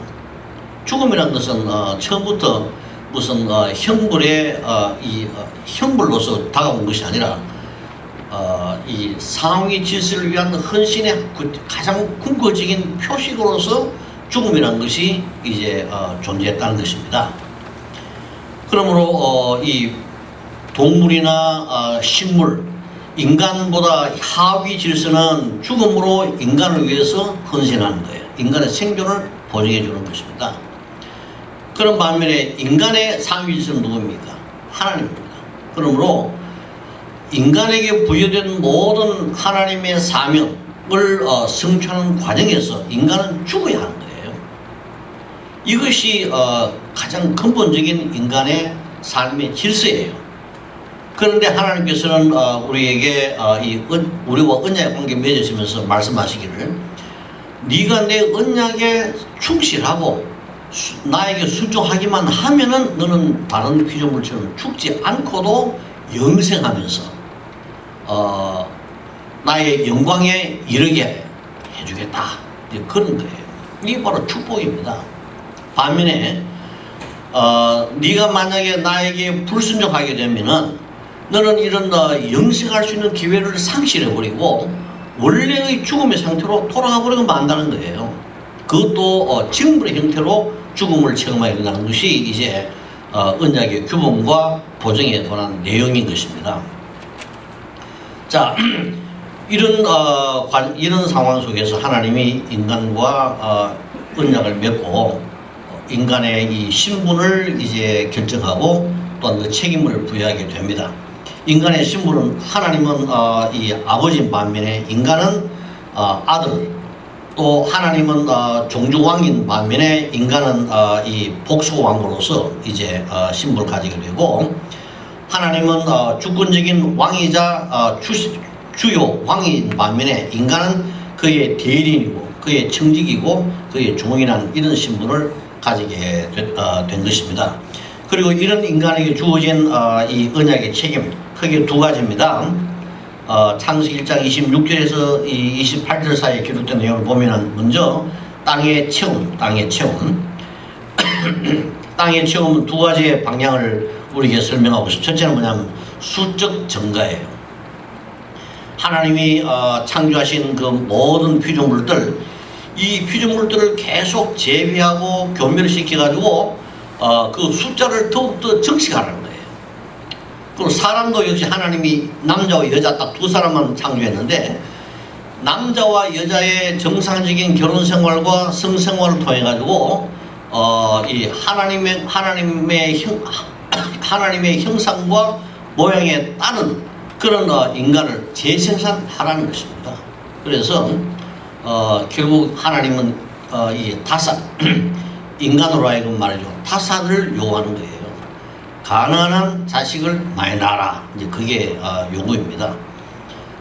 죽음이라는 것은 어, 처음부터 무슨 어, 형벌의 어, 이 어, 형벌로서 다가온 것이 아니라 어, 이 상위 질서를 위한 헌신의 구- 가장 궁극적인 표식으로서 죽음이라는 것이 이제 어, 존재했다는 것입니다. 그러므로 어, 이 동물이나 어, 식물, 인간보다 하위 질서는 죽음으로 인간을 위해서 헌신하는 거예요. 인간의 생존을 보증해 주는 것입니다. 그런 반면에 인간의 상위 질서는 누굽니까? 하나님입니다. 그러므로 인간에게 부여된 모든 하나님의 사명을 어, 성취하는 과정에서 인간은 죽어야 하는 거예요. 이것이 어, 가장 근본적인 인간의 삶의 질서예요. 그런데 하나님께서는 어, 우리에게 어, 이 은, 우리와 언약의 관계 맺으시면서 말씀하시기를 네가 내 언약에 충실하고 수- 나에게 순종하기만 하면은 너는 다른 피조물처럼 죽지 않고도 영생하면서 어, 나의 영광에 이르게 해주겠다. 이제 그런 거예요. 이게 바로 축복입니다. 반면에 어, 네가 만약에 나에게 불순종하게 되면은 너는 이런 어, 영생할 수 있는 기회를 상실해 버리고 원래의 죽음의 상태로 돌아가 버리고 만다는 거예요. 그것도 어, 징벌의 형태로 죽음을 체험하게 된다는 것이 이제 어, 언약의 규범과 보정에 관한 내용인 것입니다. 자, 이런 어, 관, 이런 상황 속에서 하나님이 인간과 어, 언약을 맺고 어, 인간의 이 신분을 이제 결정하고 또한 그 책임을 부여하게 됩니다. 인간의 신분은 하나님은 어, 이 아버지인 반면에 인간은 어, 아들 또 하나님은 어, 종주왕인 반면에 인간은 어, 이 복소왕으로서 이제 어, 신분을 가지게 되고 하나님은 어, 주권적인 왕이자 어, 주, 주요 왕인 반면에 인간은 그의 대리인이고 그의 청직이고 그의 종이라는 이런 신분을 가지게 된, 어, 된 것입니다. 그리고 이런 인간에게 주어진 어, 이 언약의 책임 크게 두 가지입니다. 어, 창세기 1장 26절에서 이 28절 사이에 기록된 내용을 보면은 먼저 땅의 체험, 땅의 체험. 땅의 체험은 두 가지의 방향을 우리에게 설명하고 싶습니다. 첫째는 뭐냐면 수적 증가예요. 하나님이 어, 창조하신 그 모든 피조물들 이 피조물들을 계속 재배하고 교멸시켜 가지고 어, 그 숫자를 더욱더 증식하는 거예요. 그리고 사람도 역시 하나님이 남자와 여자 딱 두 사람만 창조했는데 남자와 여자의 정상적인 결혼 생활과 성 생활을 통해 가지고 어, 이 하나님의 하나님의 형 하나님의 형상과 모양에 따른 그런 어, 인간을 재생산하라는 것입니다. 그래서 어, 결국 하나님은 어, 이 타산 인간으로 하여금 말이죠 타산을 요구하는 거예요. 가난한 자식을 많이 낳아라. 이제 그게 어, 요구입니다.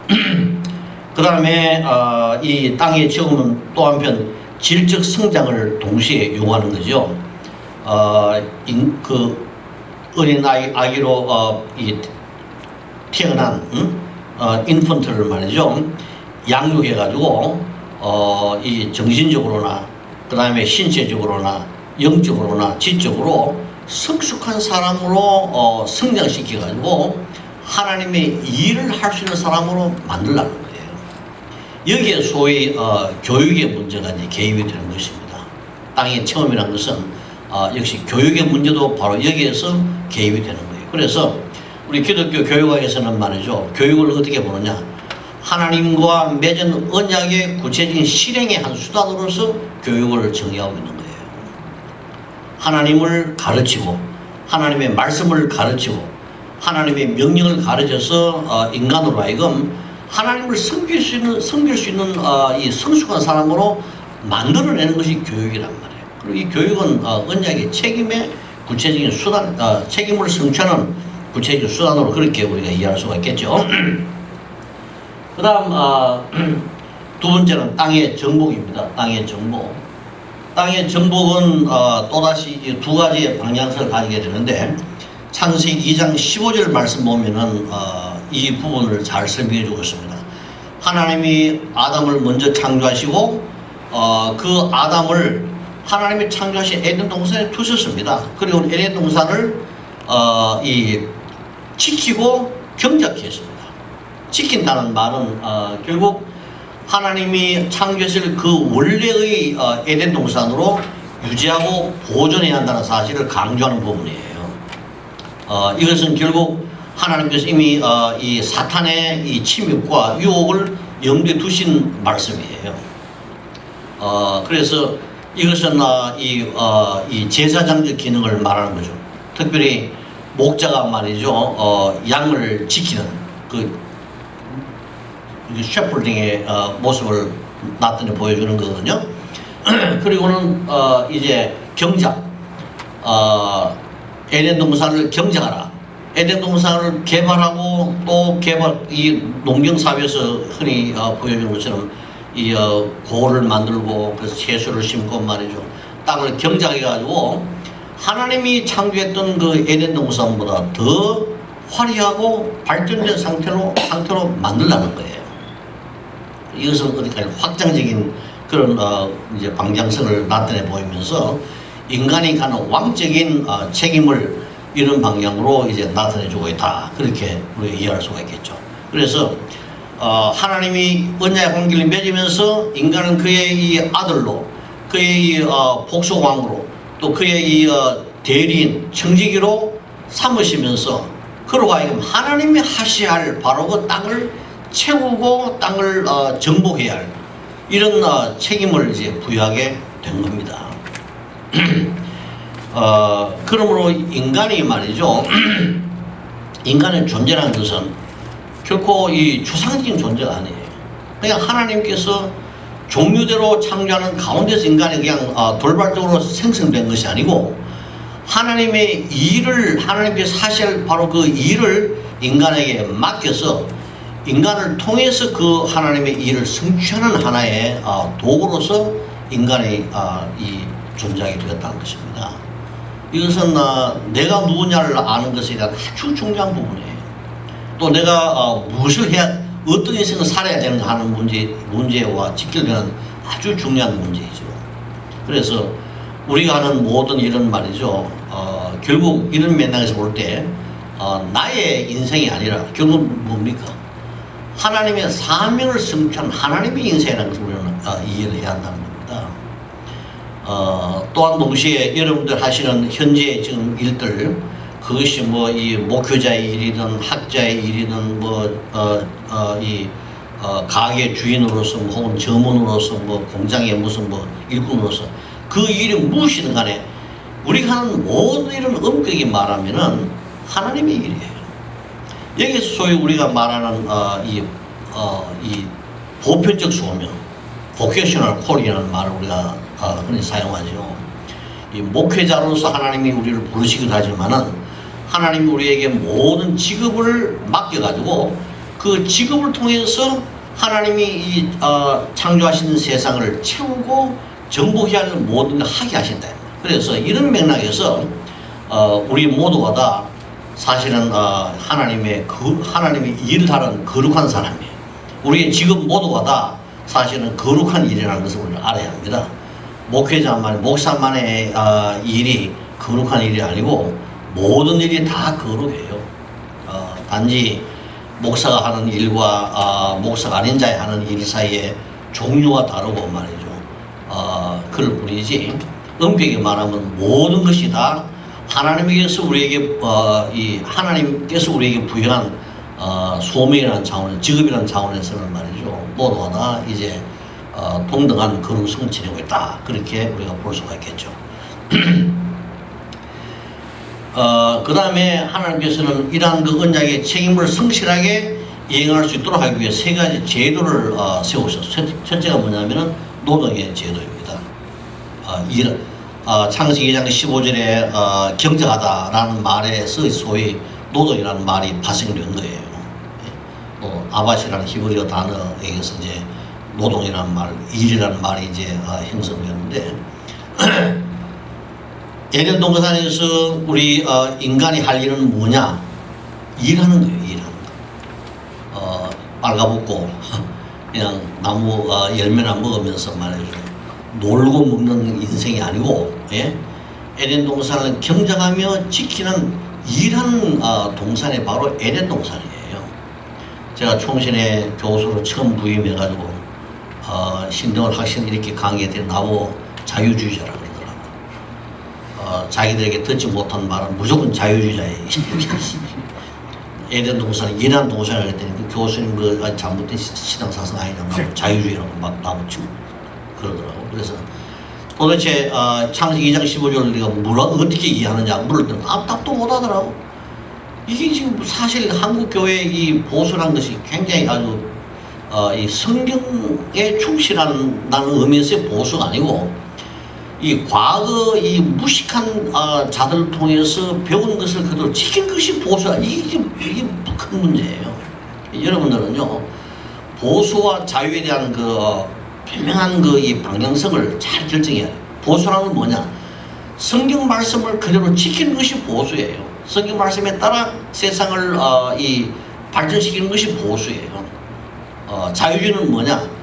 그 다음에 어, 이 땅의 체험은 또 한편 질적 성장을 동시에 요구하는 거죠. 어, 인, 그 어린 아기, 아기로 어, 이 태어난 응? 어, 인펀트를 말이죠. 양육해가지고 어, 이 정신적으로나 그 다음에 신체적으로나 영적으로나 지적으로 성숙한 사람으로 어, 성장시켜가지고 하나님의 일을 할 수 있는 사람으로 만들라는 거예요. 여기에 소위 어, 교육의 문제가 이제 개입이 되는 것입니다. 땅의 체험이라는 것은 어, 역시 교육의 문제도 바로 여기에서 개입이 되는 거예요. 그래서 우리 기독교 교육학에서는 말이죠. 교육을 어떻게 보느냐. 하나님과 맺은 언약의 구체적인 실행의 한 수단으로서 교육을 정의하고 있는 거예요. 하나님을 가르치고 하나님의 말씀을 가르치고 하나님의 명령을 가르쳐서 어, 인간으로 하여금 하나님을 섬길 수 있는 섬길 수 있는 어, 이 성숙한 사람으로 만들어내는 것이 교육이란 말이에요. 그리고 이 교육은 어, 언약의 책임의 구체적인 수단, 어, 책임을 성취하는 구체적인 수단으로 그렇게 우리가 이해할 수가 있겠죠. 그 다음 어, 두 번째는 땅의 정복입니다. 땅의 정복. 땅의 정복은 어, 또다시 이두 가지의 방향성을 가지게 되는데 창세기 2장 15절 말씀 보면은 어, 이 부분을 잘 설명해 주고 있습니다. 하나님이 아담을 먼저 창조하시고 어, 그 아담을 하나님이 창조하신 에덴 동산에 두셨습니다. 그리고 에덴 동산을 어, 이 지키고 경작했습니다. 지킨다는 말은 어, 결국 하나님이 창조하실 그 원래의 어, 에덴 동산으로 유지하고 보존해야 한다는 사실을 강조하는 부분이에요. 어, 이것은 결국 하나님께서 이미 어, 이 사탄의 이 침입과 유혹을 염두에 두신 말씀이에요. 어, 그래서 이것은 어, 이, 어, 이 제사장적 기능을 말하는 거죠. 특별히 목자가 말이죠, 어, 양을 지키는 그 셰플딩의 어, 모습을 나타내 보여주는 거거든요. 그리고는 어, 이제 경작, 어, 에덴 동산을 경작하라. 에덴 동산을 개발하고 또 개발 이 농경 사업에서 흔히 어, 보여주는 것처럼 이 어, 고를 만들고 그래서 채소를 심고 말이죠. 땅을 경작해 가지고 하나님이 창조했던 그 에덴 동산보다 더 화려하고 발전된 상태로 상태로 만들라는 거예요. 이것은 어디까지 확장적인 그런 어, 이제 방향성을 나타내 보이면서 인간이 가는 왕적인 어, 책임을 이런 방향으로 이제 나타내주고 있다. 그렇게 우리가 이해할 수가 있겠죠. 그래서 어, 하나님이 언약 관계를 맺으면서 인간은 그의 이 아들로 그의 이 어, 복속왕으로 또 그의 이 어, 대리인 청지기로 삼으시면서 그로 하여금 하나님이 하셔야 할 바로 그 땅을 채우고 땅을 어, 정복해야 할 이런 어, 책임을 이제 부여하게 된 겁니다. 어, 그러므로 인간이 말이죠. 인간의 존재라는 것은 결코 이 추상적인 존재가 아니에요. 그냥 하나님께서 종류대로 창조하는 가운데서 인간이 그냥 어, 돌발적으로 생성된 것이 아니고 하나님의 일을 하나님께서 하실 바로 그 일을 인간에게 맡겨서 인간을 통해서 그 하나님의 일을 성취하는 하나의 어, 도구로서 인간의 어, 이 존재하게 되었다는 것입니다. 이것은 어, 내가 누구냐를 아는 것에 대한 아주 중요한 부분이에요. 또 내가 어, 무엇을 해야 어떤 인생을 살아야 되는가 하는 문제, 문제와 직결되는 아주 중요한 문제이죠. 그래서 우리가 하는 모든 일은 말이죠. 어, 결국 이런 맥락에서 볼때 어, 나의 인생이 아니라 결국 뭡니까? 하나님의 사명을 성취한 하나님의 인생이라는 것을 우리는 어, 이해를 해야 한다는 겁니다. 어, 또한 동시에 여러분들 하시는 현재 지금 일들 그것이 뭐 이 목회자의 일이든 학자의 일이든 뭐 어이 어, 어, 가게 주인으로서 뭐 혹은 점원으로서 뭐 공장의 무슨 뭐 일꾼으로서 그 일이 무엇이든 간에 우리가 하는 모든 일은 엄격히 말하면은 하나님의 일이에요. 여기서 소위 우리가 말하는 어, 이, 어, 이 보편적 소명, vocational call이라는 말을 우리가 어, 흔히 사용하죠. 이 목회자로서 하나님이 우리를 부르시기도 하지만은 하나님이 우리에게 모든 직업을 맡겨가지고 그 직업을 통해서 하나님이 이 어, 창조하신 세상을 채우고 정복해야 하는 모든 걸 하게 하신다. 그래서 이런 맥락에서 어, 우리 모두가 다 사실은 어, 하나님의 그 하나님의 일을 하는 거룩한 사람이에요. 우리의 직업 모두가 다 사실은 거룩한 일이라는 것을 우리가 알아야 합니다. 목회자만 목사만의 어, 일이 거룩한 일이 아니고 모든 일이 다 거룩해요. 어, 단지 목사가 하는 일과 어, 목사가 아닌 자의 하는 일 사이에 종류가 다르고 말이죠. 어, 그럴 뿐이지 엄격히 말하면 모든 것이 다 하나님께서 우리에게 어, 이 하나님께서 우리에게 부여한 어, 소명이라는 차원, 직업이라는 차원에서는 말이죠. 모두가 다 이제 어, 동등한 거룩성을 지니고 있다. 그렇게 우리가 볼 수가 있겠죠. 어, 그 다음에 하나님께서는 이러한 그 언약의 책임을 성실하게 이행할 수 있도록 하기 위해 세 가지 제도를 어, 세우셨어요. 첫째가 뭐냐면은 노동의 제도입니다. 어, 일, 어, 창세기 2장 15절에 어, 경제하다라는 말에서 소위 노동이라는 말이 발생된 거예요. 뭐 아바시라는 히브리어 단어에서 이제 노동이라는 말, 일이라는 말이 이제 어, 형성되는데 에덴 동산에서 우리 어, 인간이 할 일은 뭐냐? 일하는 거예요. 일하는 거. 어, 빨가벗고 그냥 나무 어, 열매나 먹으면서 말이죠. 놀고 먹는 인생이 아니고 예? 에덴 동산을 경작하며 지키는 일하는 어, 동산이 바로 에덴 동산이에요. 제가 총신에 교수로 처음 부임해가지고 어, 신동을 학생 이렇게 강의에 나보고 자유주의자라 자기들에게 듣지 못한 말은 무조건 자유주의자예요. 에덴 동산, 이란 동산을 했더니 그 교수님 그 잘못된 신앙 사상 아니냐고 자유주의라고 막 나무치고 그러더라고. 그래서 도대체 어, 창세기 2장 15절을 우리가 뭘 어떻게 이해하느냐 물을 때는 아, 답도 못하더라고. 이게 지금 사실 한국 교회 이 보수란 것이 굉장히 아주 어, 이 성경에 충실한 나는 의미에서의 보수가 아니고 이 과거 이 무식한 어, 자들을 통해서 배운 것을 그대로 지킨 것이 보수야. 이게 이게 큰 문제예요. 여러분들은요 보수와 자유에 대한 그 어, 분명한 그 이 방향성을 잘 결정해야 돼요. 보수라는 건 뭐냐? 성경 말씀을 그대로 지키는 것이 보수예요. 성경 말씀에 따라 세상을 어, 이 발전시키는 것이 보수예요. 어, 자유주의는 뭐냐?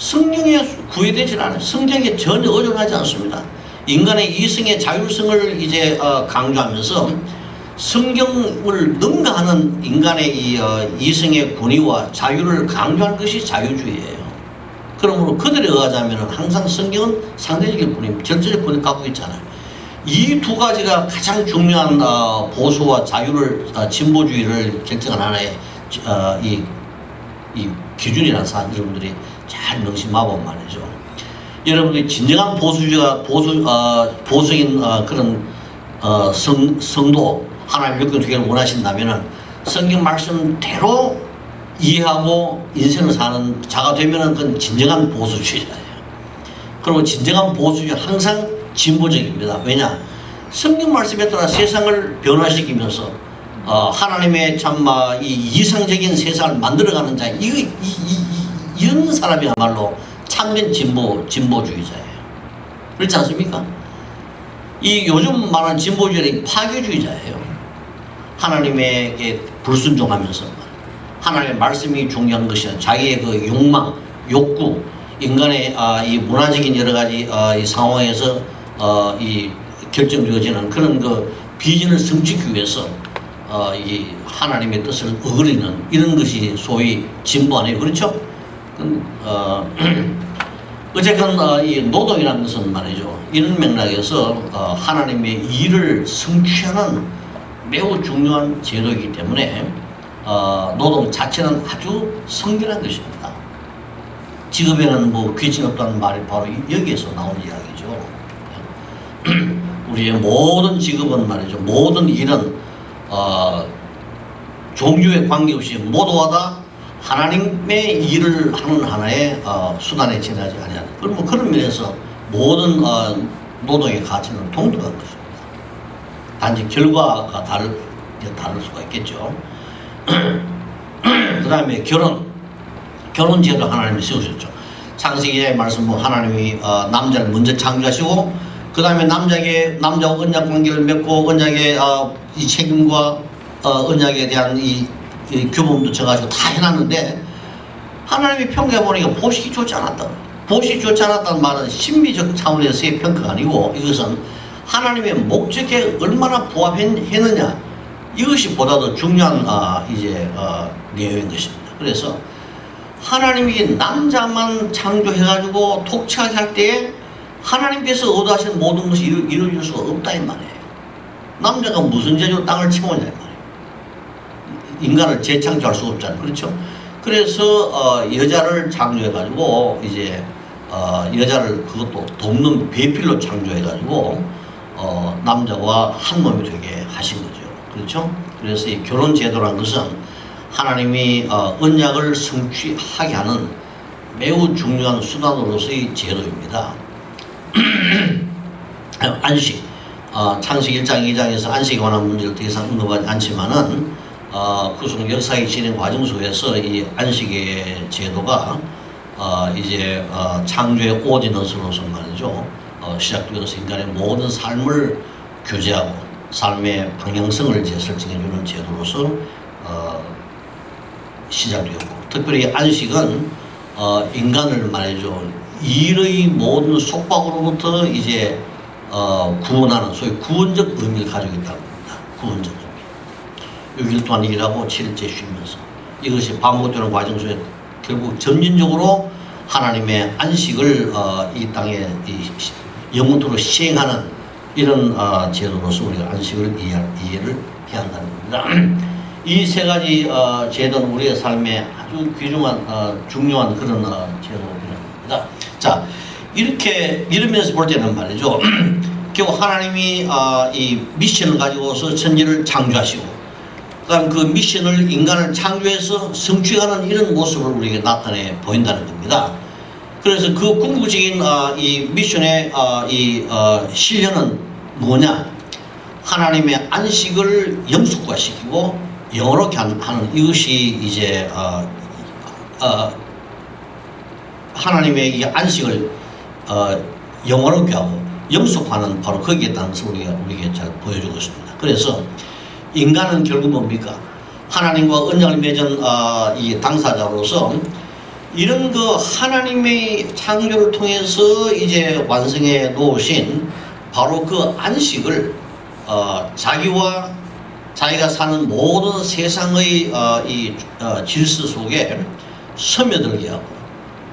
성령에 구애되질 않아요. 성경에 전혀 의존하지 않습니다. 인간의 이성의 자율성을 이제 어, 강조하면서 성경을 능가하는 인간의 이 어, 이성의 권위와 자유를 강조하는 것이 자유주의예요. 그러므로 그들에 의하자면 항상 성경은 상대적일 뿐입니다. 절대적 권위 갖고 있잖아요. 이 두 가지가 가장 중요한 어, 보수와 자유를 어, 진보주의를 결정한 하나의 어, 이, 이 기준이라는 여러분들이 잘 명심하고 말이죠. 여러분들이 진정한 보수주의가 보수 어, 보수인 어, 그런 어, 성, 성도 하나님 믿고 되기를 원하신다면은 성경 말씀대로 이해하고 인생을 사는 자가 되면은 그건 진정한 보수주의자예요. 그리고 진정한 보수주의 항상 진보적입니다. 왜냐? 성경 말씀에 따라 세상을 변화시키면서 어, 하나님의 참이 이상적인 세상을 만들어가는 자, 이, 이, 이, 이런 사람이야말로 참된 진보 진보주의자예요. 그렇지 않습니까? 이 요즘 말하는 진보주의는 파괴주의자예요. 하나님에게 불순종하면서 하나님의 말씀이 중요한 것이 자기의 그 욕망, 욕구, 인간의 아, 이 문화적인 여러 가지 아, 이 상황에서 어, 이 결정되어지는 그런 그 비전을 성취하기 위해서 어, 이 하나님의 뜻을 어그리는 이런 것이 소위 진보 아니에요. 그렇죠? 어, 어쨌건 어, 이 노동이라는 것은 말이죠. 이런 맥락에서 어, 하나님의 일을 성취하는 매우 중요한 제도이기 때문에 어, 노동 자체는 아주 성결한 것입니다. 직업에는 뭐 귀신 없다는 말이 바로 여기에서 나오는 이야기죠. 우리의 모든 직업은 말이죠. 모든 일은 어, 종류에 관계없이 모두가 다 하나님의 일을 하는 하나의 어, 수단에 지나지 아니하는 그럼 뭐 그런 면에서 모든 어, 노동의 가치는 동등한 것입니다. 단지 결과가 다를, 다를 수가 있겠죠. 그 다음에 결혼 결혼 제도 하나님이 세우셨죠. 창세기의 말씀 뭐 하나님이 어, 남자를 먼저 창조하시고 그 다음에 남자에게 남자와 언약 관계를 맺고 언약의 어, 이 책임과 어, 언약에 대한 이, 이 규범도 정하시고 다 해놨는데 하나님이 평가해 보니까 보식이 좋지 않았다. 보식이 좋지 않았다는 말은 신비적 차원에서의 평가가 아니고 이것은 하나님의 목적에 얼마나 부합했느냐 이것이 보다 더 중요한 어, 이제 어, 내용인 것입니다. 그래서 하나님이 남자만 창조해가지고 독채하게 할 때에 하나님께서 의도하시는 모든 것이 이루, 이루어질 수가 없다 이 말이에요. 남자가 무슨 재주로 땅을 채우냐 이 말이에요. 인간을 재창조할 수 없잖아요. 그렇죠? 그래서 어, 여자를 창조해가지고 이제 어, 여자를 그것도 돕는 배필로 창조해가지고 어, 남자와 한 몸이 되게 하신 거죠. 그렇죠? 그래서 이 결혼 제도라는 것은 하나님이 어, 언약을 성취하게 하는 매우 중요한 수단으로서의 제도입니다. 안식 어, 창세기 1장 2장에서 안식에 관한 문제를 더 이상 언급하지 않지만은 어, 그속 역사의 진행 과정 속에서 이 안식의 제도가 어, 이제 어, 창조의 오디너스로서 말이죠 어, 시작되어서 인간의 모든 삶을 규제하고 삶의 방향성을 이제 설정해주는 제도로서 어, 시작되었고 특별히 안식은 어, 인간을 말이죠 일의 모든 속박으로부터 이제 어, 구원하는 소위 구원적 의미를 가지고 있다는 겁니다. 구원적. 6일 동안 일하고 7일째 쉬면서 이것이 반복되는 과정 속에 결국 점진적으로 하나님의 안식을 어, 이 땅에 이 시- 영원토록 시행하는 이런 어, 제도로서 우리가 안식을 이해, 이해를 해야 한다는 겁니다. 이 세 가지 어, 제도는 우리의 삶에 아주 귀중한 어, 중요한 그런 어, 제도입니다. 자 이렇게 이러면서 볼 때는 말이죠. 결국 하나님이 어, 이 미션을 가지고서 천지를 창조하시고 그다음 그 미션을 인간을 창조해서 성취하는 이런 모습을 우리에게 나타내 보인다는 겁니다. 그래서 그 궁극적인 어, 이 미션의 어, 이 어, 실현은 뭐냐? 하나님의 안식을 영속화시키고 한- 하는 이것이 이제 어, 어, 하나님의 이 안식을 어, 영원하게 하고 영속하는 바로 거기에 것을 우리가 우리에게 잘 보여주고 있습니다. 그래서 인간은 결국 뭡니까? 하나님과 언약을 맺은 어, 이 당사자로서 이런 그 하나님의 창조를 통해서 이제 완성해 놓으신 바로 그 안식을 어, 자기와 자기가 사는 모든 세상의 어, 이 어, 질서 속에 스며들게 하고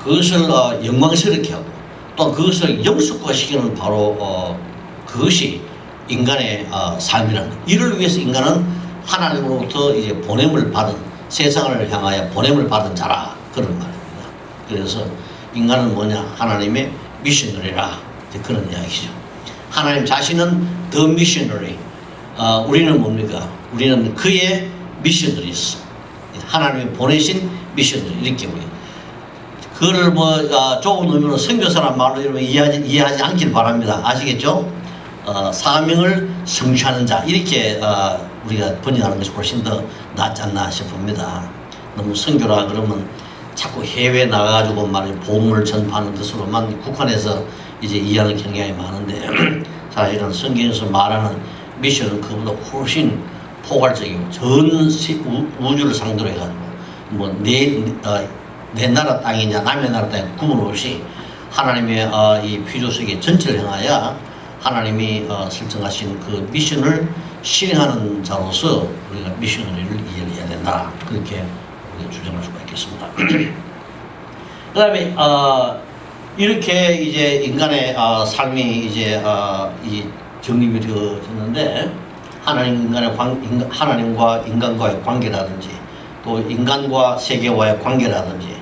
그것을 어, 영광스럽게 하고 또 그것을 영속화시키는 바로 어, 그것이 인간의 어, 삶이라는 것. 이를 위해서 인간은 하나님으로부터 이제 보냄을 받은 세상을 향하여 보냄을 받은 자라 그런 말입니다. 그래서 인간은 뭐냐 하나님의 미셔너리라 그런 이야기죠. 하나님 자신은 the missionary. 어, 우리는 뭡니까? 우리는 그의 미셔너리스. 하나님이 보내신 미셔너리 이렇게 우리 그를 뭐 어, 좁은 의미로 선교사란 말로 이러면 이해하지, 이해하지 않길 바랍니다. 아시겠죠? 어, 사명을 성취하는 자 이렇게 어, 우리가 번역하는 것이 훨씬 더 낫지 않나 싶습니다. 너무 선교라 그러면 자꾸 해외 나가가지고 말이 보험을 전파하는 뜻으로만 국한해서 이제 이해하는 경향이 많은데 사실은 성경에서 말하는 미션은 그보다 훨씬 포괄적이고 전 우주를 상대로 해가지고 뭐내 어, 내 나라 땅이냐 남의 나라 땅이 구분 없이 하나님의 어, 이 피조 세계 전체를 향하여 하나님이 어, 설정하신 그 미션을 실행하는 자로서 우리가 미셔너리를 이해를 해야 된다 그렇게 주장할 수가 있겠습니다. 그 다음에 어, 이렇게 이제 인간의 어, 삶이 이제 어, 이 정립이 되어졌는데 하나님 인간의 관, 인간, 하나님과 인간과의 관계라든지 또 인간과 세계와의 관계라든지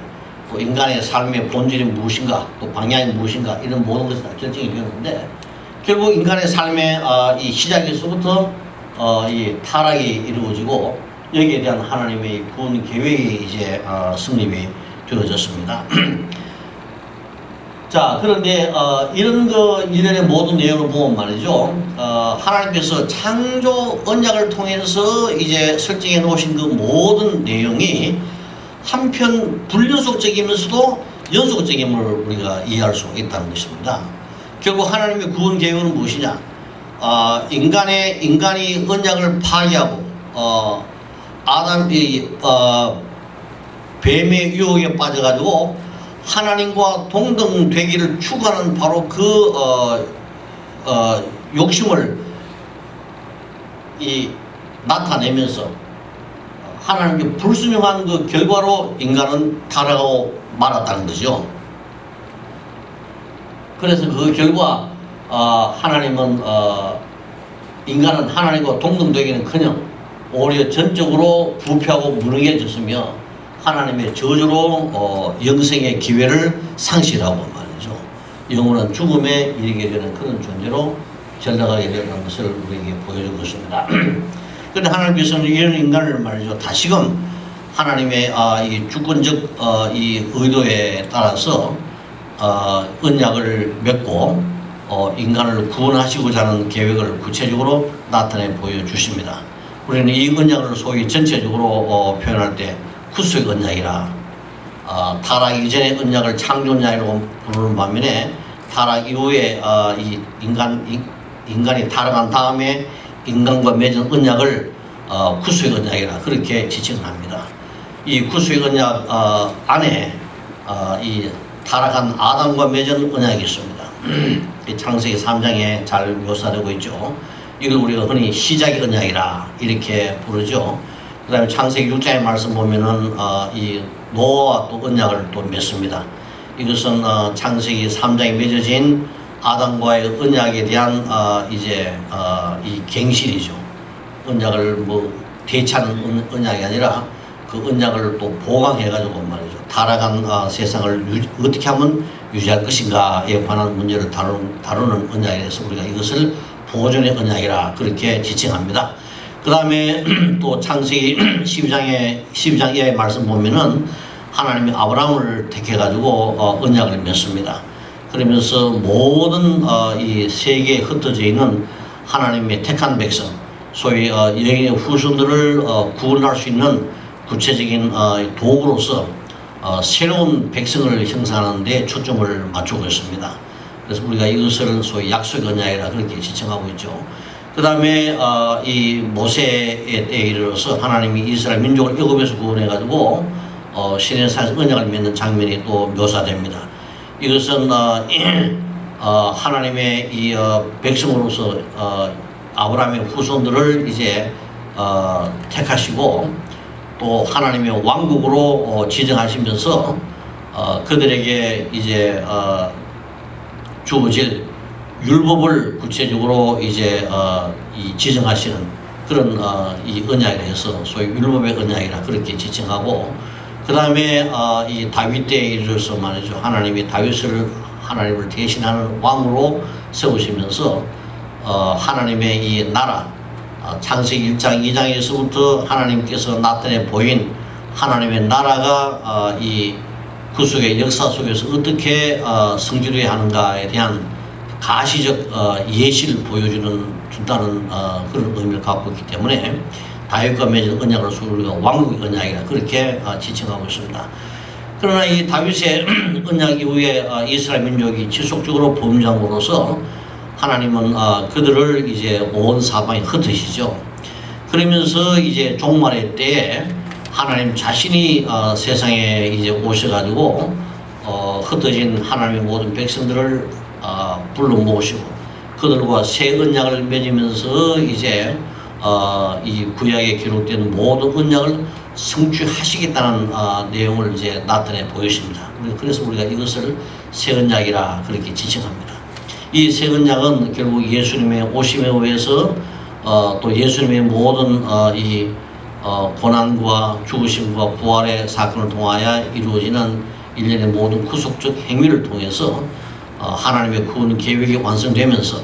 또 인간의 삶의 본질이 무엇인가 또 방향이 무엇인가 이런 모든 것이 다 결정이 되었는데 결국 인간의 삶의 어, 이 시작에서부터 어, 이 타락이 이루어지고 여기에 대한 하나님의 구원 계획이 이제 어, 성립이 되어졌습니다. 자 그런데 어, 이런 그 이런의 모든 내용을 보면 말이죠 어, 하나님께서 창조 언약을 통해서 이제 설정해 놓으신 그 모든 내용이 한편 불연속적이면서도 연속적임을 우리가 이해할 수 있다는 것입니다. 결국 하나님의 구원 계획은 무엇이냐? 어, 인간의 인간이 언약을 파괴하고 어, 아담이 어, 뱀의 유혹에 빠져가지고 하나님과 동등되기를 추구하는 바로 그 어, 어, 욕심을 이 나타내면서 하나님께 불순종한 그 결과로 인간은 타락하고 말았다는 거죠. 그래서 그 결과 어, 하나님은 어, 인간은 하나님과 동등되기는커녕 오히려 전적으로 부패하고 무능해졌으며 하나님의 저주로 어, 영생의 기회를 상실하고 말이죠. 영원한 죽음에 이르게 되는 그런 존재로 전락하게 되는 것을 우리에게 보여주고 있습니다. 그런데 하나님께서는 이런 인간을 말이죠. 다시금 하나님의 아, 이 주권적 어, 이 의도에 따라서 어, 언약을 맺고 어, 인간을 구원하시고자 하는 계획을 구체적으로 나타내 보여주십니다. 우리는 이 언약을 소위 전체적으로 어, 표현할 때 구수의 언약이라 어, 타락 이전의 언약을 창조 언약이라고 부르는 반면에 타락 이후에 어, 이 인간 인, 인간이 타락한 다음에 인간과 맺은 언약을 어, 구수의 언약이라 그렇게 지칭을 합니다. 이 구수의 언약 어, 안에 어, 이 타락한 아담과 맺은 언약이 있습니다. 이 창세기 3장에 잘 묘사되고 있죠. 이걸 우리가 흔히 시작의 언약이라 이렇게 부르죠. 그 다음에 창세기 6장의 말씀 보면은 어, 이 노아와 또 언약을 또 맺습니다. 이것은 어, 창세기 3장에 맺어진 아담과의 언약에 대한 어, 이제 어, 이 갱신이죠. 언약을 뭐 은- 언약이 아니라 그 언약을 또 보강해가지고 말이죠. 타락한 어, 세상을 유- 어떻게 하면 유지할 것인가에 관한 문제를 다루는, 다루는 언약에 대해서 우리가 이것을 보존의 언약이라 그렇게 지칭합니다. 그 다음에 또 창세기 12장에 12장 이하의 말씀 보면은 하나님이 아브라함을 택해가지고 어, 언약을 맺습니다. 그러면서 모든 어, 이 세계에 흩어져 있는 하나님의 택한 백성, 소위 어, 여인의 후손들을 어, 구원할 수 있는 구체적인 어, 도구로서 어, 새로운 백성을 형성하는 데 초점을 맞추고 있습니다. 그래서 우리가 이것을 소위 약속 언약이라 그렇게 지칭하고 있죠. 그 다음에 어, 이 모세의 때에 이르러서 하나님이 이스라엘 민족을 애굽에서 구원해가지고 어, 시내산에서 언약을 맺는 장면이 또 묘사됩니다. 이것은 어, 어, 하나님의 이 어, 백성으로서 어, 아브라함의 후손들을 이제 어, 택하시고 또 하나님의 왕국으로 어, 지정하시면서 어, 그들에게 이제 어, 주어질 율법을 구체적으로 이제 지정하시는 그런 어, 이 언약에 대해서 소위 율법의 언약이라 그렇게 지칭하고 그 다음에 어, 이 다윗 때에 이르러서 말이죠. 하나님이 다윗을 하나님을 대신하는 왕으로 세우시면서 어, 하나님의 이 나라 어, 창세기 1장 2장에서부터 하나님께서 나타내 보인 하나님의 나라가 어, 이 구속의 역사 속에서 어떻게 어, 성취되어야 하는가에 대한 가시적 어, 예시를 보여주는 준다는 어, 그런 의미를 갖고 있기 때문에 다윗과 맺은 언약을 우리가 왕국의 언약이라 그렇게 어, 지칭하고 있습니다. 그러나 이 다윗의 언약 이후에 어, 이스라엘 민족이 지속적으로 범죄함으로써 하나님은 어, 그들을 이제 온 사방에 흩으시죠. 그러면서 이제 종말의 때에 하나님 자신이 어, 세상에 이제 오셔가지고 어, 흩어진 하나님의 모든 백성들을 어, 불러 모시고 그들과 새 언약을 맺으면서 이제 어, 이 구약에 기록된 모든 언약을 성취하시겠다는 어, 내용을 이제 나타내 보이십니다. 그래서 우리가 이것을 새 언약이라 그렇게 지칭합니다. 이새 언약은 결국 예수님의 오심에 의해서 어, 또 예수님의 모든 어, 이 어, 고난과 죽으심과 부활의 사건을 통하여 이루어지는 일련의 모든 구속적 행위를 통해서 어, 하나님의 구원 계획이 완성되면서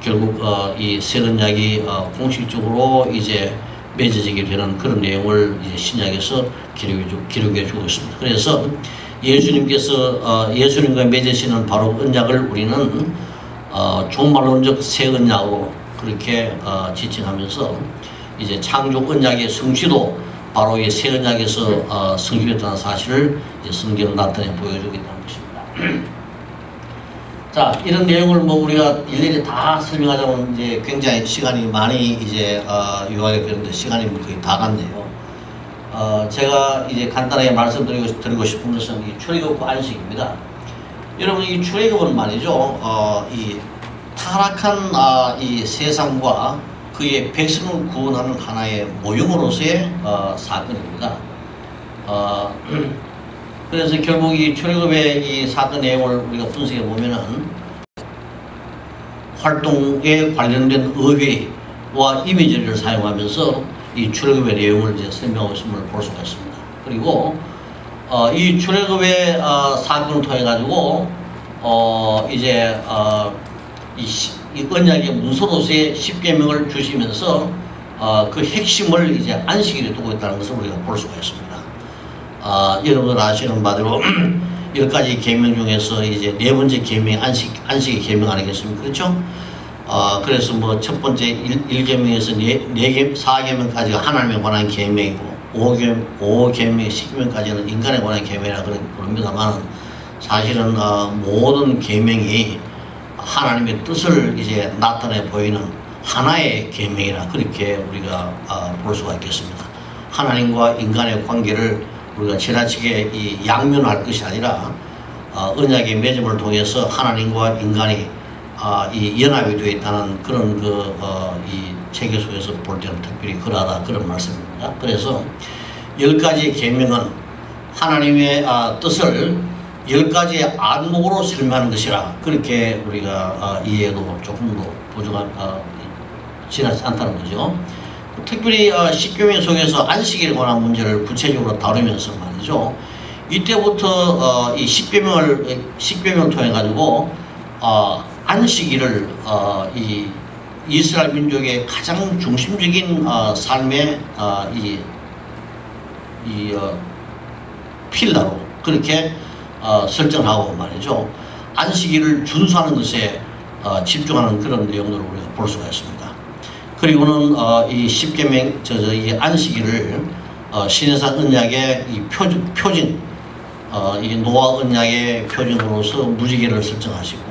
결국 어, 이새 언약이 어, 공식적으로 이제 맺어지게 되는 그런 내용을 신약에서 기록해, 주고 있습니다. 그래서 예수님께서 어, 예수님과 맺으시는 바로 언약을 우리는 어, 종말론적 새 언약으로 그렇게 어, 지칭하면서 이제 창조 언약의 성취도 바로 이 새 언약에서 어, 성취됐다는 사실을 이제 성경 나타내 보여주겠다는 것입니다. 자 이런 내용을 뭐 우리가 일일이 다 설명하자면 이제 굉장히 시간이 많이 이제 어, 요하게 되는데 시간이 뭐 거의 다 갔네요. 어, 제가 이제 간단하게 말씀드리고 드리고 싶은 것은 이 출애굽과 안식입니다. 여러분 이 출애굽은 말이죠. 어, 이 타락한 아, 이 세상과 그의 백성을 구원하는 하나의 모형으로서의 어, 사건입니다. 어, 그래서 결국 이 출애굽의 이 사건 내용을 우리가 분석해 보면은 활동에 관련된 의회와 이미지를 사용하면서 이 출애굽의 내용을 이제 설명하고 있음을 볼 수가 있습니다. 그리고 어, 이 출애굽의 어, 사건을 통해 가지고 어, 이제 어, 이, 언약의 문서로서의 십계명을 주시면서 어, 그 핵심을 이제 안식일에 두고 있다는 것을 우리가 볼 수가 있습니다. 아, 여러분 아시는 바대로 열 가지 계명 중에서 이제 네 번째 계명이 안식 안식의 계명 아니겠습니까? 그렇죠? 아, 그래서 뭐 첫 번째 일, 일 계명에서 네, 네 계, 사 계명까지가 하나님에 관한 계명이고 오 계, 오 계명, 십 계명까지는 인간에 관한 계명이라 그렇게 부릅니다만 사실은 어, 모든 계명이 하나님의 뜻을 이제 나타내 보이는 하나의 계명이라 그렇게 우리가 어, 볼 수가 있겠습니다. 하나님과 인간의 관계를 우리가 지나치게 이 양면할 것이 아니라 어, 언약의 맺음을 통해서 하나님과 인간이 아, 이 연합이 되어 있다는 그런 그, 어, 이 체계 속에서 볼 때는 특별히 그러하다 그런 말씀입니다. 그래서 열 가지의 계명은 하나님의 아, 뜻을 열 가지의 안목으로 설명하는 것이라 그렇게 우리가 아, 이해도 조금 더 부족한 아, 지나지 않다는 거죠. 특별히 어, 십계명 속에서 안식일에 관한 문제를 구체적으로 다루면서 말이죠. 이때부터 어, 이 십계명을 십계명을 통해 가지고 어, 안식일을 어, 이 이스라엘 민족의 가장 중심적인 어, 삶의 어, 이, 이 어, 필라로 그렇게 어, 설정하고 말이죠. 안식일을 준수하는 것에 어, 집중하는 그런 내용들을 우리가 볼 수가 있습니다. 그리고는 어, 이 십계명 저저 이 안식일을 어, 신해산 언약의 이 표준 표준 어, 이 노아 언약의 표준으로서 무지개를 설정하시고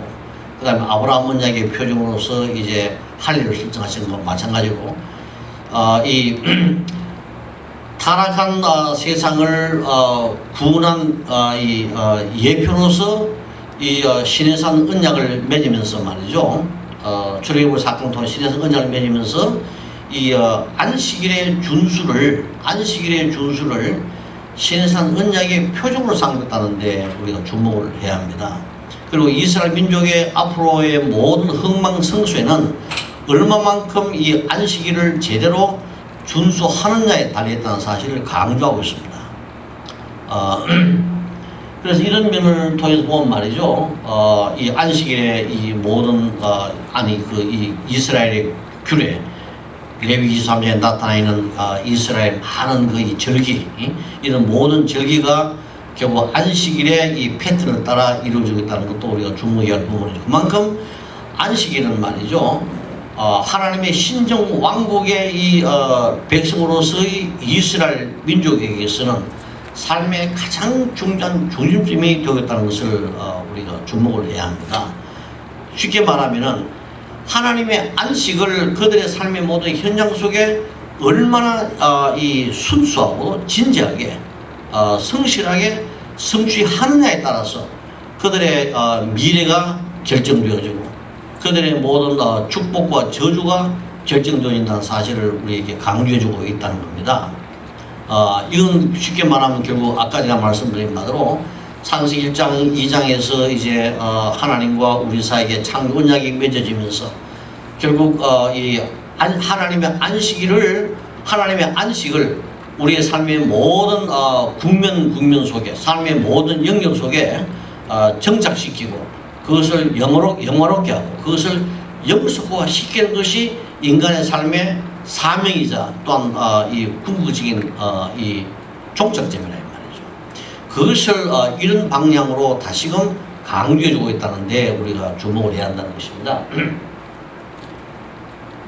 그 다음에 아브라함 언약의 표준으로서 이제 할례를 설정하시는 것 마찬가지로 어, 이 타락한 어, 세상을 어, 구원한 어, 이 어, 예표로서 이 어, 신해산 언약을 맺으면서 말이죠. 어, 출애굽을 사건 통해 신해산 언약을 맺으면서 이 어, 안식일의 준수를 안식일의 준수를 신해산 언약의 표적으로 삼겠다는데 우리가 주목을 해야 합니다. 그리고 이스라엘 민족의 앞으로의 모든 흥망성쇠는 얼마만큼 이 안식일을 제대로 준수하느냐에 달려있다는 사실을 강조하고 있습니다. 어, 그래서 이런 면을 통해서 보면 말이죠. 어, 이 안식일의 이 모든 어, 아니 그 이 이스라엘의 규례 레위 23장에 나타나 있는 어, 이스라엘 많은 그 이 절기 이? 이런 모든 절기가 결국 안식일의 이 패턴을 따라 이루어지고 있다는 것도 우리가 주목해야 할 부분이죠. 그만큼 안식일은 말이죠. 어, 하나님의 신정 왕국의 이 어, 백성으로서의 이스라엘 민족에게서는 삶의 가장 중간 중심점이 되겠다는 것을 어, 우리가 주목을 해야 합니다. 쉽게 말하면은 하나님의 안식을 그들의 삶의 모든 현장 속에 얼마나 어, 이 순수하고 진지하게 어, 성실하게 성취하느냐에 따라서 그들의 어, 미래가 결정되어지고 그들의 모든 어, 축복과 저주가 결정되어진다는 사실을 우리에게 강조해주고 있다는 겁니다. 어, 이건 쉽게 말하면 결국 아까 제가 말씀드린 바대로 창세기 1장 2장에서 이제 어, 하나님과 우리 사이에 창조 언약이 맺어지면서 결국 어, 이 안, 하나님의 안식일을 하나님의 안식을 우리의 삶의 모든 어, 국면 국면 속에 삶의 모든 영역 속에 어, 정착시키고 그것을 영화로 영화롭게 하고 그것을 영속화 시키는 것이 인간의 삶의 사명이자 또한 어, 이 궁극적인 어, 이 종착점이라 이 말이죠. 그것을 어, 이런 방향으로 다시금 강조해주고 있다는데 우리가 주목을 해야 한다는 것입니다.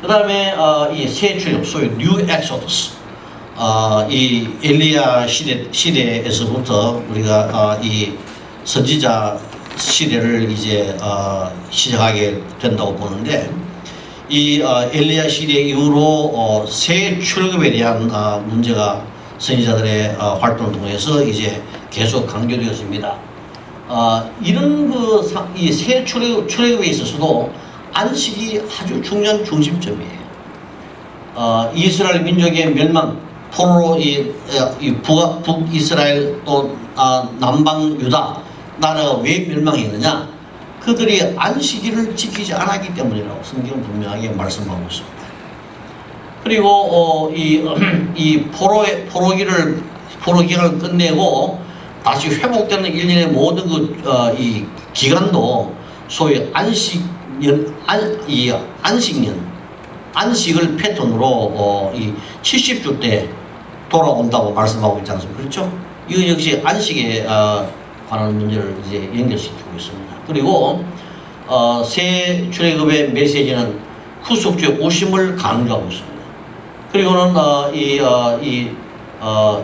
그 다음에 어, 이 새 출애굽 소위 new exodus 어, 이 엘리야 시대 시대에서부터 우리가 어, 이 선지자 시대를 이제 어, 시작하게 된다고 보는데 이 어, 엘리야 시대 이후로 어, 새 출애굽에 대한 어, 문제가 선지자들의 어, 활동을 통해서 이제 계속 강조되었습니다. 어, 이런 그이새 출애굽, 출애굽에 있어서도 안식이 아주 중요한 중심점이에요. 어, 이스라엘 민족의 멸망, 포로로 이, 이 북, 북이스라엘 또 아, 남방 유다 나라가 왜 멸망했느냐? 그들이 안식일을 지키지 않았기 때문이라고 성경은 분명하게 말씀하고 있습니다. 그리고 어, 이, 이 포로의 포로기를 포로 기간을 끝내고 다시 회복되는 일년의 모든 그, 어, 이 기간도 소위 안식년, 안, 이 안식년, 안식을 패턴으로 어, 이 70주 때 돌아온다고 말씀하고 있지 않습니까? 그렇죠? 이거 역시 안식에 어, 관한 문제를 이제 연결시키고 있습니다. 그리고 어, 새 출애굽의 메시지는 후속주의 오심을 강조하고 있습니다. 그리고는 어, 이, 어, 이 어,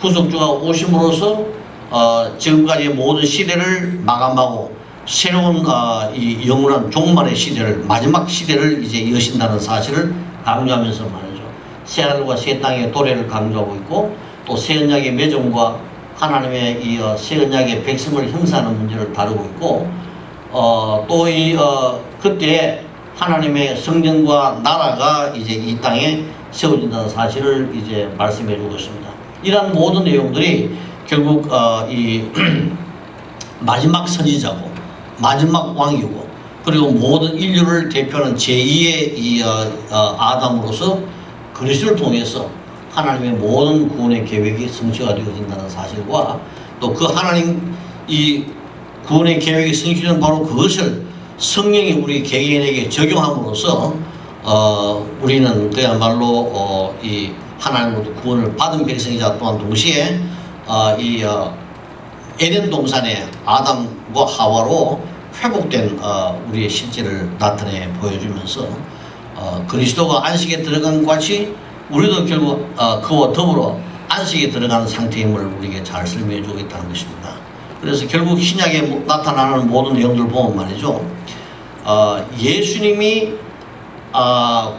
후속주가 오심으로써 어, 지금까지 모든 시대를 마감하고 새로운 어, 이 영원한 종말의 시대를 마지막 시대를 이제 여신다는 사실을 강조하면서 말이죠. 새 하늘과 새 땅의 도래를 강조하고 있고 또 새 언약의 매점과 하나님의 이 어, 새 언약의 백성을 형성하는 문제를 다루고 있고 어, 또이 어, 그때 하나님의 성전과 나라가 이제 이 땅에 세워진다는 사실을 이제 말씀해 주고 있습니다. 이러한 모든 내용들이 결국 어, 이 마지막 선지자고 마지막 왕이고 그리고 모든 인류를 대표하는 제2의 이 어, 어, 아담으로서 그리스도를 통해서 하나님의 모든 구원의 계획이 성취가 되어진다는 사실과 또 그 하나님 이 구원의 계획이 성취된 바로 그것을 성령이 우리 개개인에게 적용함으로써 어, 우리는 그야말로 어, 이 하나님으로부터 구원을 받은 백성이자 또한 동시에 어, 이 어, 에덴 동산의 아담과 하와로 회복된 어, 우리의 실제를 나타내 보여주면서 어, 그리스도가 안식에 들어간 같이 우리도 결국 어, 그와 더불어 안식에 들어가는 상태임을 우리에게 잘 설명해 주겠다는 것입니다. 그래서 결국 신약에 나타나는 모든 내용들을 보면 말이죠. 어, 예수님이 어,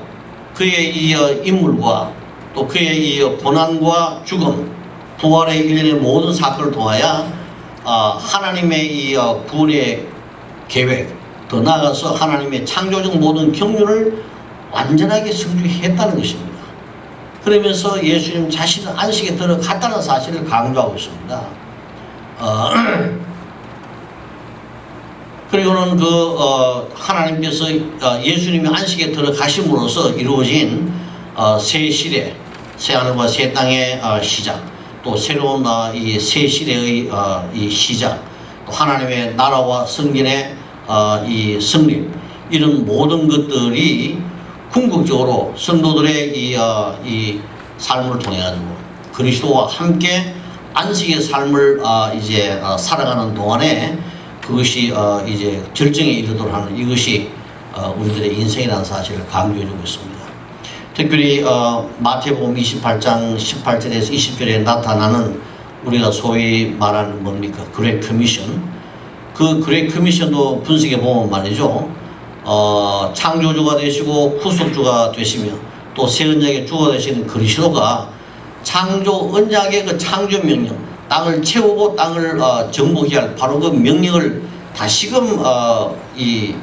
그의 이 어, 인물과 또 그의 이 고난과 죽음, 부활의 일련의 모든 사건을 통하여 어, 하나님의 이 어, 구원의 계획, 더 나아가서 하나님의 창조적 모든 경륜을 완전하게 성취했다는 것입니다. 그러면서 예수님 자신은 안식에 들어갔다는 사실을 강조하고 있습니다. 어, 그리고는 그 어, 하나님께서 어, 예수님이 안식에 들어가심으로써 이루어진 어, 새 시대, 새 하늘과 새 땅의 어, 시작, 또 새로운 어, 이새 시대의 어, 이 시작, 또 하나님의 나라와 성전의 어, 이 성립 이런 모든 것들이 궁극적으로 성도들의 이, 어, 이 삶을 통해 가지고 그리스도와 함께 안식의 삶을 어, 이제 어, 살아가는 동안에 그것이 어, 이제 절정에 이르도록 하는 이것이 어, 우리들의 인생이라는 사실을 강조해주고 있습니다. 특별히 어, 마태복음 28장 18절에서 20절에 나타나는 우리가 소위 말하는 뭡니까? 그레 커미션. 그 그레 커미션도 분석해 보면 말이죠. 어, 창조주가 되시고 구속주가 되시며 또 새 언약의 주가 되시는 그리스도가 창조 언약의 그 창조 명령 땅을 채우고 땅을 어, 정복해야 할 바로 그 명령을 다시금 어, 이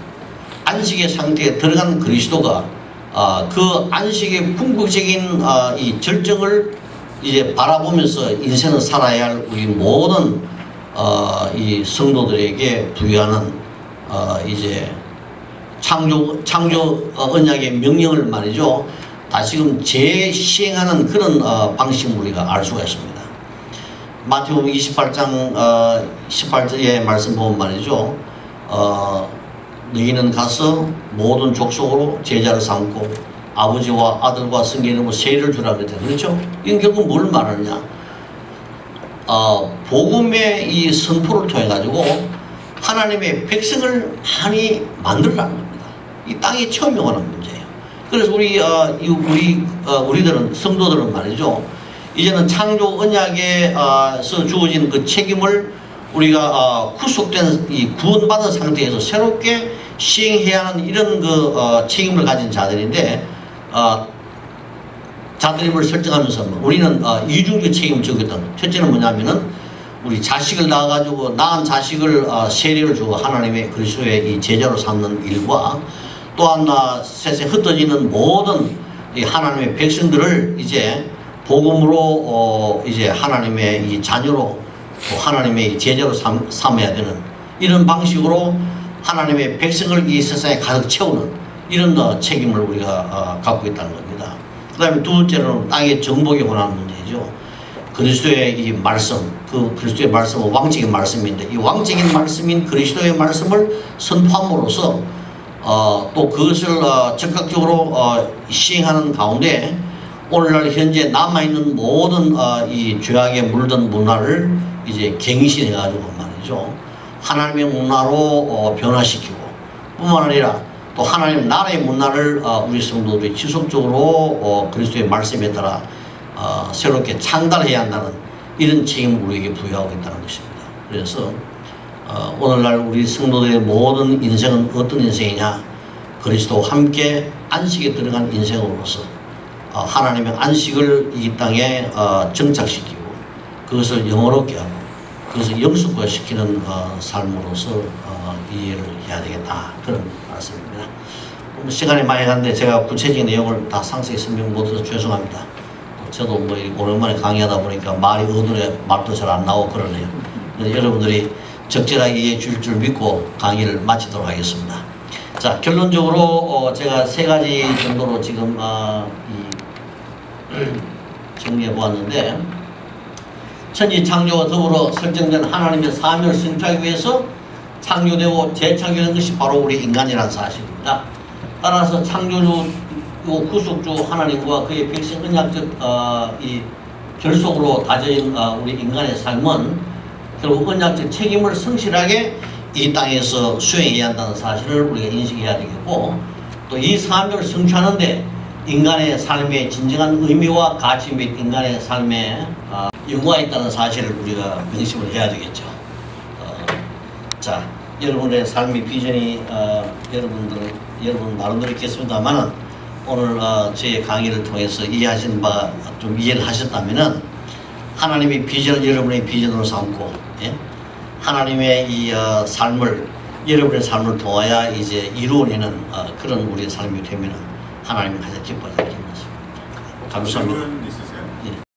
안식의 상태에 들어간 그리스도가 어, 그 안식의 궁극적인 어, 이 절정을 이제 바라보면서 인생을 살아야 할 우리 모든 어, 이 성도들에게 부여하는 어, 이제 창조 창조 어, 언약의 명령을 말이죠. 다시금 재시행하는 그런 어, 방식을 우리가 알 수가 있습니다. 마태복음 28장 어, 18절의 말씀 보면 말이죠. 어, 너희는 가서 모든 족속으로 제자를 삼고 아버지와 아들과 성령 이름으로 세례를 주라 그랬죠. 그렇죠? 이건 결국 뭘 말하느냐? 어, 복음의 이 선포를 통해 가지고 하나님의 백성을 많이 겁니다. 이 땅에 처음 오는 문제예요. 그래서 우리 어, 우리 어, 우리들은 성도들은 말이죠. 이제는 창조 언약에서 주어진 그 책임을 우리가 어, 구속된 이 구원받은 상태에서 새롭게 시행해야 하는 이런 그 어, 책임을 가진 자들인데 어, 자들임을 설정하면서 뭐 우리는 어, 이중적 책임을 지겠다. 첫째는 뭐냐면은 우리 자식을 낳아가지고 낳은 자식을 어, 세례를 주고 하나님의 그리스도의 이 제자로 삼는 일과 또한 어, 세세 흩어지는 모든 이 하나님의 백성들을 이제 복음으로 어, 이제 하나님의 이 자녀로 또 하나님의 제자로 삼, 삼아야 되는 이런 방식으로 하나님의 백성을 이 세상에 가득 채우는 이런 어, 책임을 우리가 어, 갖고 있다는 겁니다. 그 다음에 두 번째로는 땅의 정복에 관한 문제죠. 그리스도의 이 말씀, 그 그리스도의 말씀은 왕적인 말씀인데 이 왕적인 말씀인 그리스도의 말씀을 선포함으로써 어, 또 그것을 어, 적극적으로 어, 시행하는 가운데 오늘날 현재 남아있는 모든 어, 이 죄악에 물든 문화를 이제 갱신해가지고 말이죠. 하나님의 문화로 어, 변화시키고 뿐만 아니라 또 하나님 나라의 문화를 어, 우리 성도들이 지속적으로 어, 그리스도의 말씀에 따라 어, 새롭게 창달해야 한다는 이런 책임을 우리에게 부여하고 있다는 것입니다. 그래서 어, 오늘날 우리 성도들의 모든 인생은 어떤 인생이냐? 그리스도와 함께 안식에 들어간 인생으로서 어, 하나님의 안식을 이 땅에 어, 정착시키고 그것을 영어롭게 하고 그것을 영숙화시키는 어, 삶으로서 어, 이해를 해야 되겠다 그런 말씀입니다. 뭐 시간이 많이 갔는데 제가 구체적인 내용을 다 상세히 설명 못해서 죄송합니다. 저도 뭐이 오랜만에 강의하다 보니까 말이 어두래 말도 잘 안 나오고 그러네요. 여러분들이 적절하게 이해해 줄 줄 믿고 강의를 마치도록 하겠습니다. 자 결론적으로 어, 제가 세 가지 정도로 지금 어, 이 정리해 보았는데 천지 창조와 더불어 설정된 하나님의 사명을 성취하기 위해서 창조되고 재창조된 것이 바로 우리 인간이라는 사실입니다. 따라서 창조주 구속주 하나님과 그의 백성 언약적 어, 이 결속으로 다져진 어, 우리 인간의 삶은 결국 언약적 책임을 성실하게 이 땅에서 수행해야 한다는 사실을 우리가 인식해야 되겠고 또 이 사명을 성취하는데 인간의 삶의 진정한 의미와 가치 및 인간의 삶에 어, 영화가 있다는 사실을 우리가 명심을 해야 되겠죠. 어, 자, 여러분의 삶의 비전이 어, 여러분들 여러분 나름대로 있겠습니다만은 오늘 어, 저의 강의를 통해서 이해하신 바 좀 이해를 하셨다면은 하나님의 비전을 여러분의 비전으로 삼고 예? 하나님의 이 어, 삶을 여러분의 삶을 통하여 이제 이루어내는 어, 그런 우리의 삶이 되면은 하나님이 가장 기뻐하지 않겠습니다. 감사합니다.